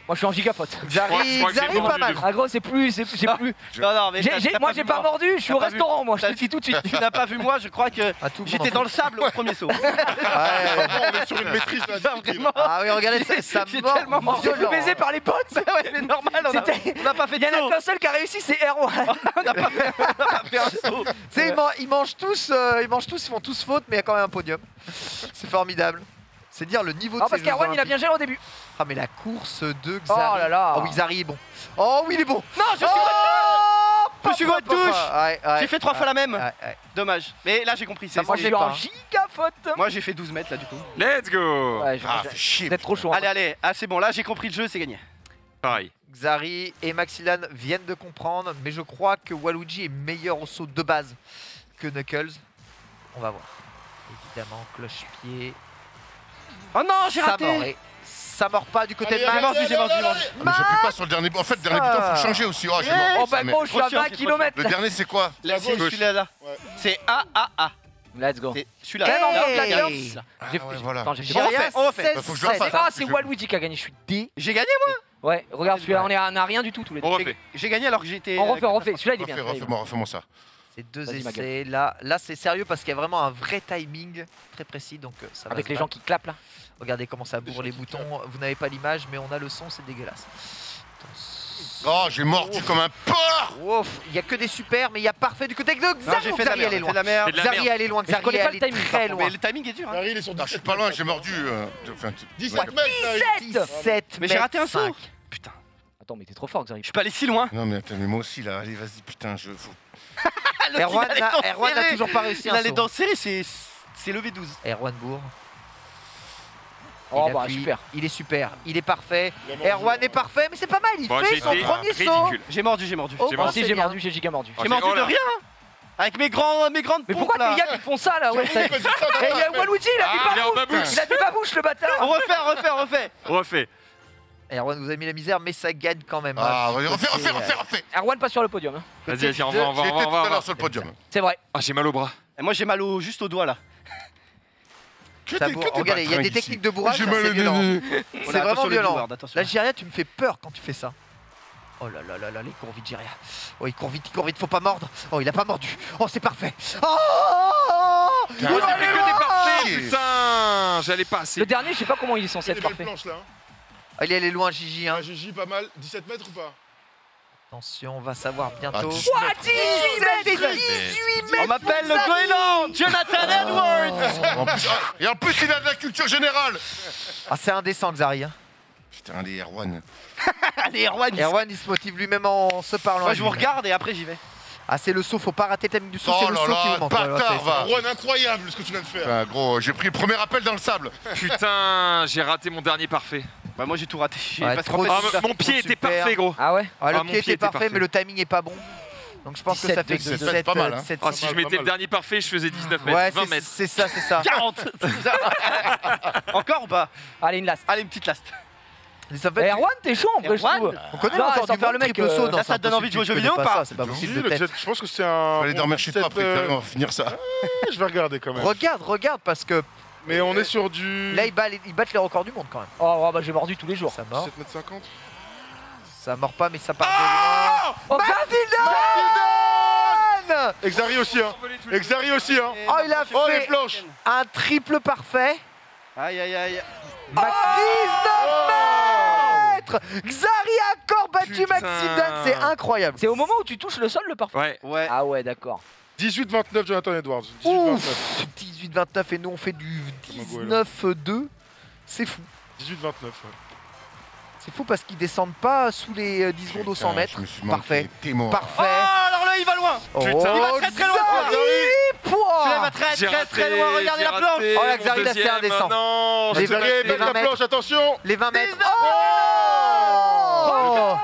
Moi je suis en gigapote. Xari, Xari pas mal. Ah gros, c'est plus, c'est plus. Ah, non non, mais moi j'ai pas mordu, je suis au restaurant moi, je te le dis tout de suite. (laughs) Tu n'as pas vu moi, je crois que j'étais dans le sable au premier saut. (laughs) On est sur une maîtrise Ah oui, regardez ça, ça mord. J'ai tellement baisé hein. par les potes. Ouais, normal, on n'a pas fait Il y en a qu'un seul qui a réussi, c'est Erwan. (laughs) On n'a pas fait un saut. Ils mangent tous, euh, ils mangent tous, ils font tous faute, mais il y a quand même un podium. C'est formidable. C'est dire le niveau de Ah parce qu'Erwan, il a bien géré au début. Ah, mais la course de Xari. Oh là là. Oh oui, Xari est bon. Oh oui, il est bon. Non, je suis oh Je suis votre touche J'ai fait trois fois la même Dommage. Mais là, j'ai compris. Moi, j'ai giga faute Moi, j'ai fait 12 mètres, là, du coup. Let's go Ah, chier trop chaud. Hein. Allez, allez, ah, c'est bon, là, j'ai compris le jeu, c'est gagné. Pareil. Xari et Maxilan viennent de comprendre, mais je crois que Waluigi est meilleur au saut de base que Knuckles. On va voir. Évidemment, cloche-pied. Oh non, j'ai raté ça mord pas du côté allez, de Max. Allez, allez, Max. Ah, mais j'appuie pas sur le dernier. En fait, le dernier bouton, faut changer aussi. Oh, j'ai eh, oh, bah, bon, je suis à 20 km. Le dernier, c'est quoi C'est celui-là. là. C'est A, A, A. Let's go. C'est celui-là. Hey ah, ouais, voilà. Fait... Ah, c'est Waluigi qui a gagné. Je suis dé. J'ai gagné, moi Ouais, regarde, celui-là, on n'a rien du tout, tous les deux. On refait. J'ai gagné alors que j'étais. On euh, refait, on refait. Celui-là, il est bien. Refais-moi refais ça. C'est deux essais. Là, là c'est sérieux parce qu'il y a vraiment un vrai timing très précis. Donc, euh, ça Avec les gens qui clapent, là. Regardez comment ça bourre les boutons. Vous n'avez pas l'image, mais on a le son, c'est dégueulasse. Oh, j'ai mordu comme un porc Il n'y a que des supers, mais il y a parfait du côté de Xari. Non, elle est loin. Xari, elle est loin. Xari, elle, est très loin. Mais le timing est dur. Hein. Xari, il est sur je suis pas loin, j'ai mordu. Euh, 17 mètres 17 Mais j'ai raté un saut Putain. Attends, mais t'es trop fort, Xari. Je suis pas allé si loin. Non, mais attends, mais moi aussi, là. Allez, vas-y, putain, je. (laughs) Erwan n'a toujours pas réussi. Il allait danser, c'est levé 12. Erwan Bourg. Oh bah super. Il est super, il est parfait. Erwan est parfait, mais c'est pas mal, il fait son premier saut. J'ai mordu, j'ai mordu. Oh, j'ai bah, mordu, j'ai mordu, j'ai giga mordu. J'ai mordu de rien avec mes, grands, mes grandes Mais pourquoi les gars qui font ça là eh, il y a Waluigi, ah, il a du babouche le bâtard On refait, on refait, on refait On refait Erwan vous a mis la misère, mais ça gagne quand même. Ah, ah refait, refait, refait, refait Erwan passe sur le podium. Hein. Vas-y, vas-y, on va, on tout à l'heure sur le podium. C'est vrai. Ah, j'ai mal au bras. Moi j'ai mal au, juste au doigt là. Que Regardez, il y a des techniques de bourrage, c'est violent. C'est vraiment violent. L'Algérie, tu me fais peur quand tu fais ça. Oh là là là là, il court vite, Géria. Oh, il court vite, il court vite, faut pas mordre. Oh, il a pas mordu. Oh, c'est parfait. Oh il oh, que des putain J'allais pas assez. Le dernier, je sais pas comment il est censé être parfait. Là, il est allé loin, Gigi. Hein. Gigi, pas mal. 17 mètres ou pas Attention, on va savoir bientôt. Ah, 18 On m'appelle le goéland Jonathan oh. Edwards oh, Et en plus, il a de la culture générale Ah, c'est indécent, Xari. Hein. Putain, les Erwan. (laughs) les Erwan. Erwan, il se motive lui-même en se parlant. Moi, je vous regarde et après, j'y vais. Ah, c'est le saut, faut pas rater le timing du saut. Oh le là saut là, là bâtard, va. Incroyable ce que tu viens de faire. Bah, gros, j'ai pris le premier appel dans le sable. (laughs) Putain, j'ai raté mon dernier parfait. Bah, moi j'ai tout raté. Ah, mon pied était parfait, gros. Ah ouais, ah, ah, Le pied, était, parfait, mais le timing est pas bon. Donc je pense que ça fait 2, 7, pas mal. Hein. Ah, si je mettais le dernier parfait, je faisais 19 mètres, ouais, 20 mètres. C'est ça, c'est ça. 40 (laughs) Encore ou pas? Allez, une last. Allez, une petite last. Ça fait... Erwan, t'es chaud en vrai, je trouve. On connaît ah, faire le mec euh... saut dans Là, ça te donne envie de jouer aux jeux vidéo ou pas C'est pas possible. Je pense que c'est un. Allez dormir chez toi après, on va finir ça. (laughs) Je vais regarder quand même. Regarde, regarde, parce que. Mais on est sur du. Là, ils battent les records du monde quand même. Oh, oh, bah j'ai mordu tous les jours. Ça mord. 7m50 ça mord pas, mais ça part oh de. Oh, Exari aussi, hein. Exari aussi, hein. Oh, il a fait oh, les planches. un triple parfait. Aïe, aïe, aïe. Max oh 4 Xaria encore battu Maxidan, c'est incroyable. C'est au moment où tu touches le sol le parfum Ouais. ouais. Ah ouais, d'accord. 18-29 Jonathan Edwards. 18-29 et nous on fait du 19-2. C'est fou. 18-29, ouais. C'est fou parce qu'ils descendent pas sous les euh, 10 secondes au 100 Putain, mètre. je me suis manqué. Parfait. Mort. Oh Parfait. alors là il va loin. Putain. Oh, Il va très, très loin, Pouah va très très loin. Regardez la planche. Oh, la Xari, là, c'est deuxième, indécent. Non, Les j'ai vingt- Exari, les baisse 20 la mètres. planche, attention Les 20 mètres. Oh Oh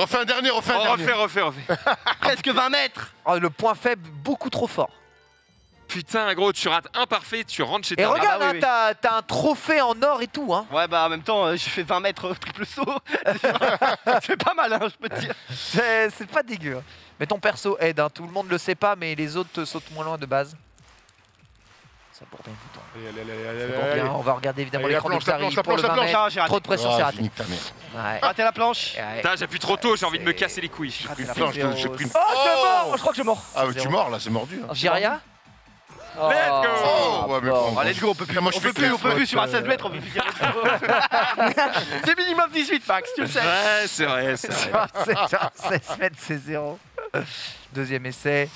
Refais un dernier, refais un Oh, dernier. refais, refais, refais. (laughs) Presque 20 mètres. Oh, le point faible beaucoup trop fort. Putain, gros, tu rates un parfait, tu rentres chez Et ta regarde, oui, hein, oui. t'as un trophée en or et tout. Hein. Ouais bah en même temps euh, j'ai fait 20 mètres euh, triple saut. (laughs) C'est pas mal hein, je peux te dire. C'est pas dégueu. hein. Mais ton perso aide, hein. tout le monde le sait pas, mais les autres sautent moins loin de base. Ça porte un bouton. Allez, allez, allez, allez, C'est allez, bon, bien, allez. on va regarder évidemment l'écran de planche, planche, la pour le planche, la 20 planche. mètres. Ah, j'ai raté. Trop de pression, c'est Oh, raté. Ouais. Raté la planche. Putain, j'appuie trop tôt, j'ai envie de me casser les couilles. J'ai pris une la planche, zéro. j'ai pris une. Oh, je suis mort Je crois que je suis mort. Ah, tu mort là, c'est mordu. hein. Jiria Oh, Let's go Oh, ouais, mais bon. bon. Oh, let's go, on peut plus, Moi, je on peut plus, on peut plus sur un 16 mètres, on peut plus dire. (laughs) C'est minimum 18 max, tu le sais. Ouais, c'est vrai, c'est (laughs) vrai. (laughs) C'est genre 16 mètres, c'est zéro. Deuxième essai.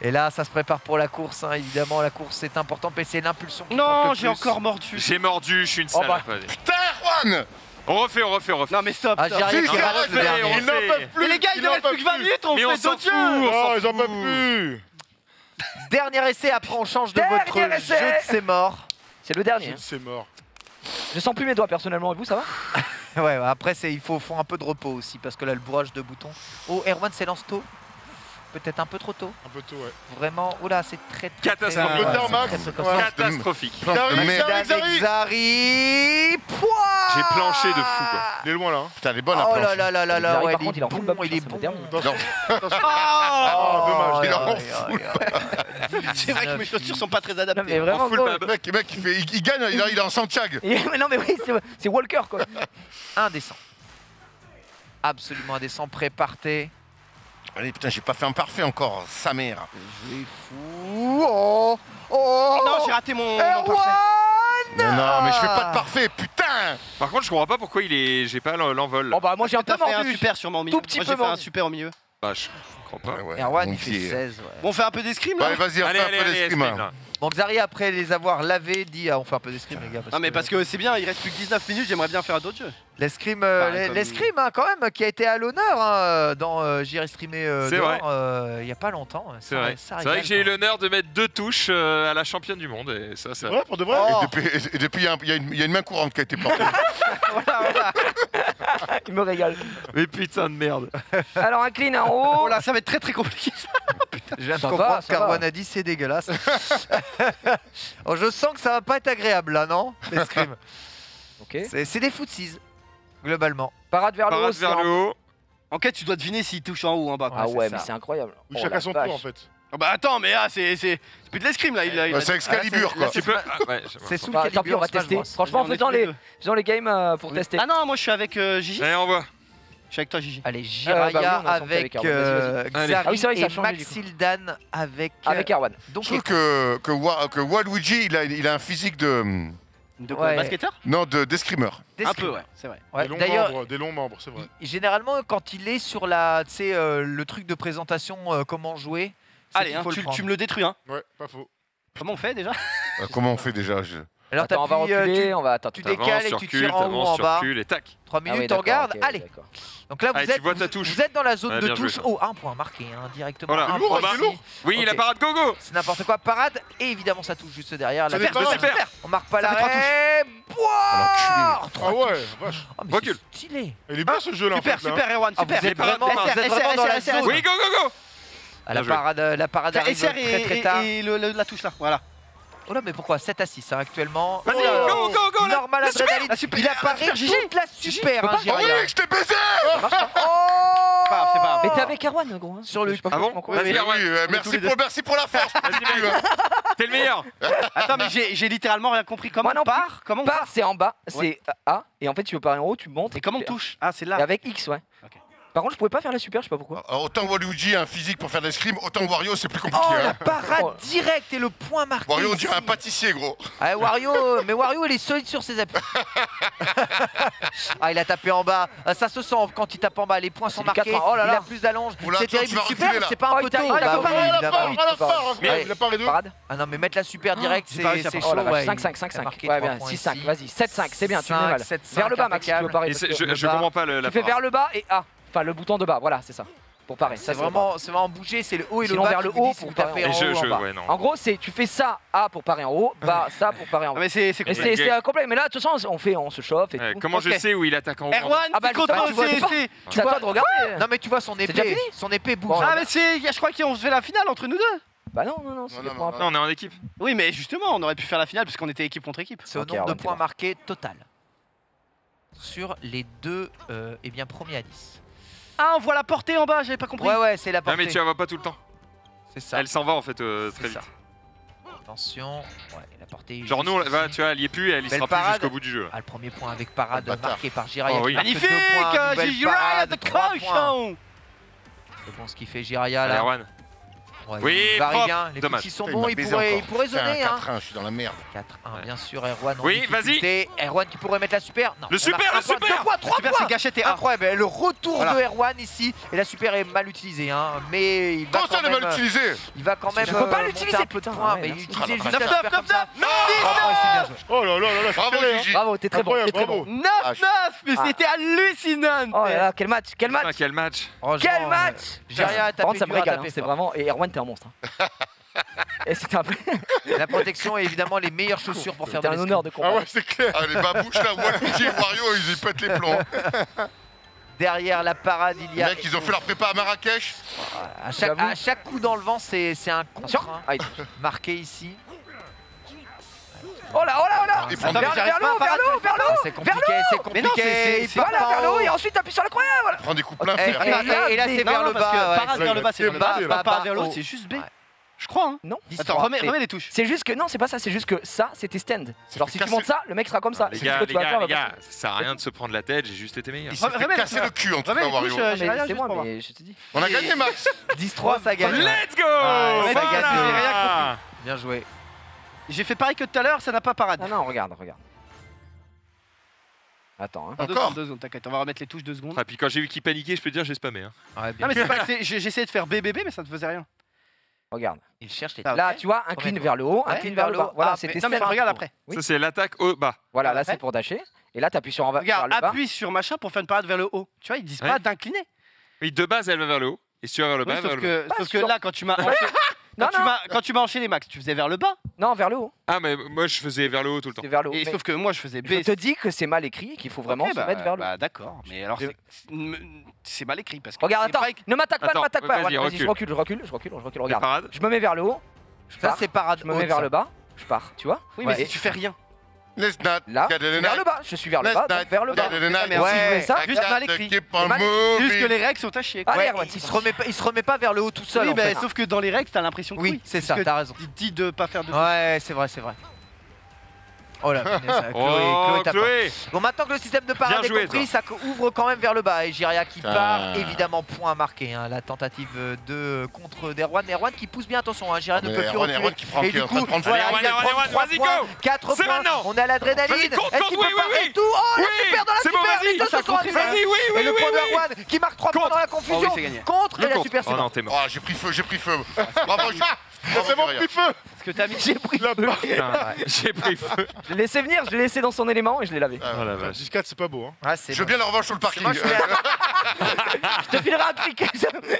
Et là, ça se prépare pour la course, hein, évidemment. La course, c'est important. mais c'est l'impulsion Non, j'ai encore mordu. J'ai mordu, je suis une Oh, salope. bah. allez. Putain, Juan On refait, on refait, on refait. Non mais stop. Ah, stop. Rate vrai, le dernier. on Ils n'en peuvent plus Mais les gars, il ne n'en reste plus que 20 minutes, on Mais fait d'autres jeux. Oh, ils en fout. peuvent plus Dernier essai, après on change de Dernier votre essai. jeu de c'est mort. C'est le dernier. hein. C'est mort. Je sens plus mes doigts personnellement. Et vous, ça va (laughs) Ouais, après c'est il faut, faut un peu de repos aussi parce que là le bourrage de boutons. Oh, Erwan s'élance tôt. Peut-être un peu trop tôt. Un peu tôt, ouais. Vraiment. Oula, c'est très très. Catastrophe. très- c'est Max. très, très Ouais. Catastrophique. Pouah J'ai planché de fou, quoi. Il est loin, là. hein. Putain, elle est bonne la Oh là là là là ouais, par il contre, est il bon, il est bon. Oh dommage, il est en full. aïe, aïe, aïe. C'est vrai que mes chaussures sont pas très Non, mais adaptées. vraiment, mec, mec, il, fait- il- gagne, il, est en Santiago. (laughs) Non, mais oui, c'est- c'est Walker quoi. Indécent. Absolument indécent. Préparté. Allez, putain, j'ai pas fait un parfait encore, sa mère. Fou. Oh Oh Non, j'ai raté mon, mon parfait. Erwan Mais non, mais je fais pas de parfait, putain Par contre, je comprends pas pourquoi il est. J'ai pas l'en- l'envol. Oh bah moi j'ai un peu T'as fait un super sûrement au milieu. Tout petit Moi peu j'ai fait un super au milieu. Bah, je comprends pas. Ouais, Erwan, il fait c'est- 16. ouais. Bon, on fait un peu d'escrime là Ouais, vas-y, on Allez, fait un allez, peu allez, d'escrime. Bon, Xari, après les avoir lavés, dit ah, on fait un peu d'escrime, les gars. Non mais parce que c'est bien, il reste plus que 19 minutes, j'aimerais bien faire d'autres jeux. L'escrime, euh, Enfin, l'es- comme- l'escrime, hein, quand même, qui a été à l'honneur hein, dans euh, J'irai streamer euh, dehors, euh, il y a pas longtemps. C'est vrai. vrai que j'ai eu l'honneur de mettre deux touches euh, à la championne du monde. Et ça, ça. Ouais, pour de vrai Oh. Et depuis, il y a y, une- il y a une main courante qui a été portée. voilà, (laughs) voilà. (laughs) Il me régale. Mais putain de merde. (laughs) Alors un clean en haut. Oh là, ça va être très très compliqué. Je viens de Ça comprendre va, ce ça qu'Arwan va. a dit, c'est dégueulasse. (laughs) Oh, je sens que ça va pas être agréable là, non L'escrime. (laughs) Ok. c'est, c'est des footsies, globalement. Parade vers le haut. Vers en- le haut. En fait, tu dois deviner s'il touche en haut ou en bas. quoi. Ah Ouais, mais ça. c'est incroyable. Oui, Oh, chacun son tour, en fait. Ah Bah attends, mais ah, c'est c'est c'est plus de l'escrime là. Il, il Ouais, c'est Excalibur, Là, quoi. Tu peux. ah, ouais, je- C'est sous Bah, le tant pis, on calibre va tester. Franchement, faisons les les, games euh, pour Oui. tester. Ah non, moi je suis avec euh, Gigi. Allez, on voit. Je suis avec toi, Gigi. Allez, Euh, Jiraya bah avec euh, Allez. Xari Ah et. Maxildan avec... Avec Erwan. donc, Je trouve que, que, Wa- que Waluigi, il a, il a un physique de. De quoi Ouais. Basketteur Non, de- d'escrimeur. des Un peu, ouais, c'est vrai. Ouais, Des longs D'ailleurs, membres, des longs membres, c'est vrai. il- généralement, quand il est sur la, euh, le truc de présentation, euh, comment jouer, Allez, hein, faut tu, me le détruis. Hein. Ouais, pas faux. Comment on fait déjà Euh, comment on fait déjà je- Alors, Attends, on va euh, reculer, tu- on va attendre. tu décales et tu tires en haut en bas. recules et tac. 3 Ah minutes, oui, regarde. ok, Allez, donc là, vous, Allez, êtes, vois ta vous- touche. vous êtes dans la zone de joué, touche. Oh, un point marqué, hein, directement. Voilà. un Lourd, point bah, lourd. Oui, la parade gogo. C'est n'importe quoi. Parade, et évidemment, ça touche juste derrière. La perte. Super. On marque pas l'arrêt. Boah Ah ouais, vache. Oh, mais Recule. c'est stylé. Il est bien ce jeu-là, en Super, là. super, Erwan, Ah, super. vous êtes vraiment, dans la zone. Oui, go, go, go. Ah, la parade, la parade arrive très très tard. et, la touche là, voilà. Oh là, mais pourquoi 7 à 6 hein, actuellement. Vas-y, Oh, go, go, go. Normal La super, adrénaline. la super, Il super, Gigi. toute la super, hein, Oh oui, je t'ai baisé Oh Pas grave, c'est pas grave. Mais t'es avec Erwan, gros. hein. Sur le- Ah bon quoi. Vas-y, Oui, Erwan. oui, euh, merci, pour, merci pour la force. (laughs) T'es le meilleur. Attends, mais j'ai littéralement rien compris. Comment on part Comment on Part, c'est en bas, c'est A, et en fait tu veux parler en haut, tu montes. Et comment on touche Ah, c'est Et là. Avec X, ouais. Par contre, je pouvais pas faire la super, je sais pas pourquoi. Ah, autant Waluigi a un physique pour faire de l'escrime, autant Wario, c'est plus oh, compliqué. Hein. Oh, la parade directe et le point marqué. Wario, on dirait un pâtissier, gros. Ah, (laughs) Wario, mais Wario, il est solide sur ses appuis. (laughs) ah, il a tapé en bas. Ah, ça se sent quand il tape en bas. Les points sont marqués. Oh là là. Il a plus d'allonge. C'est terrible. Super, c'est pas un peu tôt. Il a pas Parade. Ah non, mais mettre la super directe, c'est chaud. 5-5, 5-5. 6 5 vas-y. 7-5, c'est bien. Tu mets mal. Vers le bas, Max. Je comprends pas le. Tu fais vers le bas et A. Le bouton de bas, voilà, c'est ça. Pour parer. C'est vraiment, vraiment bouger, c'est le haut et le bas. vers le haut pour taper en haut. En gros, c'est tu fais ça A pour parer en haut, bas ça pour parer en ah, bas. Mais c'est. C'est complexe. Mais là, de toute façon, on fait, on se chauffe et tout. Comment je sais où il attaque en haut Erwan, ah bah, contre Tu vois, de regarder. Non mais tu vois son épée, son épée bouge. Ah mais c'est, je crois qu'on se fait la finale entre nous deux. Bah non, non, non, c'est non, non, on est en équipe. Oui, mais justement, on aurait pu faire la finale puisqu'on était équipe contre équipe. C'est au nombre de points marqués total sur les deux euh, eh premiers à 10. Ah, on voit la portée en bas, j'avais pas compris. Ouais, ouais, c'est la portée. Non, mais tu la vois pas tout le temps. C'est ça. Elle s'en va en fait euh, très vite. Attention, ouais, la portée. Genre nous, tu vois, elle y est plus et elle y sera plus jusqu'au bout du jeu. Ah, le premier point avec parade ah, marqué par Jiraya. Oh, oui. Magnifique, euh, Jiraya de cochon C'est bon qu'il fait Jiraya là. Oui, il va. Les dommage. petits sont bons, il, il pourrait, il pourrait zoner. 4-1, hein. je suis dans la merde. 4-1, bien sûr, Erwan. Oui, vas-y. Erwan qui pourrait mettre la super. Non, le super, le super points, points, 3 Le c'est Incroyable, le retour voilà. de Erwan ici. Et la super est mal utilisée. Hein. Mais il va Comment quand ça, même, mal utilisée Il va quand même. Il faut pas euh, l'utiliser, putain. Mais utiliser juste 9 9 9 Non Oh là là là là Bravo, hein. Gigi. Bravo, t'es très bon. 9-9 ah, Mais ah. c'était hallucinant Oh là là, quel match Quel match Quel match Quel match J'ai rien à taper. Ça me régale, c'est vraiment. Et Erwan un monstre. Hein. (laughs) La protection est évidemment les meilleures chaussures pour faire de un honneur de combat. Ah c'est clair. Derrière la parade, il y a. mecs, ils ont fait leur prépa à Marrakech. Ah, à, chaque, coup dans le vent, c'est un contre hein. marqué ici. Oh là, oh là, oh là ah, Attends, mais Vers, l'eau, vers l'eau, vers l'eau C'est compliqué, c'est compliqué Voilà, vers l'eau, et ensuite appuie sur le croix voilà. Prends des coups pleins, Et là, c'est vers le bas. Parade vers le bas, c'est bas. Parade vers l'eau, c'est juste B. Je crois, hein Non. Attends, remets, remets les touches. C'est juste que, non, c'est pas ça, c'est juste que ça, c'était stand. Genre, si tu montes ça, le mec sera comme ça. Ah, les gars, les gars, les gars, ça sert à rien de se prendre la tête, j'ai juste été meilleur. Il s'est cassé le cul, en tout cas, Wario. Euh, c'est moi, mais je te dis. On a gagné, Max 10-3, ça gagne. Let's go Bien joué. J'ai fait pareil que tout à l'heure, ça n'a pas parade. Non, non, regarde, regarde. Attends. Hein. Encore deux, secondes, t'inquiète, on va remettre les touches deux secondes. Ah, puis quand j'ai vu qu'il paniquait, je peux te dire, j'ai spammé. Hein. Ouais, non, mais (laughs) c'est pas j'essayais de faire BBB, mais ça ne faisait rien. Regarde. Il cherche les ah, Là, tu vois, incline vers le haut, incline vers le bas. Voilà, ah, c'était Non, mais regarde après. Ça, c'est l'attaque au bas. Voilà, là, c'est pour dasher. Et là, t'appuies sur en bas. Regarde, appuie sur machin pour faire une parade vers le haut. Tu vois, ils disent pas d'incliner. Oui, de base, elle va vers le haut. Et si tu vas vers le bas, oui, elle va vers le bas. Sauf que là, quand tu m'as. (laughs) Quand, tu m'as- enchaîné, Max, tu faisais vers le bas. Non, vers le haut. Ah, mais moi, je faisais vers le haut tout le temps. Et sauf que moi, je faisais B. je te dis que c'est mal écrit et qu'il faut vraiment se bah, mettre vers le bah, haut. bah, D'accord, mais alors c'est- c'est mal écrit parce que. Regarde, attends, ne m'attaque pas, ne m'attaque pas. vas-y, je recule, je recule, je recule, je recule. Regarde, je me mets vers le haut, je Ça, c'est parade. je me mets vers le bas, je pars, tu vois Oui, mais si tu fais rien. Là, vers le bas. Je suis vers le bas, donc vers le bas. Ouais. Si ça, juste Juste que les règles sont tachés. Ah, ouais, il, se remet pas, il se remet pas vers le haut tout seul. Oui, mais sauf que dans les règles, t'as l'impression que oui. c'est ça, t'as raison. Il dit de pas faire de. Ouais, c'est vrai, c'est vrai. Oh là, euh, Chloé, oh, Chloé, Bon, maintenant que le système de parade est compris, ça ouvre quand même vers le bas. Et Giria qui part, évidemment, point marqué. Hein, la tentative euh, de euh, contre Derwan. Derwan qui pousse bien, attention, hein, ah, ne peut plus reculer. Erwan qui et du coup, Erwan, voilà, Erwan, il 3 points, 4 points. Maintenant. On a l'adrénaline. Est-ce qu'il peut oui, tout Oh, oui, la super dans la super bon, Les deux se sont adressés. Oui, et le point d'Erwan qui marque 3 points dans la confusion. Contre et la super, c'est oh, J'ai pris feu, j'ai pris feu. (laughs) Bravo, c'est bon, pris feu Parce que t'as mis... J'ai pris feu J'ai pris feu Je l'ai laissé venir, je l'ai laissé dans son élément et je l'ai lavé. Ah, oh la 4 c'est pas beau. Hein. Ah, je veux bien la revanche sur le parking. Moi, je, (laughs) je, te filerai un clic.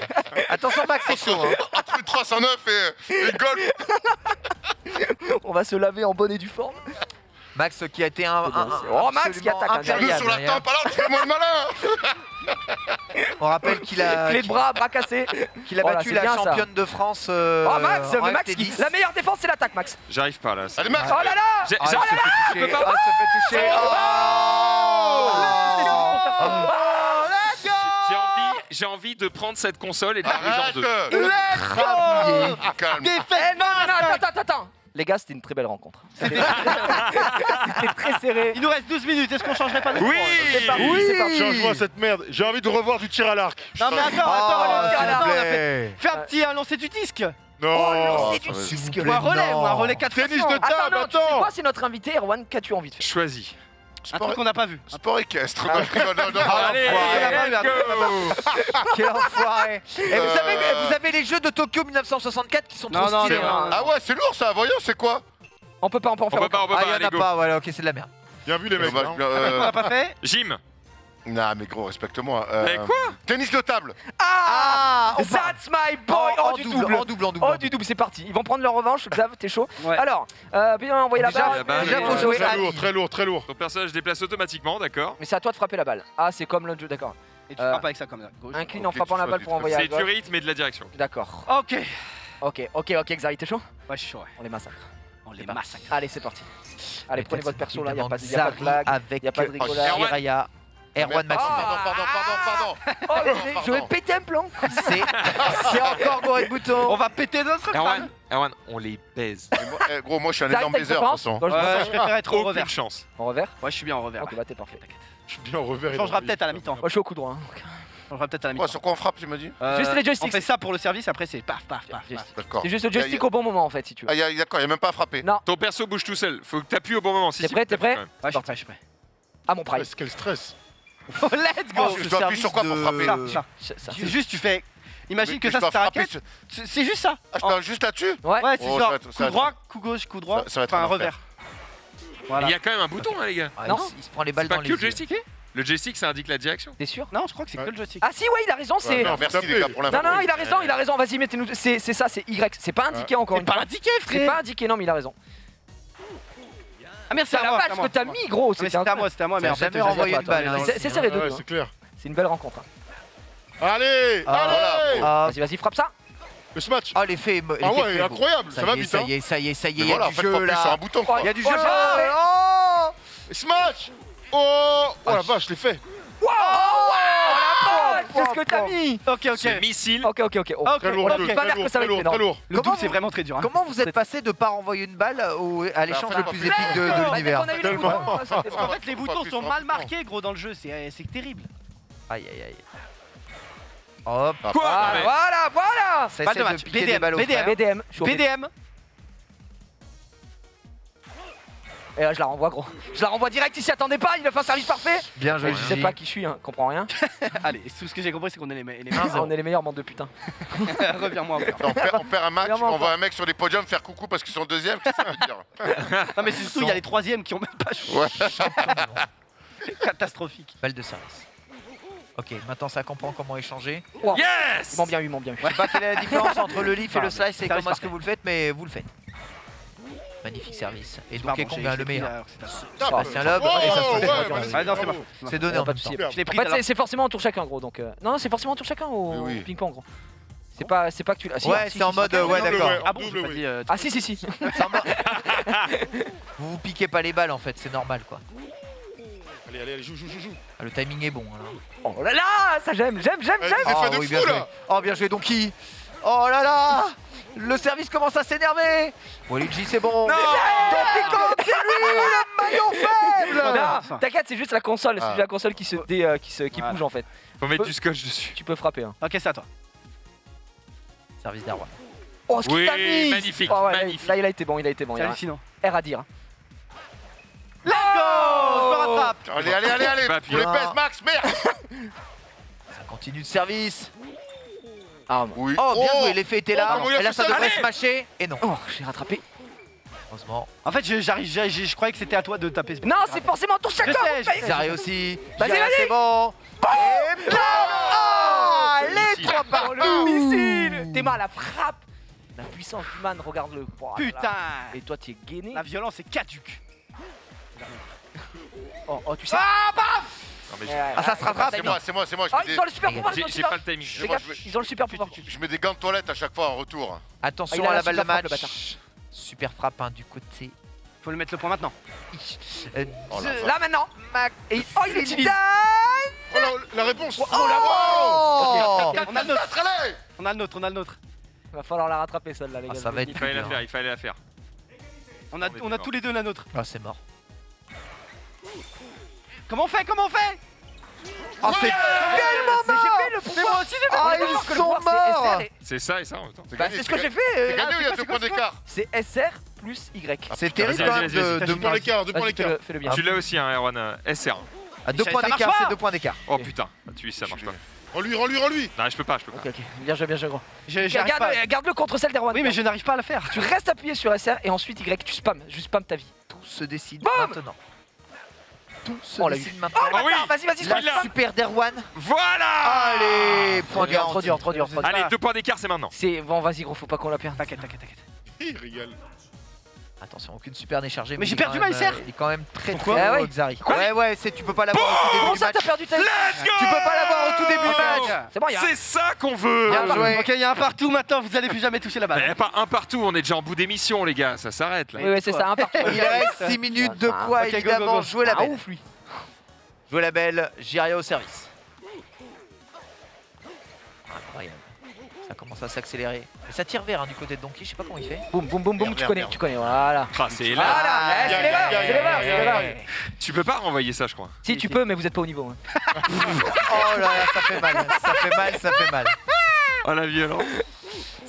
(laughs) Attention, Max, c'est chaud. Hein. hein. Entre 309 et, et golf (laughs) On va se laver en bonne et due forme. Max qui a été un. un, un oh, Max qui attaque un derrière. sur la tempe alors, tu fais moins le malin on rappelle qu'il a. Clé de bras, bras cassé. Qu'il a oh battu la championne de France. euh, oh Max, Max la meilleure défense c'est l'attaque Max. J'arrive pas là. Allez, Max Oh là là J'ai- Oh J'ai ah, oh oh, j'ai envie, j'ai envie de prendre cette console et de la rouler en deux. Let's go Défaite eh, attends, attends, attends les gars, c'était une très belle rencontre. (laughs) C'était très serré. Il nous reste 12 minutes, est-ce qu'on changerait pas de Oui C'est parti, c'est parti. Change-moi cette merde. J'ai envie de revoir du tir à l'arc. Non mais attends, Oh, attends, attends, vous attends, on a fait-. Fais un petit un lancer du disque Non. c'est du ça va. disque. Ou un relais, ou un relais 4 Tennis de Attends, table, non, tu sais attends. quoi C'est notre invité, Erwan. Qu'as-tu envie de faire? Choisis. Un Sport, truc qu'on n'a pas vu. sport équestre. Non, non, non. Allez, Quel enfoiré. Et vous, Euh. savez, vous avez les jeux de Tokyo 1964 qui sont Non, trop non, stylés. hein. Ah ouais, c'est lourd ça. Voyons, c'est quoi On peut pas, on peut en On faire peut pas, on peut Ah, pas, il y en allez, a go. pas, voilà, ok, c'est de la merde. Bien vu les mecs. Hein. On euh, n'a pas fait? Gym. Non, mais gros, respecte-moi. Euh, Mais quoi Tennis de table. Ah, That's my boy en, Oh, du double, double en double, en double. Oh, du double, c'est parti. Ils vont prendre leur revanche. Xav, t'es chaud Ouais. Alors, euh, bien envoyer la balle. la balle, déjà, faut jouer Très lourd, très lourd, très lourd. Ton personnage déplace automatiquement, d'accord. Mais c'est à toi de frapper la balle. Ah, c'est comme le jeu, d'accord. Et tu Euh, frappes avec ça comme ça. gauche. Incline en frappant la balle pour envoyer à C'est du rythme et de la direction. D'accord. Ok. Ok, ok, ok, Xavi, t'es chaud Ouais, je suis chaud, ouais. On les massacre. On les massacre. Allez, c'est parti. Allez, prenez votre perso là, y a pas de, y a pas de blague. avec. Jiraya, Erwan Pardon, Maxime. pardon, pardon, pardon, Oh, je vais- pardon. je vais péter un plomb. C'est (laughs) c'est encore Goré Bouton. On va péter notre Erwan. Erwan, on les baise. Eh, Gros, moi je suis un énorme baiser de toute façon. Je préfère être au Aucune revers. chance. En revers Ouais, je suis bien en revers. Ok, bah t'es parfait. Je suis bien en revers. On changera peut-être à la mi-temps. Moi, je suis au coup droit. hein. On changera peut-être à la mi-temps. sur quoi on frappe, tu me dis Euh, Juste les joysticks. On fait ça pour le service, après c'est paf, paf, paf. D'accord. C'est juste le joystick au bon moment en fait, si tu veux. Ah, d'accord, il n'y a même pas à frapper. Non. Ton perso bouge tout seul. Faut que t'appuies au bon moment. Si, T'es si, prêt, t'es prêt. Ouais, je suis prêt, je suis prêt. À mon prime. Quel stress. Oh, (laughs) let's go Oh, je dois appuyer sur quoi pour frapper Ça, ça. Ça- ça- C'est juste, tu fais. Imagine Mais- que mais ça, c'est ta raquette. C'est c'est juste ça. Ah, je dois juste là-dessus Ouais. Ouais, c'est Oh, genre être- coup droit, coup gauche, coup droit. Ça- ça va être Enfin, un revers. Il y a quand même un bouton, hein, les gars. Ah, Non. il, se prend les C'est balles pas dans que les le yeux. joystick Le joystick, ça indique la direction. T'es sûr Non, je crois que c'est Ouais. que le joystick. Ah si, ouais, il a raison, c'est. Non, merci les gars pour Non, il a raison, il a raison. Vas-y, mettez-nous. C'est c'est ça, c'est Y. C'est pas indiqué encore C'est pas indiqué, C'est frère. pas indiqué, non, mais il a raison. Ah merde, C'est à la moi. moi. que t'as mis, gros. Ah, mais C'était à moi, c'était à moi, mais jamais renvoyé une balle. hein, C'est- serré, deux, c'est clair. C'est une belle rencontre. hein. Allez, Ah, allez Ah, Vas-y, vas-y, frappe ça. Le smatch. oh, l'effet. Ah l'effet ouais, fait beau. incroyable, ça Ça va y est, vite. ça hein. y est, ça y est, ça y est. Il y a du jeu frapper sur un là. bouton quoi. Il y a du Oh, jeu. Oh Smash Oh Oh la vache, je l'ai fait. Oh, Qu'est-ce que t'as mis Ok, Ce ok. missile. Ok, ok, ok. Oh. Ok, Très lourd, très lourd, que ça va très être lourd, très énorme. lourd. Le double, c'est vraiment très dur. hein. Comment vous êtes passé de pas renvoyer une balle au- à l'échange Bah, le plus épique de, de l'univers? Pas- fait, les boutons sont mal marqués, gros, dans le jeu. C'est c'est terrible. Aïe aïe aïe. Hop. Ah, Quoi? Voilà, voilà, essaie de BDM, BDM. BDM. Et là, je la renvoie, gros. Je la renvoie direct, il s'y attendait pas, il a fait un service parfait. Bien joué. Je sais pas qui je suis, hein, comprends rien. (laughs) Allez, tout ce que j'ai compris, c'est qu'on est les me- les Un (laughs) meilleurs. On est les meilleurs, bande de putain. (laughs) Reviens-moi. On perd, on perd un match, on quoi. voit un mec sur les podiums faire coucou parce qu'ils sont deuxième. Qu'est-ce que ça veut dire Non, mais c'est surtout, il y a les troisièmes qui ont même pas joué. Ouais. Catastrophique. Balle de service. Ok, maintenant ça comprend comment échanger. Yes Ils m'ont bien eu, ils m'ont bien eu. Je sais pas quelle est la différence entre le leaf et le slice et Service comment est-ce que vous le faites, mais vous le faites. Magnifique service. Et donc, est combien le meilleur Loeb, Oh, et ça se ouais, fait pas. c'est non, c'est bravo. bon. C'est donné en pas même de temps. En fait, c'est- forcément un tour chacun, gros. Donc, euh, non, c'est forcément un tour chacun au ping-pong, gros? C'est pas, c'est pas que tu l'as. si, Ouais, si, c'est en mode, euh, ouais, d'accord. Ah bon, euh, Ah si, si, si. (laughs) Vous vous piquez pas les balles en fait, c'est normal quoi. Allez, allez, allez, joue, joue, joue, joue. Ah, Le timing est bon. alors. Oh là là, ça j'aime, j'aime, j'aime, Allez, j'aime. Oh oui, bien joué. Oh bien joué Donkey. Oh là là Le service commence à s'énerver Waluigi c'est bon Kong c'est lui le maillon faible Non, t'inquiète, c'est juste la console, c'est Ah. juste la console qui se dé, euh, qui se, qui Voilà. bouge en fait. Faut mettre du scotch dessus. Tu peux frapper. Hein. Ok, c'est à toi. Service d'Arwan. Oh, ce qu'il Oui, t'a mis magnifique, Oh, ouais, là, magnifique. Là, il a été bon, il a été bon. C'est Il y a hallucinant. R à dire. hein. Let's go Je me rattrape Allez, allez, allez, allez Bah, Pour les bien. pèses, Max, merde (laughs) Ça continue de service. Ah, Oui. Oh bien Oh joué, l'effet était là. Oh, a Et là ça devrait Allez smasher. Et non. Oh, j'ai rattrapé. Heureusement. En fait, je- j'arrive, j'ai- j'ai- je croyais que c'était à toi de taper. ce- Non, c'est forcément ton chacun je sais. Zari aussi. Vas-y, vas-y. c'est bon. Et blam Ah Les trois partout le missile T'es mal, la frappe La puissance du man, regarde-le. Là là. Putain Et toi, tu es gainé. La violence est caduque. Oh, oh, tu sais. Non, mais j'ai- Ah ça se rattrape. C'est moi, c'est moi, c'est moi. Je Ah, mets ils ont le super pouvoir, ils j'ai ont le j'ai super pas le timing. Fais moi, gaffe, je Ils ont le super pouvoir. Je mets des gants de toilette à chaque fois en retour. Attention Ah, il a à la la balle de super frappe, le match. Super frappe hein, du côté. Faut lui mettre le point maintenant. (laughs) Euh, Oh la vache. Là maintenant Mac. Et oh, il Utilise. Oh la, la réponse Oh, On a le nôtre, Allez on a le nôtre, on a le nôtre. Va falloir la rattraper celle-là, les Ah, gars. ça je va vous le être Il fallait la faire, il fallait la faire. On a, On a tous les deux la nôtre. Ah, c'est mort. Comment on fait Comment on fait Ah, c'est tellement mort le pouvoir. Ah, ils sont morts C'est ça et ça en même temps. Bah, c'est ce que j'ai fait. C'est gagné ou il y a deux points d'écart C'est SR plus Y. C'est terrible vas-y, quand vas-y, même de, Deux points d'écart, deux points d'écart. Tu l'as aussi, hein, Erwan. euh, SR. À deux points d'écart, c'est deux points d'écart. Oh putain, tu ça marche pas. Rends-lui, rends-lui, rends-lui Non, je peux pas, je peux pas. Ok, ok. Bien joué, bien joué, gros. Garde-le contre celle d'Erwan. Oui, mais je n'arrive pas à le faire. Tu restes appuyé sur SR et ensuite Y, tu spams. Je spam ta vie. Tout se décide maintenant. Tout se On l'a décide Oh, maintenant. Oui Vas-y, vas-y, La super d'Erwan. Voilà Allez, Trop point dur, trop dur, trop dur. trop dur. Allez, deux points d'écart, c'est maintenant. C'est bon, vas-y, gros, faut pas qu'on la perde. T'inquiète, t'inquiète, t'inquiète. Il régale. Attention, aucune super n'est chargée. Mais j'ai perdu ma même, SR. euh, Il est quand même très très Pourquoi Ah haut, ouais. Xari. Quoi Ouais, ouais, c'est tu peux pas l'avoir au tout début Comment ça, match. t'as perdu ta Let's go Tu peux pas l'avoir au tout début du match. C'est bon, C'est ça qu'on veut Bien joué. Ok, il y a un partout maintenant, vous allez plus jamais toucher la Il n'y balle. a pas un partout, on est déjà en bout d'émission, les gars, ça s'arrête là. Oui, oui, c'est ça, un partout. (laughs) Il reste 6 minutes de quoi go, go, évidemment go. jouer la Ah, belle. ouf, lui. Jouer la belle, Jiria au service. Ça commence à s'accélérer. Mais ça tire vert hein, du côté de Donkey, je sais pas comment il fait. Boum, boum, boum, boum, tu connais, tu connais, voilà. Ah, c'est là. Ah, eh, les verts, gagne, c'est les gagne, c'est les gagne. Tu peux pas renvoyer ça, je crois. Si tu peux, mais vous êtes pas au niveau. hein. (laughs) Oh là là, ça fait mal, ça fait mal, ça fait mal. Oh la violence.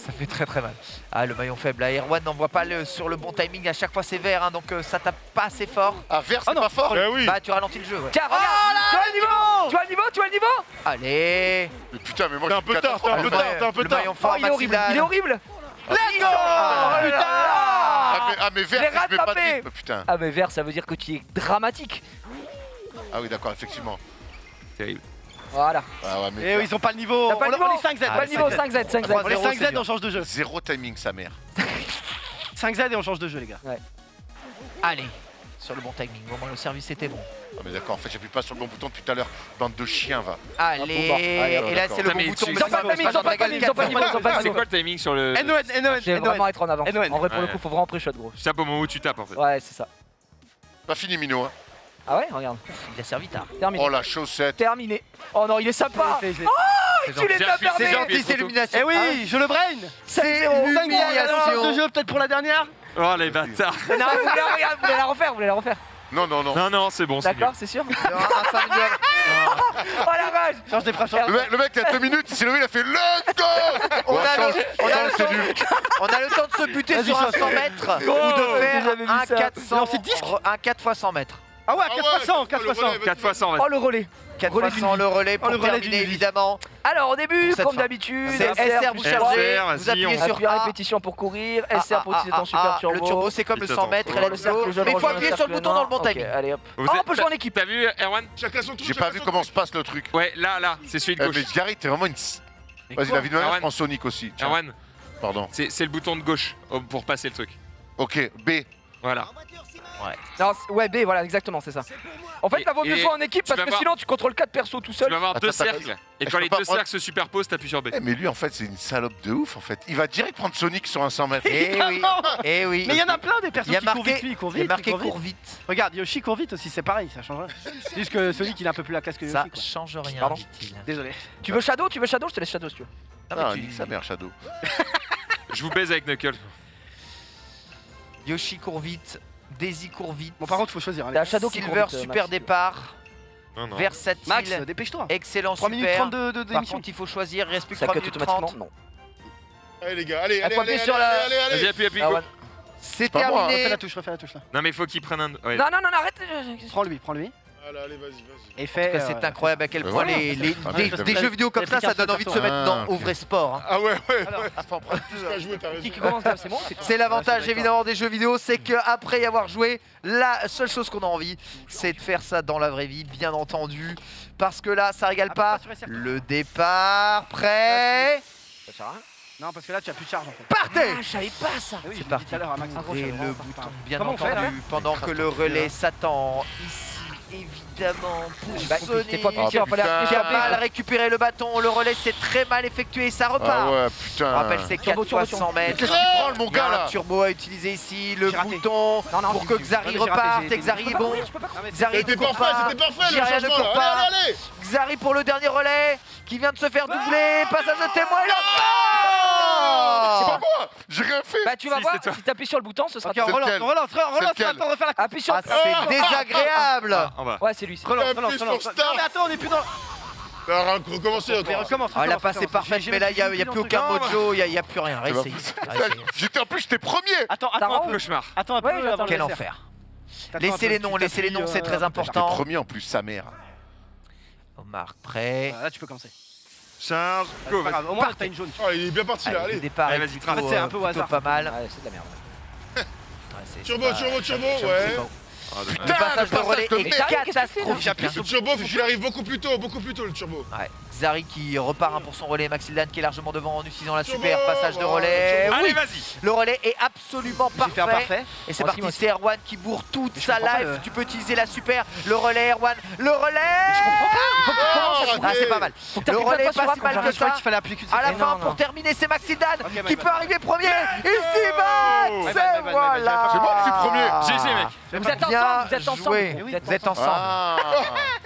Ça fait très très mal. Ah le maillon faible, là, Erwan n'envoie pas le, sur le bon timing, à chaque fois c'est vert, hein, donc euh, ça tape pas assez fort. Ah, vert, c'est non. pas fort. Eh oui Bah tu ralentis le jeu, ouais. Tiens, regarde, tu as le niveau, tu as le niveau, tu as le niveau. Allez Mais putain, mais moi T'es je un peu tard, t'es un peu tard, t'es un peu le tard maillon Oh, fort, il est horrible, il est horrible. Let's go Ah, putain Ah, mais, ah, mais vert, je pas de putain. Ah mais vert, ça veut dire que tu es dramatique. Ah oui, d'accord, effectivement. Terrible. Voilà. Ah ouais, mais Eh oui, ils ont pas le niveau. T'as pas On le on niveau est 5Z. Ah, Pas le niveau 5Z, 5Z. On est 3-0, c'est 5Z, dur. on change de jeu. zéro timing, sa mère. (laughs) 5Z et on change de jeu, les gars. Allez Sur le bon timing, au moins le service était bon. Ah, mais d'accord, en fait, j'appuie pas sur le bon bouton depuis tout à l'heure. Bande de chiens, va. Allez, bon, allez, Et là c'est le bon bouton. Ils ont pas va timing, ils ont pas la timing, ils ont pas C'est quoi le timing sur le. NON, NON, J'ai vraiment être en. NON. En vrai, pour le Ouais. coup, faut vraiment pré-shot, gros. Tu tapes au moment où tu tapes en fait. Ouais, c'est ça. Pas fini, Mino. Hein. Ah ouais, regarde. Il a servi tard. Terminé. Oh la chaussette. Terminé. Oh non, il est sympa. C'est Tu les appuyé- c'est gentil, c'est l'illumination. Eh oui, je le brain C'est 5 de jeu peut-être pour la dernière Oh les bâtards. Non, vous voulez, la- regarde, vous voulez la refaire, vous voulez la refaire. Non, non, non. Non, non, c'est bon, c'est D'accord, c'est sûr. (laughs) Oh la vache Change des phrases. Le mec, le mec, il y a deux minutes, il s'est levé, il a fait Let's go On a le- on a le temps- nul. On a le temps de se buter sur un change. 100 mètres ou Oh, de faire un ça. 400, Non, c'est disque. un 4 fois 100 mètres. Ah ouais, Ah 4 ouais, fois 100, le 4 fois 100. relais, 4 fois 100 ouais. Oh le relais 4 Relais fois d'une 100 vie. le relais pour Oh, le relais terminer évidemment. Alors au début, comme d'habitude, C'est SR, vous chargez, vous appuyez sur A. répétition pour courir, SR pour utiliser ton super ah, turbo. Le turbo c'est comme le Putain, 100 mètres. Mais il faut appuyer sur le bouton dans le bon timing. allez hop. Oh, on peut jouer en équipe T'as vu, Erwan Chacun son tour. J'ai pas vu comment se passe le truc. Ouais, là, là, c'est celui de Eh, gauche. mais Gary, t'es vraiment une. Vas-y, la vie de prends Sonic aussi. Erwan, Pardon. c'est c'est le bouton de gauche oh, pour passer le truc. Ok, B. Voilà. Non, c'est- ouais, B, voilà, exactement, c'est ça. En fait, Et- il vaut mieux jouer en équipe tu parce que sinon tu contrôles 4 persos tout Tu seul. vas avoir Attends, deux cercles. Et quand les deux prendre- cercles se superposent, t'appuies sur B. Eh, mais lui, en fait, c'est une salope de ouf, en fait. Il va direct prendre Sonic sur un 100 mètres. (laughs) Eh oui, eh oui. Mais il y en a plein des a qui courent marqué, vite, lui, il court il y a vite. marqué il court vite. court vite. Regarde, Yoshi court vite aussi, c'est pareil, ça change rien. (laughs) C'est juste que Sonic il a un peu plus la casque que Ça Yoshi. quoi. change rien, Pardon. Désolé. Tu veux Shadow? Tu veux Shadow? Je te laisse Shadow si tu veux. Ah, tu- nique sa mère, Shadow. (laughs) Je vous baise avec Knuckles. Yoshi court vite, Daisy court vite. Bon, par contre, faut choisir. T'as. Shadow qui court Silver, vite, euh, super Max. départ. Non, non. Versatile, Max, dépêche-toi. excellent 3 minutes super. 30 de de- Par d'émission. contre, il faut choisir, il reste plus que Ça 3 cut minutes automatiquement 30. Non. Allez les gars, allez, allez, faut allez, sur la- allez, allez, allez. appuie, appuie, Ah ouais. C'est pas moi, Refais terminé. la touche, refais la touche là. Non, mais il faut qu'il prenne un. Ouais. Non, non, non, arrête Prends-lui, prends-lui. Allez, allez, vas-y, vas-y. Et fais. Que euh, C'est incroyable à quel Euh, point voilà. les, les- Ah, des, ouais, des je jeux vidéo comme ça, ça donne envie de se mettre Ah, dans ok. au vrai sport. hein. Ah ouais, ouais. Alors, Plus qu'à jouer, t'as raison. Qui qui commence là, c'est c'est- C'est l'avantage évidemment des jeux vidéo, c'est qu'après y avoir joué, la seule chose qu'on a envie, c'est de faire ça dans la vraie vie, bien entendu. Parce que là, ça régale Ah, pas. Le départ, prêt, Ça sert à rien. Non, parce que là tu as plus de charge en fait. partez Ah, je savais pas ça. Oui, je l'ai dit parti. tout à l'heure à Max. Et le bouton, bien Comment on fait, là? entendu, pendant que le relais s'attend ici, évident évidemment bah, Sony. A mal récupéré le bâton, le relais, c'est très mal effectué, ça repart. Rappelle, c'est 4 100 mètres. Turbo a utilisé ici le bouton pour que Xari reparte. Xari est bon. C'était parfait, c'était parfait Xari pour le dernier relais qui vient de se faire doubler. Passage de témoin, c'est pas moi J'ai rien fait. Bah tu vas voir, si t'appuies sur le bouton, ce sera... Relance, relance, sur... Ah, c'est désagréable lui. Relance, euh, relance, relance. Non, mais attends, on est plus dans. Bah, alors, recommencez, recommence. recommence, ah, la passe est parfaite, mais là, il n'y a, y a plus aucun mojo, il n'y a, plus rien. Réessayez. J'étais en plus, j'étais premier. Attends, attends un peu. Cauchemar. Attends un peu. Quel enfer. Laissez les noms, laissez les noms, c'est euh, très important. premier en plus, sa mère. Omar, prêt. Là, tu peux commencer. Charge, ah, go. Au moins, t'as une jaune. Oh, il est bien parti là, allez. Le départ est plutôt, un euh, peu au hasard. pas mal. C'est de la merde. (laughs) Turbo, turbo, turbo, ouais. Oh, Putain, le passage de relais est catastrophique. J'appuie sur le turbo, il arrive beaucoup plus tôt, beaucoup plus tôt le turbo. Ouais. Zari qui repart pour son relais, Maxildan qui est largement devant en utilisant la super, passage de relais. Oui, Allez, vas-y. Le relais est absolument parfait. parfait. Et c'est parti, c'est Erwan qui bourre toute sa life. Tu peux utiliser la super, le relais Erwan, le relais Mais Je comprends pas. Ah, c'est pas mal. Le relais pas, pas si mal que ça. À la fin, pour terminer, c'est Maxildan okay, qui peut arriver premier. Il s'y bat voilà. C'est moi qui suis premier. Ah. GG, mec. Vous êtes, ensemble, vous êtes ensemble, vous êtes ensemble.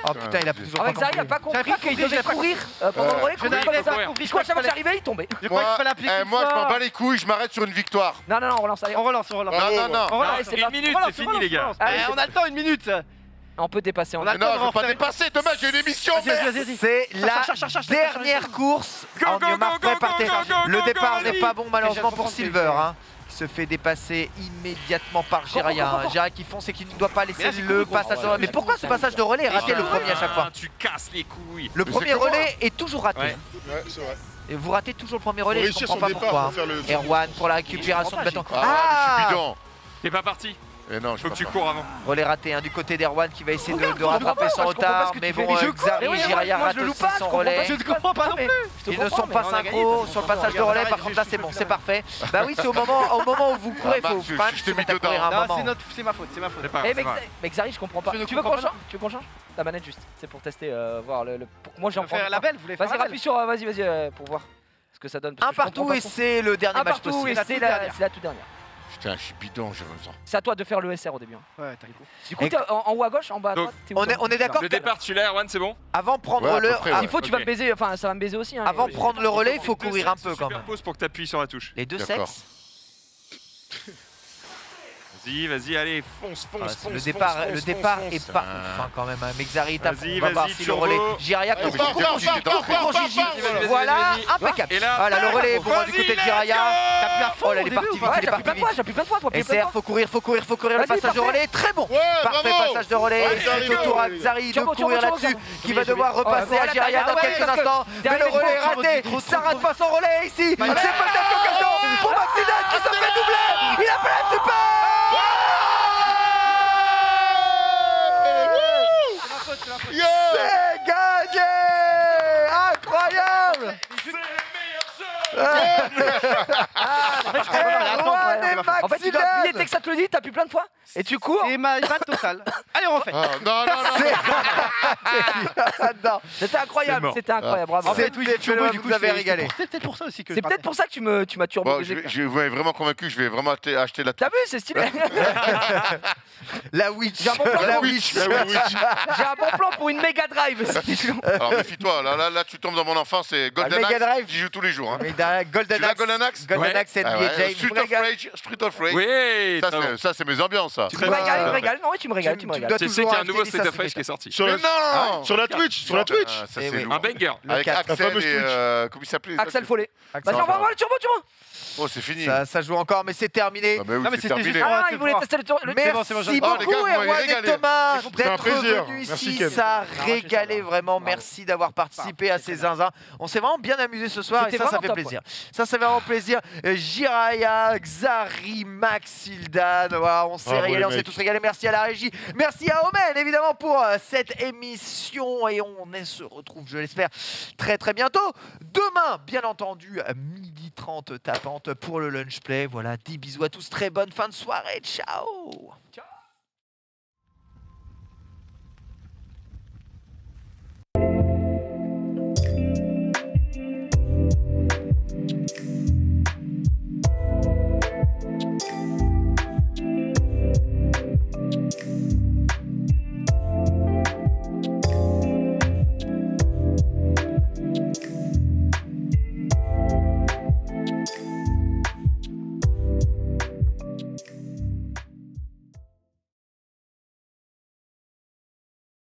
Oh putain, il a plus Avec Zari, il a pas compris qu'il devait courir. Euh, je crois que ça va il tombait. Eh, moi, je m'en bats les couilles, je m'arrête sur une victoire. Non, non, on relance. On relance, on relance. Non, non, non. Une minute, c'est fini, les gars. Eh, on a le temps, une minute. On peut dépasser. On, ah, on a non, je pas dépasser. Demain, j'ai une émission. C'est la dernière course. Le départ n'est pas bon, malheureusement, pour Silver. Hein se fait dépasser immédiatement par Jiraya. Jiraya qui fonce et qui ne doit pas laisser le passage de relais. Mais pourquoi ce passage de relais est raté le premier à chaque fois Tu casses les couilles. Le premier relais est toujours raté. Vous ratez toujours le premier relais, je comprends pas pourquoi. Erwan pour la récupération du bâton. Ah, ah, je suis ah bidon. Pas parti. Eh je faut que tu cours avant. Relais raté hein, du côté d'Erwan qui va essayer de, rattraper son retard. Mais bon, Xari, eh Jiraya rate son relais. Je ne comprends pas non plus. Ils ne sont pas synchro sur le passage de relais. Par contre, là, c'est bon, c'est parfait. Bah oui, c'est au moment où vous courez. faut quand même se mettre à courir un moment. C'est ma faute, c'est ma faute. Eh, mais Xari, je comprends pas. Tu veux qu'on change Tu veux qu'on change La manette juste. C'est pour tester, euh, voir le. Moi, j'en prends. la belle, vous voulez faire Vas-y, sur. Euh, vas-y, vas-y, euh, pour voir ce que ça donne. Un partout et c'est le dernier match possible. Un partout et c'est la toute dernière. C'était un bidon, j'ai raison. C'est à toi de faire le SR au début. Hein. Ouais, t'as Du coup, en, en, haut à gauche, en bas à droite, es on, est, on est d'accord. Le départ, tu l'as, Erwan, c'est bon Avant prendre ouais, le. Près, ah, ouais. Il faut, tu okay. vas me baiser, enfin, ça va me baiser aussi. Hein, Avant prendre le relais, il faut courir un peu quand même. pause pour que tu appuies sur la touche. Les deux sexes Vas-y, vas-y, allez, fonce, fonce. Le départ, est pas quand même. Hein. Mexari tape, le relais. Voilà, impeccable. Voilà, le relais pour du côté de Giraya. Tape la faute, elle est partie vite, il parti vite. J'appuie plein de fois, j'appuie plein de fois. faut courir, faut courir, faut courir. Le passage de relais, très bon. Parfait passage de relais. C'est tour à Xari de courir là-dessus, qui va devoir repasser à Giraya dans quelques instants. Mais le relais est raté, ça rate pas son relais ici. C'est peut-être l'occasion pour Maxidane qui se fait doubler. Il a plein super Yo! C'est gagné! Incroyable! C'est le meilleur jeu! (laughs) Erwan en fait, tu dois appuyer dès que ça te le dit, t'appuies plein de fois et tu cours. C'est ma patte totale. (laughs) Allez, on refait. Ah, non, non, non. (laughs) C'était incroyable, c'était incroyable. En fait, oui, du coup, vous avez régalé. C'est peut-être pour ça aussi que. C'est peut-être pour ça que tu me, tu m'as turbé. Je vais vraiment convaincu, je vais vraiment acheter la. T'as vu, c'est stylé. (laughs) La Witch. J'ai. La Witch. J'ai un bon plan pour une Mega Drive. Alors méfie-toi, là, tu tombes dans mon enfance et ah, Golden Axe. J'y joue tous les jours. Hein. Golden Axe. Golden Axe, c'est ah James. Street of Rage. Oui, Ça, c'est- mes ambiances. Tu me régales, tu me régales. Tu sais qu'il y a un nouveau State of qui est sorti. Sur, la- Twitch, sur la Twitch. Eh un banger. Avec Axel Axel Follet. Vas-y, Oh, c'est fini. Ça, ça, joue encore, mais c'est terminé. Ah oui, non, mais c'était terminé. Juste... Ah, ah il voulait tester le tour. Le... Merci bon, bon, beaucoup, oh, Erwan et Thomas, d'être venus ici. Ça a régalé vraiment. Merci d'avoir participé à ces zinzins. On s'est vraiment bien amusé ce soir et ça, ça fait plaisir. Point. Ça, c'est vraiment plaisir. Euh, Jiraya, Xari, Maxildan. on s'est régalé, on s'est tous régalés. Merci à la régie. Merci à Omen, évidemment, pour euh, cette émission. Et on se retrouve, je l'espère, très très bientôt Demain, bien entendu, à midi 30 tapante pour le lunch play. Voilà, des bisous à tous, très bonne fin de soirée. Ciao